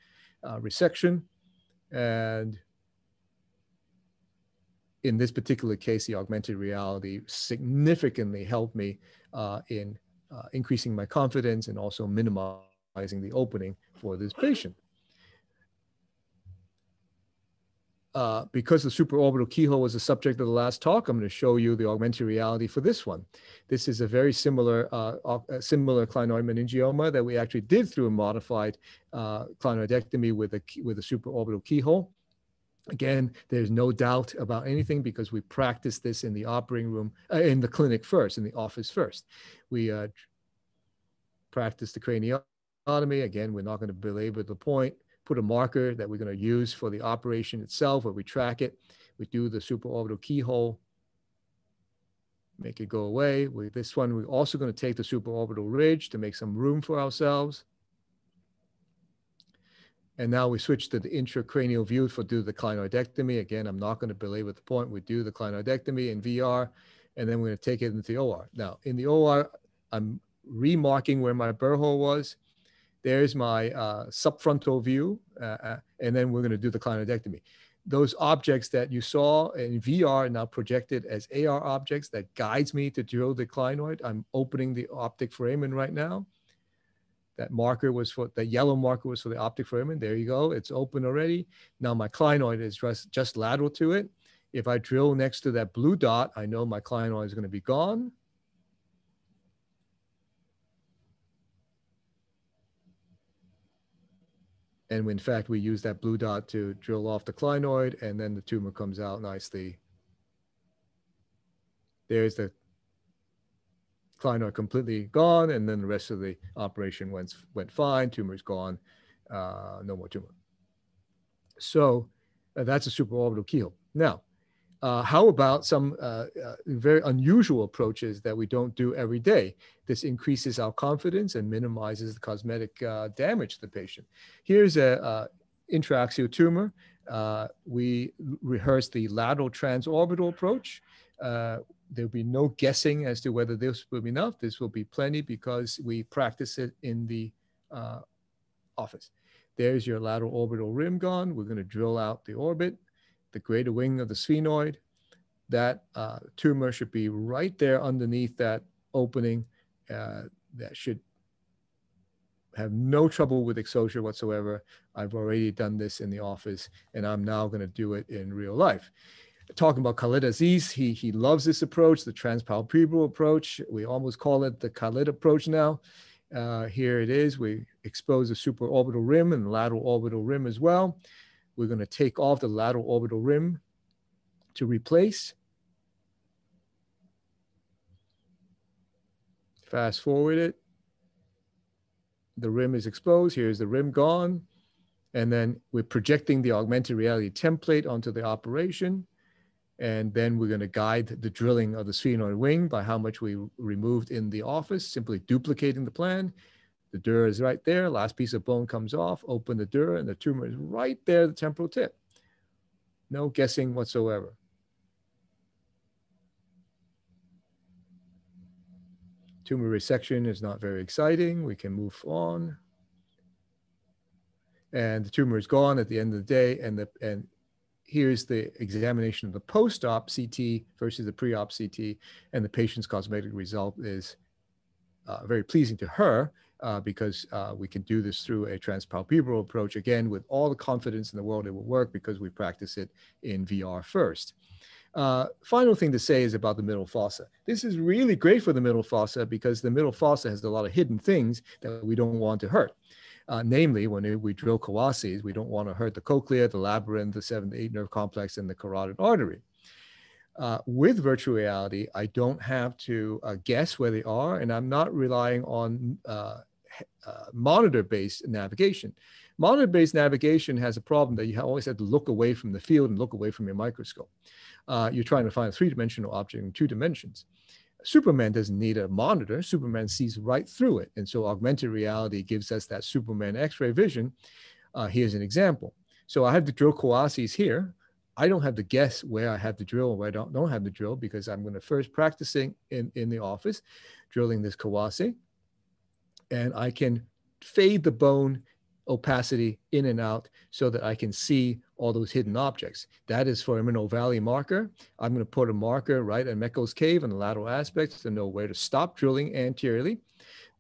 uh, resection. And in this particular case, the augmented reality significantly helped me uh, in uh, increasing my confidence and also minimizing minimizing the opening for this patient. Uh, because the supraorbital keyhole was the subject of the last talk, I'm going to show you the augmented reality for this one. This is a very similar, uh, similar clinoid meningioma that we actually did through a modified uh, clinoidectomy with a, with a supraorbital keyhole. Again, there's no doubt about anything because we practiced this in the operating room, uh, in the clinic first, in the office first. We uh, practiced the craniotomy. Again, we're not going to belabor the point put a marker that we're going to use for the operation itself where we track it. We do the supraorbital keyhole, make it go away. With this one, we're also going to take the supraorbital ridge to make some room for ourselves. And now we switch to the intracranial view for do the clinoidectomy. Again, I'm not going to belabor the point. We do the clinoidectomy in VR, and then we're going to take it into the OR. Now, in the OR, I'm remarking where my burr hole was. There's my uh, subfrontal view, uh, uh and then we're going to do the clinoidectomy. Those objects that you saw in VR are now projected as AR objects that guides me to drill the clinoid. I'm opening the optic foramen right now. That marker was for the yellow marker was for the optic foramen. There you go. It's open already. Now my clinoid is just, just lateral to it. If I drill next to that blue dot, I know my clinoid is going to be gone. And in fact, we use that blue dot to drill off the clinoid and then the tumor comes out nicely. There's the clinoid completely gone and then the rest of the operation went, went fine, tumor's gone, uh, no more tumor. So uh, that's a supraorbital keyhole. Now, uh, how about some uh, uh, very unusual approaches that we don't do every day? This increases our confidence and minimizes the cosmetic uh, damage to the patient. Here's a uh, intraaxial tumor. Uh, we rehearse the lateral transorbital approach. there'll be no guessing as to whether this will be enough. This will be plenty because we practice it in the office. There's your lateral orbital rim gone. We're going to drill out the orbit the greater wing of the sphenoid. That uh, tumor should be right there underneath that opening. Uh, that should have no trouble with exposure whatsoever. I've already done this in the office, and I'm now going to do it in real life. Talking about Khalid Aziz, he, he loves this approach, the transpalpebral approach. We almost call it the Khalid approach now. Uh, here it is. We expose the supraorbital rim and lateral orbital rim as well. We're going to take off the lateral orbital rim to replace. Fast forward it. The rim is exposed. Here's the rim gone. And then we're projecting the augmented reality template onto the operation. And then we're going to guide the drilling of the sphenoid wing by how much we removed in the office, simply duplicating the plan. The dura is right there. Last piece of bone comes off. Open the dura, and the tumor is right there, the temporal tip. No guessing whatsoever. Tumor resection is not very exciting. We can move on. And the tumor is gone at the end of the day. And, the, and here's the examination of the post-op CT versus the pre-op CT. And the patient's cosmetic result is uh, very pleasing to her uh, because uh, we can do this through a transpalpebral approach, again, with all the confidence in the world it will work because we practice it in VR first. Uh, final thing to say is about the middle fossa. This is really great for the middle fossa because the middle fossa has a lot of hidden things that we don't want to hurt. Uh, namely, when we drill Kawase's, we don't want to hurt the cochlea, the labyrinth, the seventh, eight nerve complex, and the carotid artery. Uh, with virtual reality, I don't have to uh, guess where they are, and I'm not relying on uh, monitor-based navigation. Monitor-based navigation has a problem that you always have to look away from the field and look away from your microscope. Uh, you're trying to find a three-dimensional object in two dimensions. Superman doesn't need a monitor. Superman sees right through it. And so augmented reality gives us that Superman X-ray vision. Uh, here's an example. So I have the drill Kawase's here. I don't have to guess where I have to drill where I don't, don't have to drill because I'm going to first practicing in, in the office, drilling this Kawase and I can fade the bone opacity in and out so that I can see all those hidden objects. That is for Eminho Valley marker. I'm going to put a marker right at Meckel's cave in the lateral aspects to know where to stop drilling anteriorly.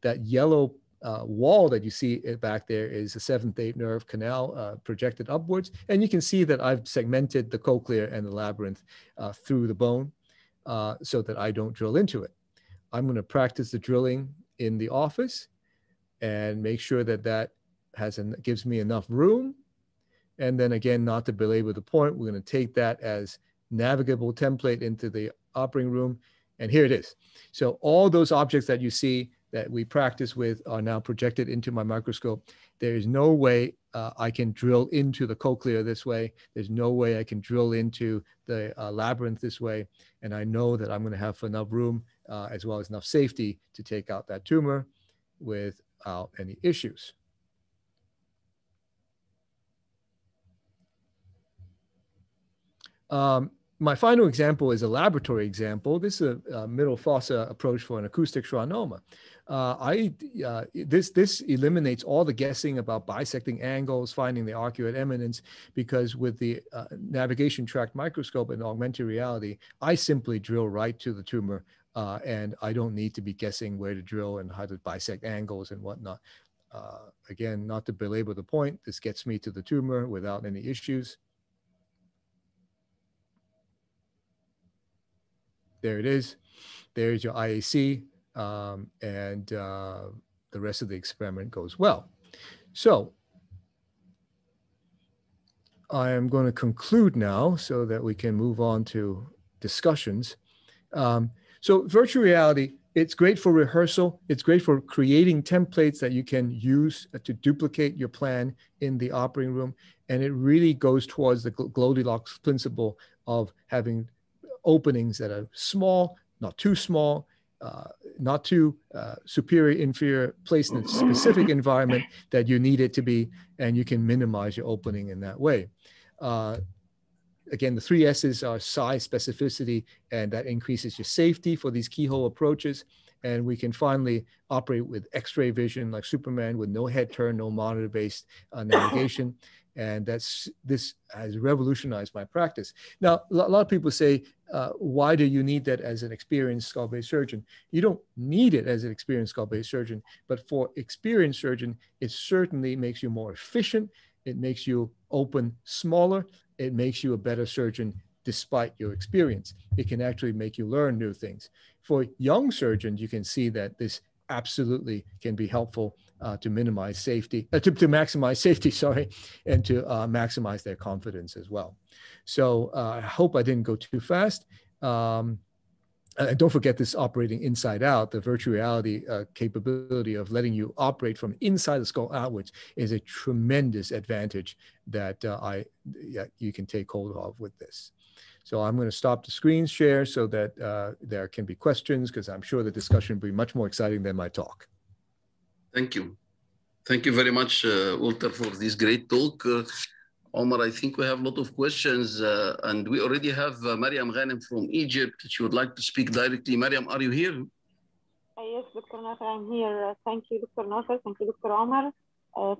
That yellow uh, wall that you see back there is a seventh eight nerve canal uh, projected upwards. And you can see that I've segmented the cochlear and the labyrinth uh, through the bone uh, so that I don't drill into it. I'm going to practice the drilling in the office and make sure that that has an, gives me enough room. And then again, not to belabor the point, we're going to take that as navigable template into the operating room. And here it is. So all those objects that you see that we practice with are now projected into my microscope. There is no way uh, I can drill into the cochlea this way. There's no way I can drill into the uh, labyrinth this way. And I know that I'm going to have enough room uh, as well as enough safety to take out that tumor without any issues. Um, my final example is a laboratory example. This is a, a middle fossa approach for an acoustic schwannoma. Uh, I uh, this this eliminates all the guessing about bisecting angles, finding the arcuate eminence, because with the uh, navigation tract microscope and augmented reality, I simply drill right to the tumor, uh, and I don't need to be guessing where to drill and how to bisect angles and whatnot. Uh, again, not to belabor the point, this gets me to the tumor without any issues. There it is. There's your IAC um, and uh, the rest of the experiment goes well. So I am going to conclude now so that we can move on to discussions. Um, so virtual reality, it's great for rehearsal. It's great for creating templates that you can use to duplicate your plan in the operating room. And it really goes towards the Goldilocks principle of having openings that are small, not too small, uh, not too uh, superior, inferior, placed in a specific environment that you need it to be, and you can minimize your opening in that way. Uh, again, the three S's are size, specificity, and that increases your safety for these keyhole approaches. And we can finally operate with X-ray vision like Superman with no head turn, no monitor-based uh, navigation and that's this has revolutionized my practice. Now, a lot of people say, uh, "Why do you need that as an experienced skull-base surgeon?" You don't need it as an experienced skull-base surgeon, but for experienced surgeon, it certainly makes you more efficient. It makes you open smaller. It makes you a better surgeon despite your experience. It can actually make you learn new things. For young surgeons, you can see that this absolutely can be helpful uh, to minimize safety, uh, to, to maximize safety, sorry, and to uh, maximize their confidence as well. So uh, I hope I didn't go too fast. Um, and don't forget this operating inside out, the virtual reality uh, capability of letting you operate from inside the skull outwards is a tremendous advantage that uh, I, you can take hold of with this. So I'm going to stop the screen share so that uh, there can be questions because I'm sure the discussion will be much more exciting than my talk. Thank you. Thank you very much, uh, Walter, for this great talk. Uh, Omar, I think we have a lot of questions uh, and we already have uh, Mariam Ghanem from Egypt. She would like to speak directly. Mariam, are you here? Uh, yes, Dr. Nasser, I'm here. thank you, Dr. Nasser. Thank you, Dr. Omar.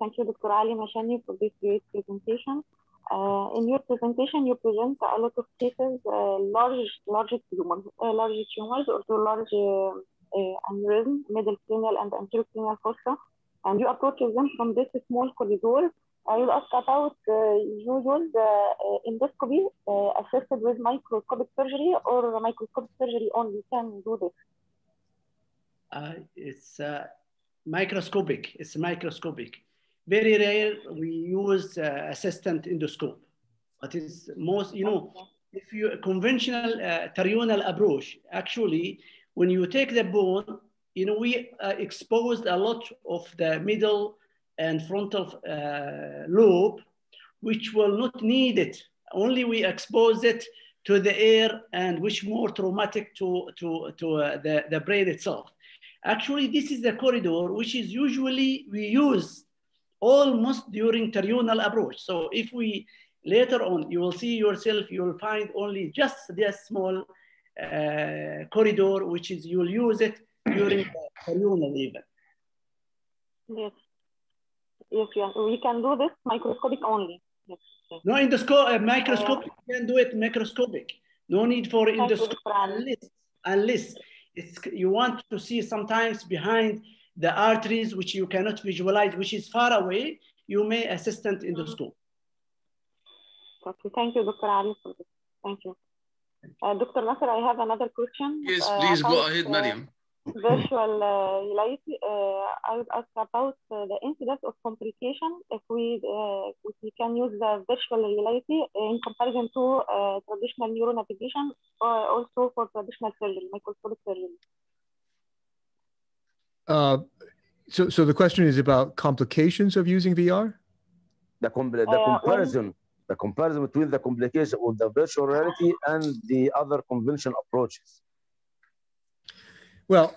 thank you, Dr. Ali Mashani, for this great presentation. Uh, in your presentation, you present a lot of cases, uh, large, large tumors, uh, large tumors or to large aneurysm, middle cranial and anterior cranial fossa, and you approach them from this small corridor. I will ask about usual endoscopy assisted with microscopic surgery or microscopic surgery only can do this. Uh, it's uh, microscopic. It's microscopic. Very rare we use uh, assistant endoscope, but it's most, you know, if you conventional uh, approach, actually, when you take the bone, you know, we uh, exposed a lot of the middle and frontal uh, lobe, which will not need it. Only we expose it to the air and which more traumatic to, to, to uh, the, the brain itself. Actually, this is the corridor, which is usually we use almost during pterional approach. So if we later on, you will see yourself, you will find only just this small uh, corridor, which is you'll use it during the pterional even. Yes. Yes, yes, we can do this microscopic only. Yes. No, endoscope, uh, microscopic, uh, you can do it microscopic. No need for in the endoscope unless, unless it's, you want to see sometimes behind the arteries which you cannot visualize, which is far away, you may assistant endoscope. Okay, thank you, Dr. Ali, for this. Thank you. Uh, Dr. Nasser, I have another question. Yes, uh, please go about, ahead, uh, Mariam. Virtual uh, reality, uh, I would ask about uh, the incidence of complication if we uh, if we can use the virtual reality in comparison to uh, traditional neuronavigation or also for traditional surgery, microscopic surgery. Uh, so, so the question is about complications of using VR. The, com- the Uh, when- comparison, the comparison between the complication of the virtual reality and the other conventional approaches. Well,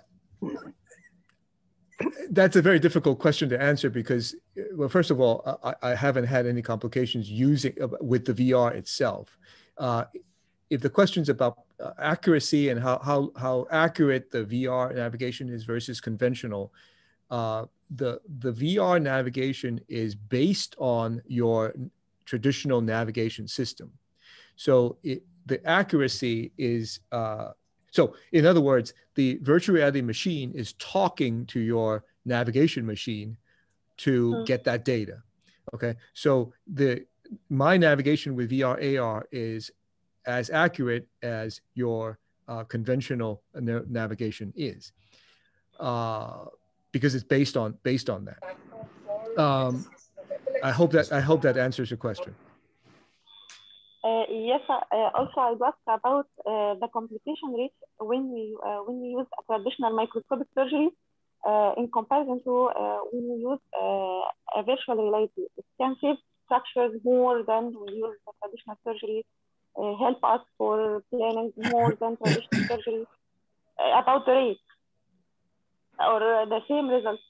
that's a very difficult question to answer because, well, first of all, I, I haven't had any complications using uh, with the VR itself. Uh, if the question's about uh, accuracy and how, how, how accurate the VR navigation is versus conventional, uh, the, the VR navigation is based on your traditional navigation system. So it, the accuracy is, uh, so in other words, the virtual reality machine is talking to your navigation machine to Mm. get that data. Okay. So the, my navigation with VR AR is as accurate as your uh, conventional na- navigation is, uh, because it's based on based on that. Um, I hope that I hope that answers your question. Uh, yes, uh, also I would ask about uh, the complication rate when we uh, when we use a traditional microscopic surgery uh, in comparison to uh, when we use uh, a virtual can save structures more than we use the traditional surgery, uh, help us for planning more than traditional surgery. Uh, about the rate or uh, the same results.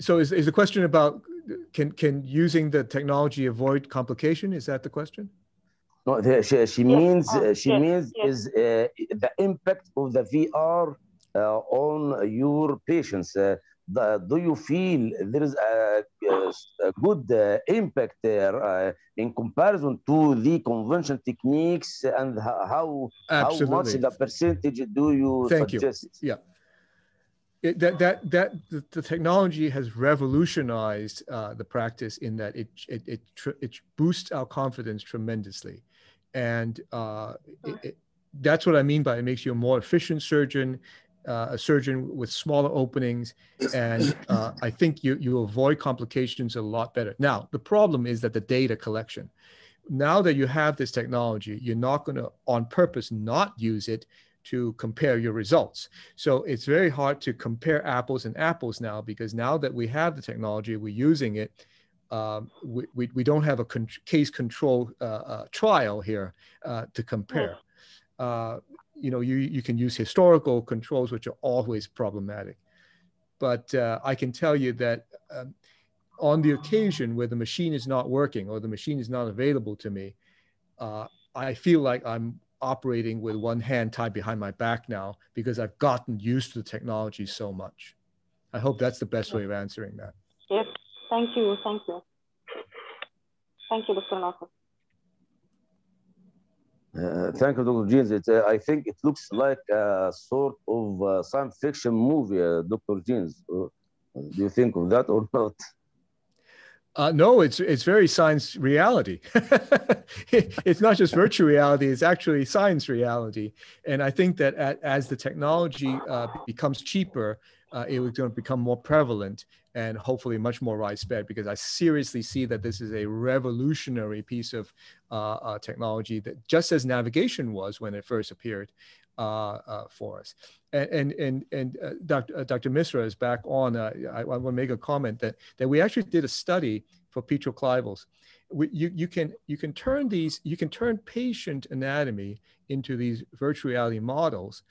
So is, is the question about can can using the technology avoid complication? Is that the question? No, she, she Yes, means uh, she yes, means yes. is uh, the impact of the VR uh, on your patients. Uh, the, do you feel there is a, a good uh, impact there uh, in comparison to the conventional techniques and ho- how how much Absolutely. the percentage do you Thank you. suggest? Yeah. It, that that that the, the technology has revolutionized uh, the practice in that it it it, tr- it boosts our confidence tremendously, and uh, it, it, that's what I mean by it makes you a more efficient surgeon, uh, a surgeon with smaller openings, and uh, I think you you avoid complications a lot better. Now the problem is that the data collection. Now that you have this technology, you're not going to on purpose not use it to compare your results. So it's very hard to compare apples and apples now because now that we have the technology, we're using it. Um, we, we, we don't have a con- case control uh, uh, trial here uh, to compare. Uh, you know, you, you can use historical controls, which are always problematic. But uh, I can tell you that um, on the occasion where the machine is not working or the machine is not available to me, uh, I feel like I'm operating with one hand tied behind my back now because I've gotten used to the technology so much. I hope that's the best way of answering that. Yes, thank you, thank you. Thank you, Dr. Nasser. Uh, thank you, Dr. Jeans. It, uh, I think it looks like a sort of uh, science fiction movie, uh, Dr. Jeans. Uh, do you think of that or not? Uh, no, it's it's very science reality. it's not just virtual reality; it's actually science reality. And I think that at, as the technology uh, becomes cheaper, uh, it was going to become more prevalent and hopefully much more widespread. Because I seriously see that this is a revolutionary piece of uh, uh, technology that, just as navigation was when it first appeared for us. And and and, and uh, Dr. Uh, Dr. Misra is back on. Uh, I, I want to make a comment that that we actually did a study for petroclivals. We, you you can you can turn these you can turn patient anatomy into these virtual reality models,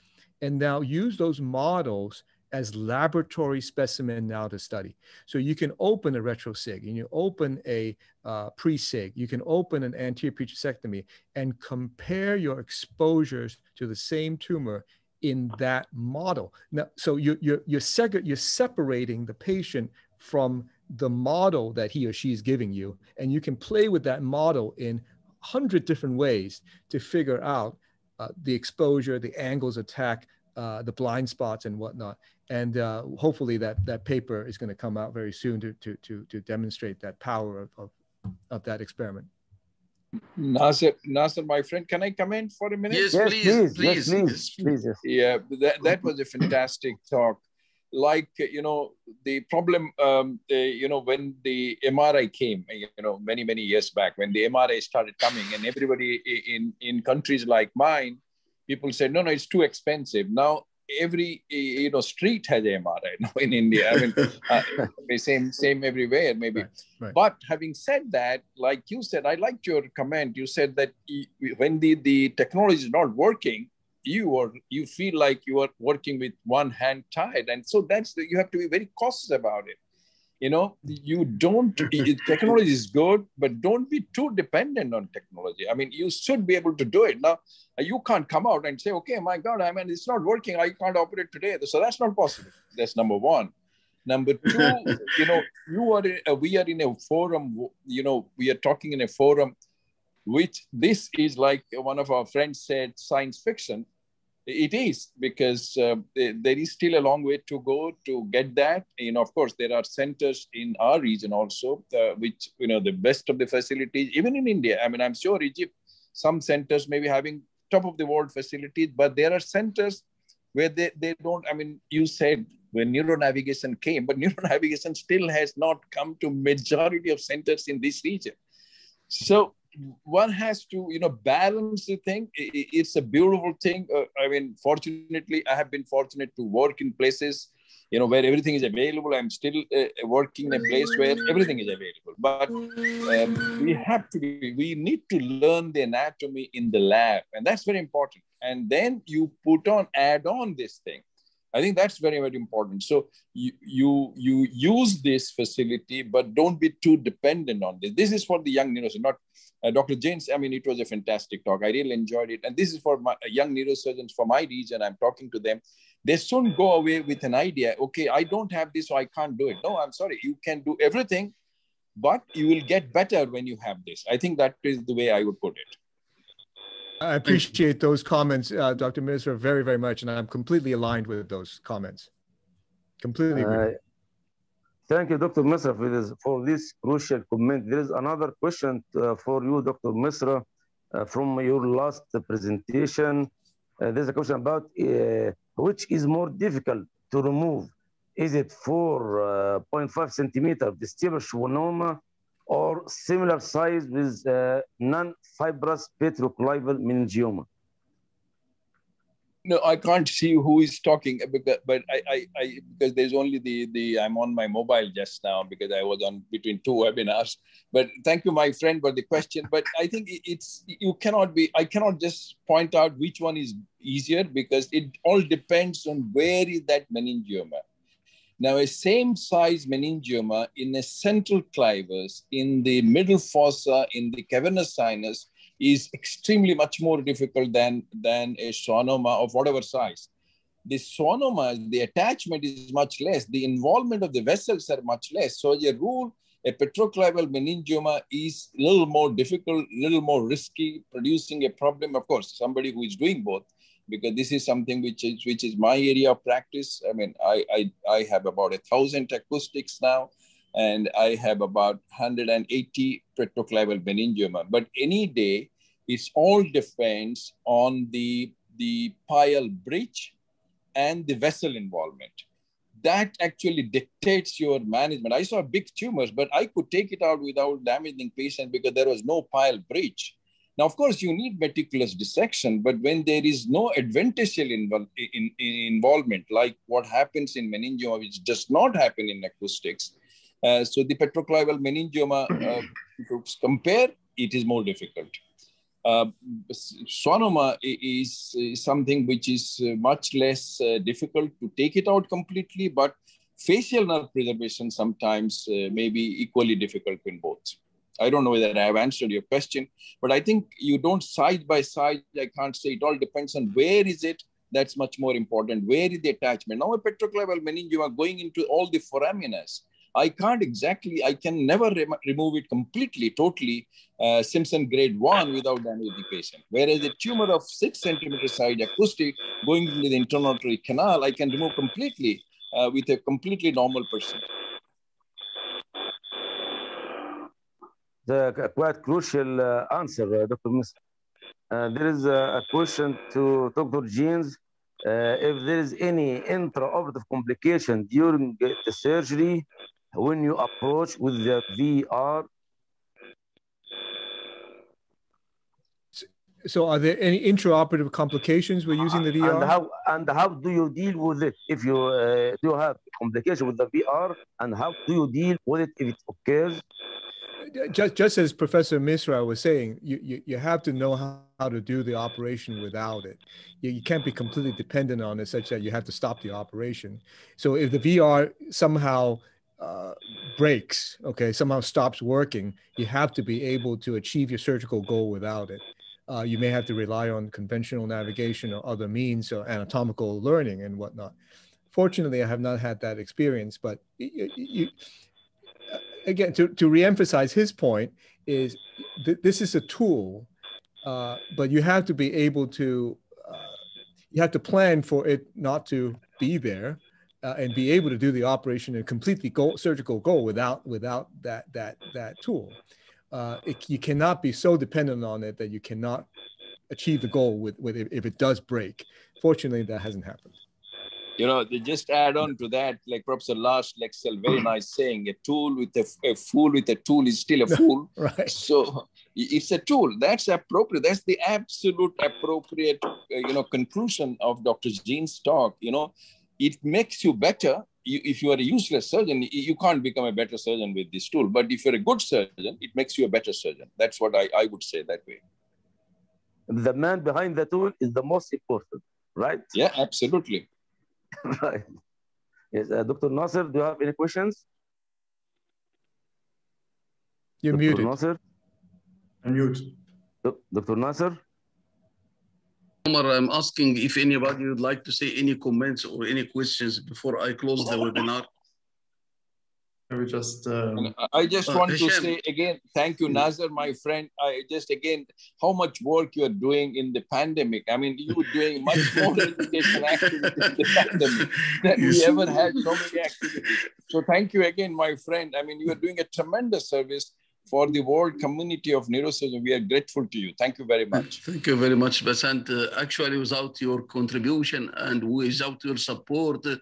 and now use those models as laboratory specimen now to study. So you can open a retrosig and you open a uh, pre-sig, you can open an anterior petrosectomy and compare your exposures to the same tumor in that model. Now, so you, you're, you're, seg- you're separating the patient from the model that he or she is giving you, and you can play with that model in 100 different ways to figure out uh, the exposure, the angles attack, uh, the blind spots and whatnot. And uh, hopefully that that paper is going to come out very soon to, to, to, to demonstrate that power of, of, of that experiment. Nasser, Nasser, my friend, can I comment for a minute? Yes, Yes, please, please, please, yes, please, please, yes. Yeah, that, that was a fantastic talk. Like, you know, the problem, um, the, you know, when the MRI came, you know, many, many years back, when the MRI started coming and everybody in, in countries like mine, people said, no, no, it's too expensive. Now, every, you know, street has MRI now in India. I mean, uh, same, same everywhere, maybe. Right, right. But having said that, like you said, I liked your comment. You said that when the, the technology is not working, you or you feel like you are working with one hand tied, and so that's the, you have to be very cautious about it. You know, you don't. technology is good, but don't be too dependent on technology. I mean, you should be able to do it. Now, you can't come out and say, "Okay, my God, I mean, it's not working. I can't operate today." So that's not possible. That's number one. Number two, you know, you are in, uh, we are in a forum. You know, we are talking in a forum, which this is like one of our friends said, science fiction. It is because uh, there there is still a long way to go to get that. You know, of course, there are centers in our region also, uh, which you know the best of the facilities, even in India. I mean, I'm sure Egypt, some centers may be having top of the world facilities, but there are centers where they, they don't. I mean, you said when neuronavigation came, but neuronavigation still has not come to majority of centers in this region. So one has to, you know, balance the thing. It's a beautiful thing. Uh, I mean, fortunately, I have been fortunate to work in places, you know, where everything is available. I'm still uh, working in a place where everything is available. But um, we have to be, we need to learn the anatomy in the lab, and that's very important. And then you put on, add on this thing. I think that's very, very important. So you you you use this facility, but don't be too dependent on this. This is for the young neurosurgeon, not uh, Dr. James. I mean, it was a fantastic talk. I really enjoyed it, and this is for my uh, young neurosurgeons for my region. I'm talking to them. They soon go away with an idea. Okay, I don't have this, so I can't do it. No, I'm sorry. You can do everything, but you will get better when you have this. I think that is the way I would put it. I appreciate those comments, uh, Dr. Minister, very, very much. And I'm completely aligned with those comments. Completely agree. Uh, Thank you, Dr. Misra, for this, for this crucial comment. There is another question uh, for you, Dr. Misra, uh, from your last presentation. Uh, there's a question about uh, which is more difficult to remove. Is it 4.5 uh, 0.5 centimeter vestibular schwannoma or similar size with uh, non-fibrous petroclival meningioma? No, I can't see who is talking uh, because, but I, I, I, because there's only the, the, I'm on my mobile just now because I was on between two webinars. But thank you, my friend, for the question. But I think it's, you cannot be, I cannot just point out which one is easier because it all depends on where is that meningioma. Now, a same size meningioma in a central clivus, in the middle fossa, in the cavernous sinus, is extremely much more difficult than, than a schwannoma of whatever size. The schwannoma, the attachment is much less. The involvement of the vessels are much less. So as a rule, a petroclival meningioma is a little more difficult, a little more risky, producing a problem. Of course, somebody who is doing both, because this is something which is which is my area of practice. I mean, I I, I have about a thousand acoustics now and I have about 180 petroclival meningioma. But any day, it all depends on the, the pial breach and the vessel involvement. That actually dictates your management. I saw big tumors, but I could take it out without damaging patient because there was no pial breach. Now, of course, you need meticulous dissection, but when there is no adventitial invol- in, in involvement, like what happens in meningioma, which does not happen in acoustics, uh, so the petroclival meningioma, uh, to compare, it is more difficult. Uh, schwannoma is, is something which is uh, much less uh, difficult to take it out completely, but facial nerve preservation sometimes may be equally difficult in both. I don't know whether I have answered your question, but I think you don't side by side. I can't say it all depends on where is it. That's much more important. Where is the attachment? Now, a petroclival meningioma going into all the foraminas, I can't exactly, I can never rem- remove it completely, totally, uh, Simpson grade one without damaging the patient. Whereas a tumor of six centimeter size acoustic going into the internal auditory canal, I can remove completely uh, with a completely normal person. The quite crucial uh, answer, uh, Dr. Musa. Uh, there is a, question to Dr. James. Uh, if there is any intraoperative complication during the surgery when you approach with the VR. So are there any intraoperative complications with using the VR? And how, and how do you deal with it if you uh, do have complication with the VR and how do you deal with it if it occurs? just, just as Professor Misra was saying, you, you, you have to know how, how to do the operation without it. You, you can't be completely dependent on it such that you have to stop the operation. So if the VR somehow uh, breaks, okay, somehow stops working, you have to be able to achieve your surgical goal without it. Uh, you may have to rely on conventional navigation or other means or anatomical learning and whatnot. Fortunately, I have not had that experience, but you, you, again, to, to reemphasize his point is th- this is a tool, uh, but you have to be able to, uh, you have to plan for it not to be there uh, and be able to do the operation and completely goal, surgical goal without, without that, that, that tool. Uh, it, you cannot be so dependent on it that you cannot achieve the goal with, with if it does break. Fortunately, that hasn't happened you know, they just add on to that, like perhaps Professor Lars Leksell, very nice saying, a tool with a, a fool with a tool is still a fool. right. So it's a tool. That's appropriate. That's the absolute appropriate, uh, you know, conclusion of Dr. Jean's talk. You know, it makes you better. You, if you are a useless surgeon, you can't become a better surgeon with this tool. But if you're a good surgeon, it makes you a better surgeon. That's what I, I would say that way. The man behind the tool is the most important, right? Yeah, absolutely. right. Yes, uh, Dr. Nasser, do you have any questions? You're Dr. muted. Nasser? Unmute. Dr. Nasser? Omar, I'm asking if anybody would like to say any comments or any questions before I close the webinar. We just. Um, I just uh, want to say again, thank you, Nasser, my friend. I just again, how much work you are doing in the pandemic. I mean, you were doing much more education activities in the pandemic than we ever had so many activities. So thank you again, my friend. I mean, you are doing a tremendous service for the world community of neurosurgeons. We are grateful to you. Thank you very much. Thank you very much, Basant. Uh, actually, without your contribution and without your support, uh,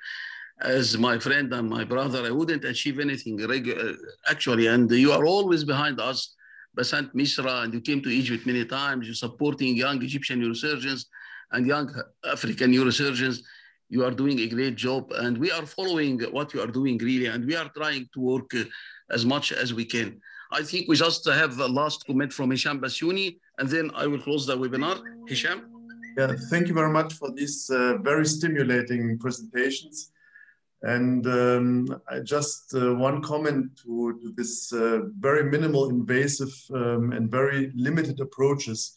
as my friend and my brother, I wouldn't achieve anything. Uh, actually, and you are always behind us, Basant Misra, and you came to Egypt many times. You're supporting young Egyptian neurosurgeons and young African neurosurgeons. You are doing a great job, and we are following what you are doing really, and we are trying to work uh, as much as we can. I think we just have the last comment from Hisham Bassiouni, and then I will close the webinar. Hisham? Yeah, thank you very much for these uh, very stimulating presentations. And um, I just uh, one comment to, to this uh, very minimal invasive um, and very limited approaches.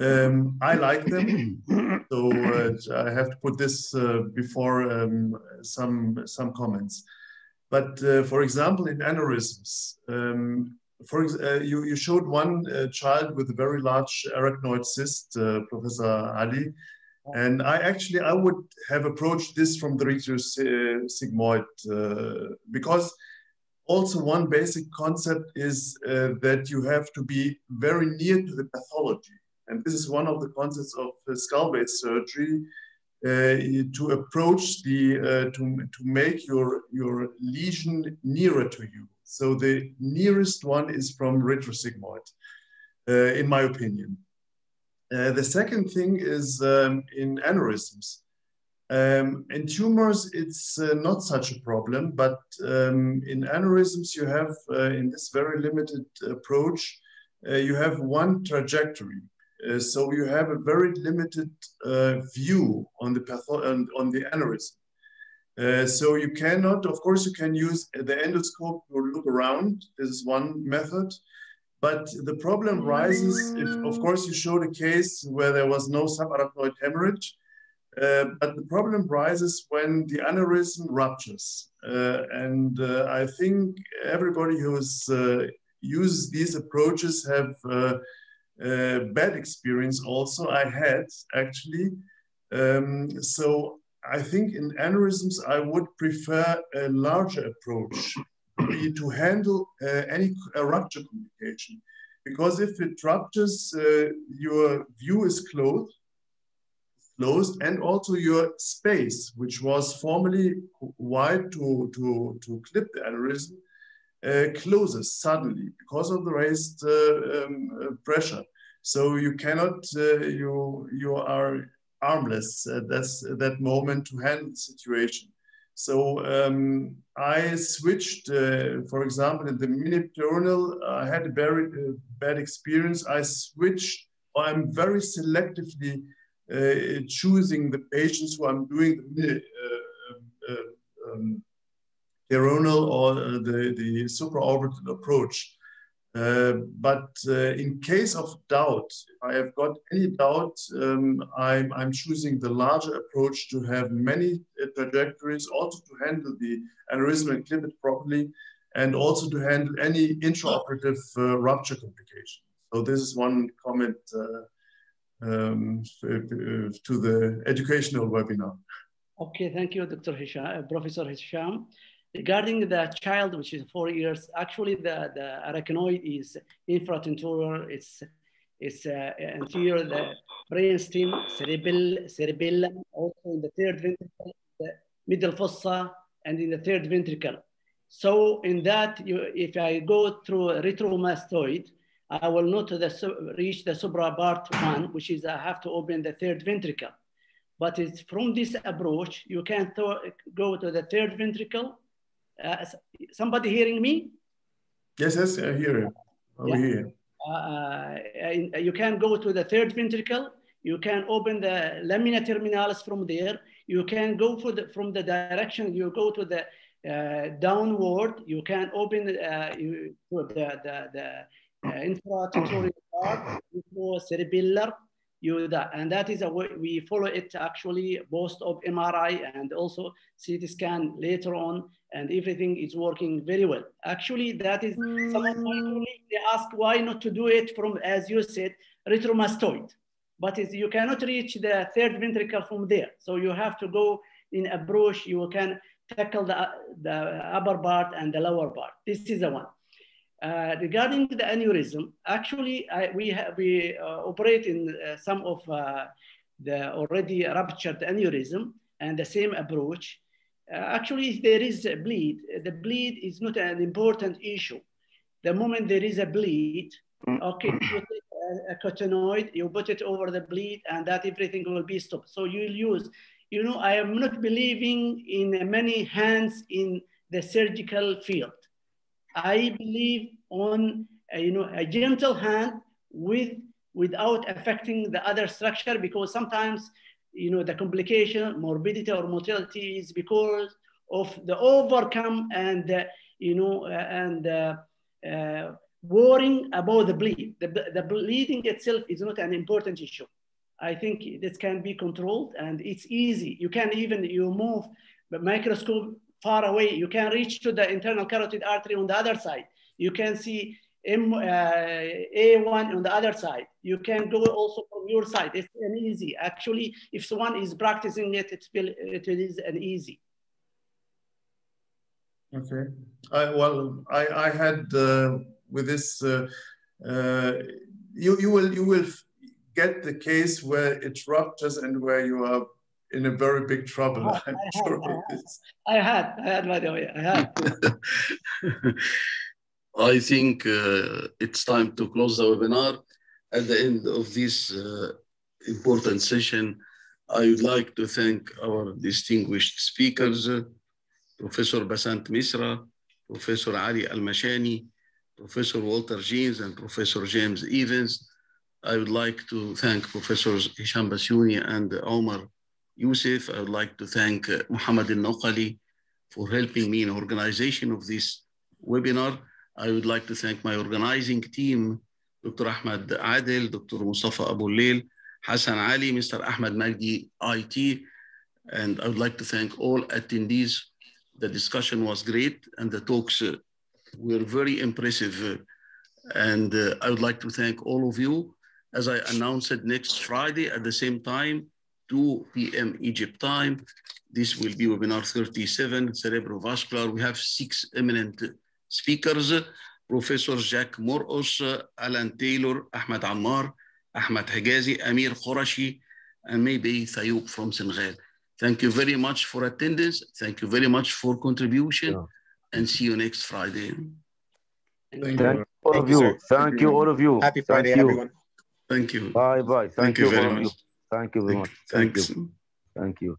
Um, I like them, so uh, I have to put this uh, before um, some some comments. But uh, for example, in aneurysms, um, for ex- uh, you, you showed one uh, child with a very large arachnoid cyst, uh, Professor Ali, and I actually I would have approached this from the retrosigmoid uh, because also one basic concept is uh, that you have to be very near to the pathology, and this is one of the concepts of uh, skull-base surgery. Uh, to approach the uh, to, to make your your lesion nearer to you. So the nearest one is from retrosigmoid, uh, in my opinion. The second thing is um, in aneurysms. Um, in tumors, it's uh, not such a problem, but um, in aneurysms, you have, uh, in this very limited approach, uh, you have one trajectory. Uh, so you have a very limited uh, view on the patho- on, on the aneurysm. Uh, so you cannot, of course, you can use the endoscope to look around. This is one method. But the problem rises if, of course, you showed a case where there was no subarachnoid hemorrhage. Uh, but the problem rises when the aneurysm ruptures. Uh, and I think everybody who's uses these approaches have bad experience also. I had actually. Um, so I think in aneurysms, I would prefer a larger approach to handle uh, any uh, rupture complication. Because if it ruptures, uh, your view is closed, closed, and also your space, which was formerly wide to, to, to clip the aneurysm, uh, closes suddenly because of the raised uh, um, pressure. So you cannot, uh, you, you are armless at that moment to handle the situation. So um, I switched, uh, for example, in the mini pleural, I had a very uh, bad experience. I switched, I'm very selectively uh, choosing the patients who I'm doing the uh, coronal or the, the supraorbital approach. Uh, but uh, in case of doubt, if I have got any doubt, um, I'm, I'm choosing the larger approach to have many uh, trajectories, also to handle the aneurysm and clip it properly, and also to handle any intraoperative uh, rupture complication. So this is one comment uh, um, to the educational webinar. Okay, thank you, Dr. Hisham, Professor Hisham. Regarding the child, which is four years, actually the, the arachnoid is infratentorial, it's, it's uh, anterior, the brainstem, cerebell, cerebellum, also in the third ventricle, the middle fossa, and in the third ventricle. So in that, you, if I go through retromastoid, I will not the, reach the suprapart one, which is I have to open the third ventricle. But it's from this approach, you can go to the third ventricle uh, somebody hearing me? Yes, yes, I hear you. Over yeah. here. Uh, you can go to the third ventricle. You can open the lamina terminalis from there. You can go for the, from the direction you go to the uh, downward. You can open uh, you, the, the, the uh, infratentorial part, cerebellar, you that and that is a way we follow it actually both of MRI and also CT scan later on and everything is working very well. Actually, that is some of my mm. colleagues they ask why not to do it from as you said retromastoid, but you cannot reach the third ventricle from there. So you have to go in a brush. You can tackle the the upper part and the lower part. This is the one. Uh, regarding the aneurysm, actually, I, we, we uh, operate in uh, some of uh, the already ruptured aneurysm and the same approach. Uh, actually, if there is a bleed, the bleed is not an important issue. The moment there is a bleed, okay, you take a, a you put it over the bleed, and that everything will be stopped. So you'll use, you know, I am not believing in many hands in the surgical field. I believe on you know a gentle hand with without affecting the other structure because sometimes you know the complication, morbidity or mortality is because of the overcome and uh, you know uh, and worrying about the bleed. The, the bleeding itself is not an important issue. I think this can be controlled and it's easy. You can even you move the microscope far away. You can reach to the internal carotid artery on the other side. You can see M, uh, A1 on the other side. You can go also from your side. It's an easy. Actually, if someone is practicing it, it's, will, it is an easy. Okay. I, well, I, I had uh, with this, uh, uh, you, you will you will get the case where it ruptures and where you are in a very big trouble. I, I'm I sure had, of this. I had, I had, by the way, I had. I think uh, it's time to close the webinar. At the end of this uh, important session, I would like to thank our distinguished speakers, uh, Professor Basant Misra, Professor Ali Al-Mashani, Professor Walter Jeans, and Professor James Evans. I would like to thank Professors Hisham Bassiouni and Omar Youssef. I would like to thank uh, Muhammad Al-Noqali for helping me in organization of this webinar. I would like to thank my organizing team, Dr. Ahmed Adel, Dr. Mustafa Abu Leil, Hassan Ali, Mr. Ahmed Magdi, IT. And I would like to thank all attendees. The discussion was great and the talks uh, were very impressive. Uh, and uh, I would like to thank all of you. As I announced next Friday at the same time, 2 p.m. Egypt time. This will be webinar 37, cerebrovascular. We have six eminent speakers, Professor Jack Morcos, Alan Taylor, Ahmed Ammar, Ahmed Higazi, Amir Khorashi, and Mbaye Thioub from Senegal. Thank you very much for attendance. Thank you very much for contribution Yeah. and see you next Friday. Thank Thank you. all Thank of you, you. Thank you, all of you. Happy Friday, Thank you. everyone. Thank you. Bye bye. Thank, Thank you you, very much. you. Thank you very much. Thank Thanks. you. Thank you.